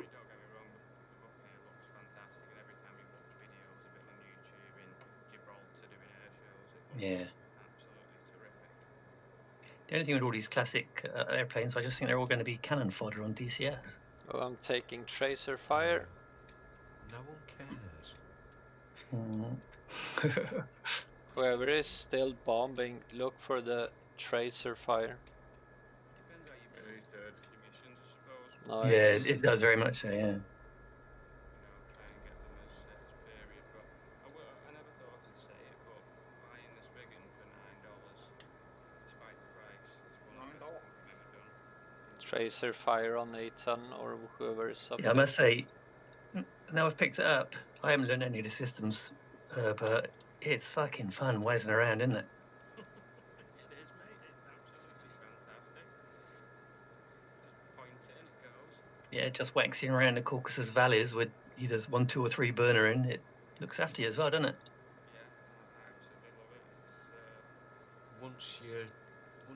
Speaker 7: mean, don't get me wrong, the, the Buccaneer looks fantastic, and every time you watch videos of it on YouTube in Gibraltar doing air shows, it looks
Speaker 4: Yeah.
Speaker 7: absolutely.
Speaker 4: The only thing with all these classic uh, airplanes, I just think they're all going to be cannon fodder on DCS.
Speaker 5: Oh, I'm taking tracer fire.
Speaker 6: No one cares.
Speaker 4: Mm.
Speaker 5: Whoever is still bombing, look for the tracer fire.
Speaker 7: Depends how you
Speaker 2: Yeah,
Speaker 7: build
Speaker 2: he's dead.
Speaker 7: your missions, I suppose.
Speaker 5: Nice.
Speaker 4: yeah, it, it does very much so. Yeah.
Speaker 7: you know, try and get them as, uh, as varied. But I, will, I never thought I'd say it, but buying the Viggen for nine dollars, despite the price, is one of the best things I've ever done.
Speaker 5: Tracer fire on Ethan or whoever is up
Speaker 4: Yeah, I
Speaker 5: there.
Speaker 4: must say, now I've picked it up, I haven't learned any of the systems, uh, but it's fucking fun whizzing around, isn't it?
Speaker 7: It is, mate. It's absolutely fantastic. Just point it and it goes.
Speaker 4: Yeah, just waxing around the Caucasus valleys with either one, two, or three burner in. It looks after you as well, doesn't it?
Speaker 7: Yeah, I I absolutely love it. It's uh,
Speaker 6: Once you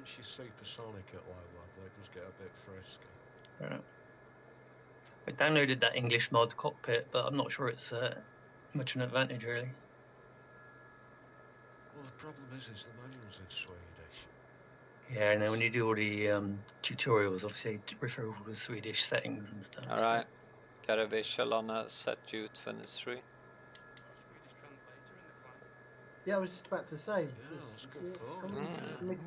Speaker 6: once you're supersonic at low level, it does get a bit frisky.
Speaker 4: Right. I downloaded that English mod cockpit, but I'm not sure it's uh, much an advantage really.
Speaker 6: Well, the problem is, is the manual's in Swedish.
Speaker 4: Yeah, and then when you do all the um, tutorials, obviously refer all the Swedish settings and stuff. so-
Speaker 5: Alright. Got a visual on a set U23.
Speaker 7: Got a Swedish translator in the clan.
Speaker 1: Yeah, I was just about to say.
Speaker 6: Yeah,
Speaker 1: just-
Speaker 6: that's good
Speaker 1: yeah,
Speaker 6: point,
Speaker 1: I
Speaker 6: yeah.
Speaker 1: I mean.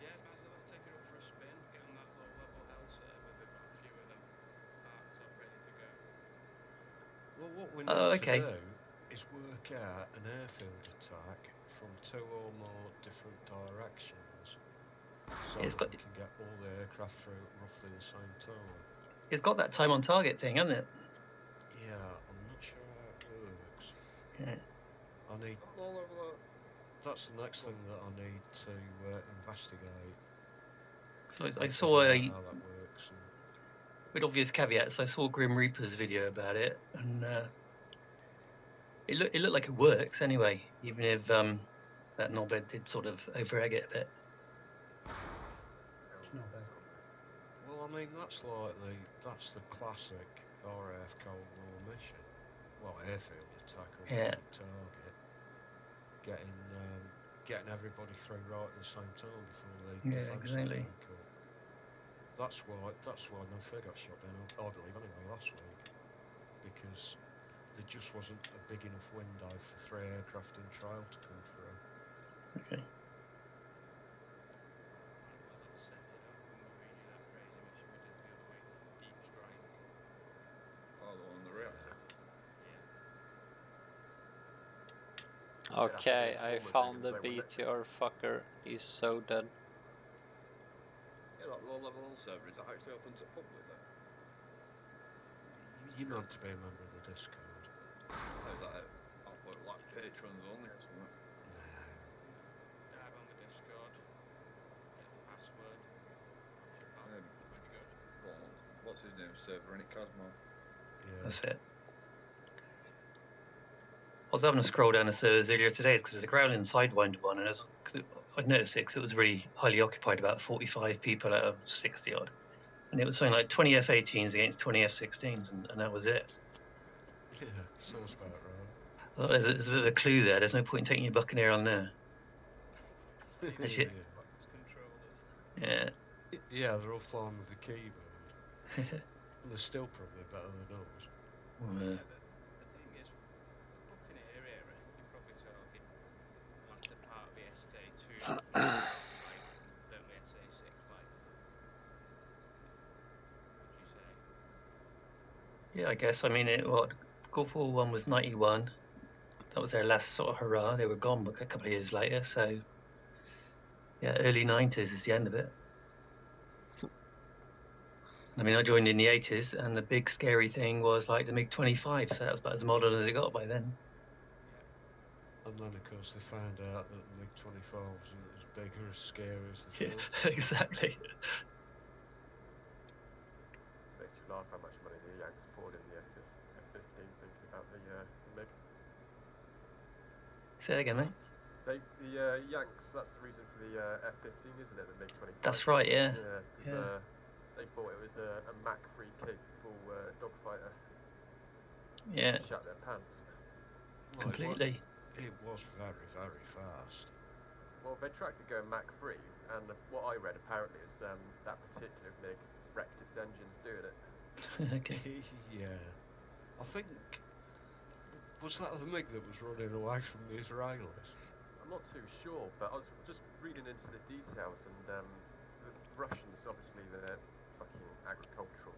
Speaker 7: Yeah, Basil, let's take it up for a spin. Get on that low level hell server. They've got a few of them parked up, ready to go.
Speaker 6: Well, what we
Speaker 4: Oh,
Speaker 6: need
Speaker 4: okay.
Speaker 6: to do is work out an airfield attack from two or more different directions, so
Speaker 4: Yeah, it's got-
Speaker 6: we can get all the aircraft through at roughly the same time.
Speaker 4: It's got that time on target thing, hasn't it?
Speaker 6: Yeah, I'm not sure how it works.
Speaker 4: Yeah.
Speaker 6: I need.
Speaker 2: All over that.
Speaker 6: That's the next thing that I need to uh, investigate.
Speaker 4: So I- saw a
Speaker 6: how that works. And,
Speaker 4: with obvious caveats. I saw Grim Reaper's video about it, and uh, it looked it looked like it works anyway, even if um, that knobhead did sort of overegg it a bit.
Speaker 1: It's not bad.
Speaker 6: well, I mean, that's like the that's the classic RAF Cold War mission. Well, airfield attack or
Speaker 4: Yeah.
Speaker 6: target. Getting um, getting everybody through right at the same time before the
Speaker 4: Yeah, exactly.
Speaker 6: That's why that's why no figure got shot down. I I believe anyway last week because there just wasn't a big enough window for three aircraft in trial to come through.
Speaker 4: Okay.
Speaker 7: Right, well, let's set it up and we'll redo that crazy mission we did the other week. Deep strike.
Speaker 2: Oh, the one on the rear.
Speaker 7: Yeah.
Speaker 5: Okay, I found the
Speaker 3: former thing, isn't it?
Speaker 5: BTR fucker. He's so dead.
Speaker 2: Yeah, that low level hull server is that actually open to public then?
Speaker 6: You meant to be a member of the Discord.
Speaker 2: Or is that it? I'll put like patrons only or something.
Speaker 6: No.
Speaker 7: Dive on the Discord. Get the password. Off you pal.
Speaker 2: Um,
Speaker 7: Pretty good.
Speaker 2: Well, what's his name? Server in it, Casmo.
Speaker 6: Yeah.
Speaker 4: That's it. I was having a scroll down the servers earlier today because there's a Growling Sidewinder one, and I, was, cause it, I noticed it 'cause it was really highly occupied, about 45 people out of 60 odd. And it was something like 20 F 18s against 20 F 16s, and, and that was it.
Speaker 6: Yeah, sounds about right.
Speaker 4: Thought there's, a, there's a bit of a clue there. There's no point in taking your Buccaneer on there.
Speaker 7: Buttons.
Speaker 4: Yeah.
Speaker 6: Yeah, they're all flying with the keyboard. They're still probably better than us.
Speaker 4: Well,
Speaker 7: Yeah,
Speaker 4: uh,
Speaker 7: the, the thing is, the Buccaneer era, you're probably talking latter part of the SA2, like, don't the SA6, like, would you say?
Speaker 4: yeah, I guess. I mean, it, what Gulf War One was 91. That was their last sort of hurrah. They were gone a couple of years later. So, yeah, early 90s is the end of it. I mean, I joined in the 80s, and the big scary thing was like the MiG 25. So that was about as modern as it got by then.
Speaker 6: And then, of course, they found out that the MiG 25 wasn't as big or as scary as the
Speaker 4: Yeah,
Speaker 6: film.
Speaker 4: exactly.
Speaker 3: Makes you laugh how much money the Yanks poured in the F- F-15 thinking about the, uh, MiG.
Speaker 4: Say that again, mate.
Speaker 3: They, the uh, Yanks, that's the reason for the uh, F-15, isn't it? The MiG-25.
Speaker 4: That's right, yeah.
Speaker 3: Yeah, 'cause,
Speaker 4: Yeah.
Speaker 3: Uh, they thought it was a, a Mach-3 capable uh, dogfighter.
Speaker 4: Yeah,
Speaker 3: Shut their pants.
Speaker 6: Well, it wa-
Speaker 4: completely.
Speaker 6: It was very, very fast.
Speaker 3: Well, they tracked it going Mach 3, and what I read apparently is um, that particular MiG wrecked its engines doing it.
Speaker 4: okay.
Speaker 6: yeah. I think. Was that the MiG that was running away from the Israelis?
Speaker 3: I'm not too sure, but I was just reading into the details, and um, the Russians, obviously, they're fucking agricultural,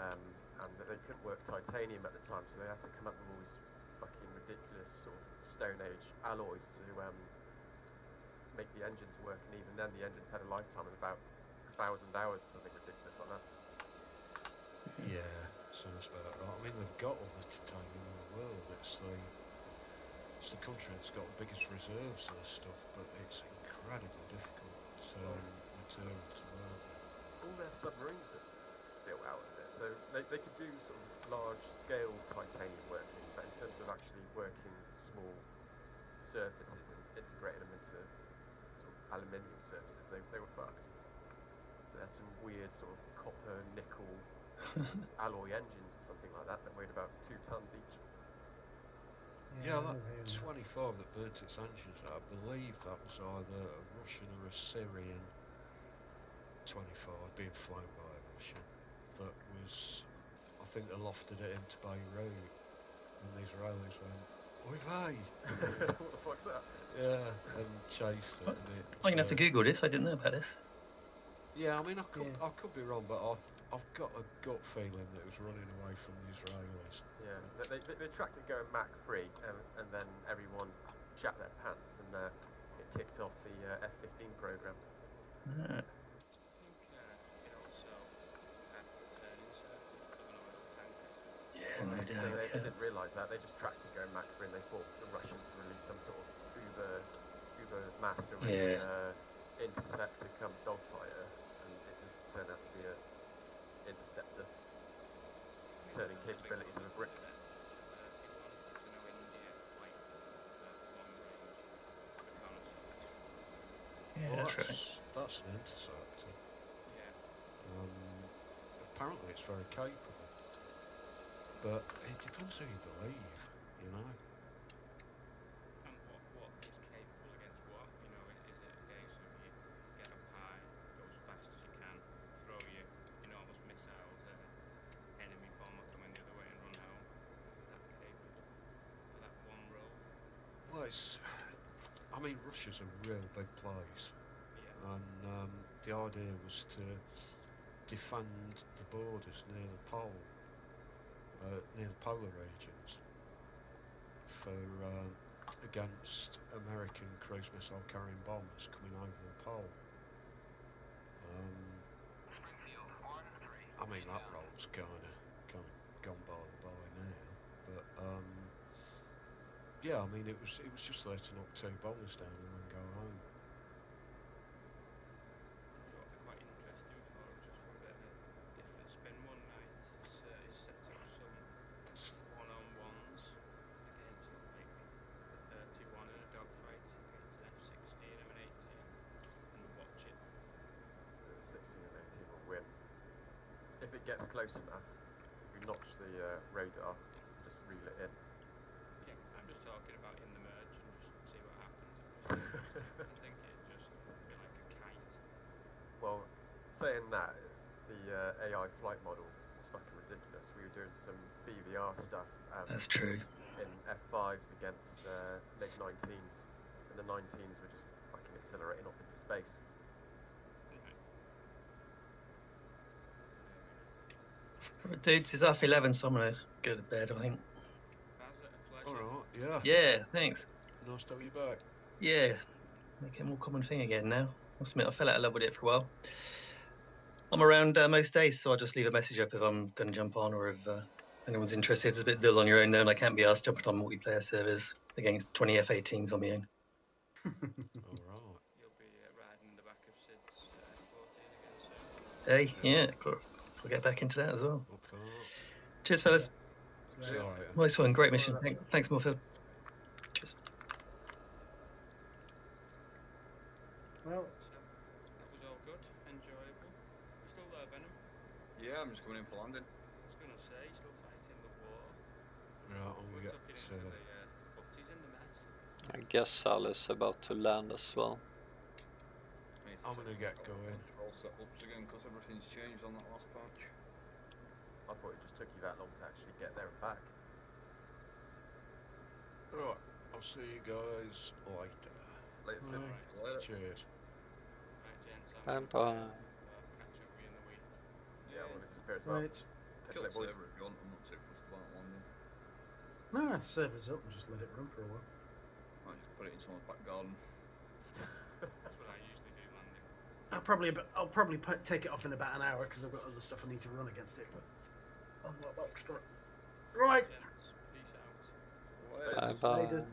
Speaker 3: um, and that they couldn't work titanium at the time, so they had to come up with all these fucking ridiculous sort of Stone Age alloys to um, make the engines work, and even then, the engines had a lifetime of about a thousand hours or something ridiculous like that.
Speaker 6: Yeah, sounds about right. I mean, they've got all the titanium in the world. It's the it's the country that's got the biggest reserves of this stuff, but it's incredibly difficult um, material to work
Speaker 3: all their submarines are built out of it, so they, they could do sort of large scale titanium working, in terms of actually working small surfaces and integrated them into sort of aluminium surfaces, they, they were fucked. So they had some weird sort of copper, nickel alloy engines or something like that that weighed about two tons each.
Speaker 6: Yeah,
Speaker 1: I
Speaker 6: that
Speaker 1: know,
Speaker 6: 25 that burnt its engines I believe that was either a Russian or a Syrian 25 being flown by a Russian that was, I think they lofted it into Beirut and the Israelis went, Oi vey!
Speaker 3: what the fuck's that?
Speaker 6: Yeah, and chased it. It
Speaker 4: I'm gonna have to Google this. I didn't know about this.
Speaker 6: Yeah, I mean, I could,
Speaker 1: Yeah.
Speaker 6: I could be wrong, but I've, I've got a gut feeling that it was running away from the Israelis.
Speaker 3: Yeah, they, they, they tracked it going Mach 3 and, and then everyone shat their pants and uh, it kicked off the uh, F-15 program.
Speaker 4: Ah,
Speaker 7: I think uh, it also had turning circles coming over the tanker.
Speaker 4: Yeah,
Speaker 3: Well,
Speaker 4: no
Speaker 3: they, they, they didn't realise that. They just tracked it going Mach 3 and they thought the Russians released some sort of Uber, Uber master race
Speaker 4: Yeah.
Speaker 3: uh, interceptor come dogfighter and it just turned out to be a interceptor turning capabilities of a brick.
Speaker 4: Yeah,
Speaker 6: well,
Speaker 4: that's right.
Speaker 6: that's, that's an interceptor.
Speaker 7: Yeah.
Speaker 6: Um, apparently, it's very capable. But it depends who you believe, you know.
Speaker 7: And what, what is capable against what? You know, is, it a case of you get up high, go as fast as you can, throw your enormous missiles at an enemy bomber coming the other way and run home? Is that capable for that one role?
Speaker 6: Well, it's. I mean, Russia's a real big place,
Speaker 7: Yeah.
Speaker 6: and um, the idea was to defend the borders near the pole, uh, near the polar regions, for uh, against American cruise missile carrying bombers coming over the pole. Um, I mean, that role's kind of kind of gone by the by now, but um, yeah, I mean, it was it was just there to knock two bombers down and then go home.
Speaker 7: Tell you what, they're quite interesting for just for a bit of a different spin one night. Is, uh, is set up some one-on-ones against like the 31 in a dogfight against an F-16 and an 18 and watch it.
Speaker 3: The 16 and 18 will win. If it gets close enough, we notch the uh, radar, just reel it in.
Speaker 7: Yeah, I'm just talking about in the merge and just see what happens. I just- I think it just would be like a kite.
Speaker 3: Well, saying that, the uh, AI flight model is fucking ridiculous. We were doing some BVR stuff um,
Speaker 4: That's true.
Speaker 3: in F5s against uh, MiG 19s, and the 19s were just fucking accelerating off into space.
Speaker 4: Dudes, it's half 11, so I'm gonna go to bed, I think.
Speaker 7: Baz, a
Speaker 6: All
Speaker 7: pleasure.
Speaker 6: right, yeah.
Speaker 4: Yeah, thanks.
Speaker 6: Nice to have you back.
Speaker 4: Yeah, make it a more common thing again now. I must admit, I fell out of love with it for a while. I'm around uh, most days, so I'll just leave a message up if I'm going to jump on or if uh, anyone's interested. It's a bit dull on your own, though, and I can't be asked to jumping on multiplayer servers against 20 F-18s on my own.
Speaker 6: All right.
Speaker 7: You'll be uh, riding the back of Sid's uh, 14 again soon.
Speaker 4: Hey, yeah, cool. We'll get back into that as well.
Speaker 6: Up for that.
Speaker 4: Cheers, fellas.
Speaker 6: See you
Speaker 1: Right.
Speaker 4: Nice one, great mission. Thanks, Morpho. Cheers.
Speaker 1: Well,
Speaker 7: So, that was all good, enjoyable. You still there, Venom?
Speaker 2: Yeah, I'm just coming in for landing.
Speaker 7: I was going to say, you still fighting the war.
Speaker 6: Right, I'm gonna get.
Speaker 7: into
Speaker 6: Uh,
Speaker 7: the uh, butties in the mess.
Speaker 5: I guess Sal is about to land as well.
Speaker 2: I need to
Speaker 6: I'm gonna get
Speaker 2: control
Speaker 6: going.
Speaker 2: Control setups again because everything's changed on that last patch.
Speaker 3: I thought it just took you that long to actually get there and back.
Speaker 6: right, I'll see you guys later.
Speaker 3: Later, Sid.
Speaker 1: Alright.
Speaker 2: Later.
Speaker 6: Cheers.
Speaker 7: Right, gents, I'm
Speaker 5: Bye
Speaker 7: gonna
Speaker 5: bye.
Speaker 7: uh, catch up with you in the week.
Speaker 3: Yeah, I wanted to as well.
Speaker 1: right.
Speaker 3: Catch you
Speaker 2: Kill
Speaker 3: later,
Speaker 2: the
Speaker 3: boys.
Speaker 2: server if you want. I'm not too fussed about landing.
Speaker 1: No, servers up and just let it run for a while.
Speaker 2: Might just put it in someone's back garden.
Speaker 7: That's what I usually do, landing.
Speaker 1: I'll probably, I'll probably put, take it off in about an hour because I've got other stuff I need to run against it. But I'm not extra. Right.
Speaker 7: Peace out.
Speaker 2: Later.
Speaker 5: Bye bye.
Speaker 1: Later.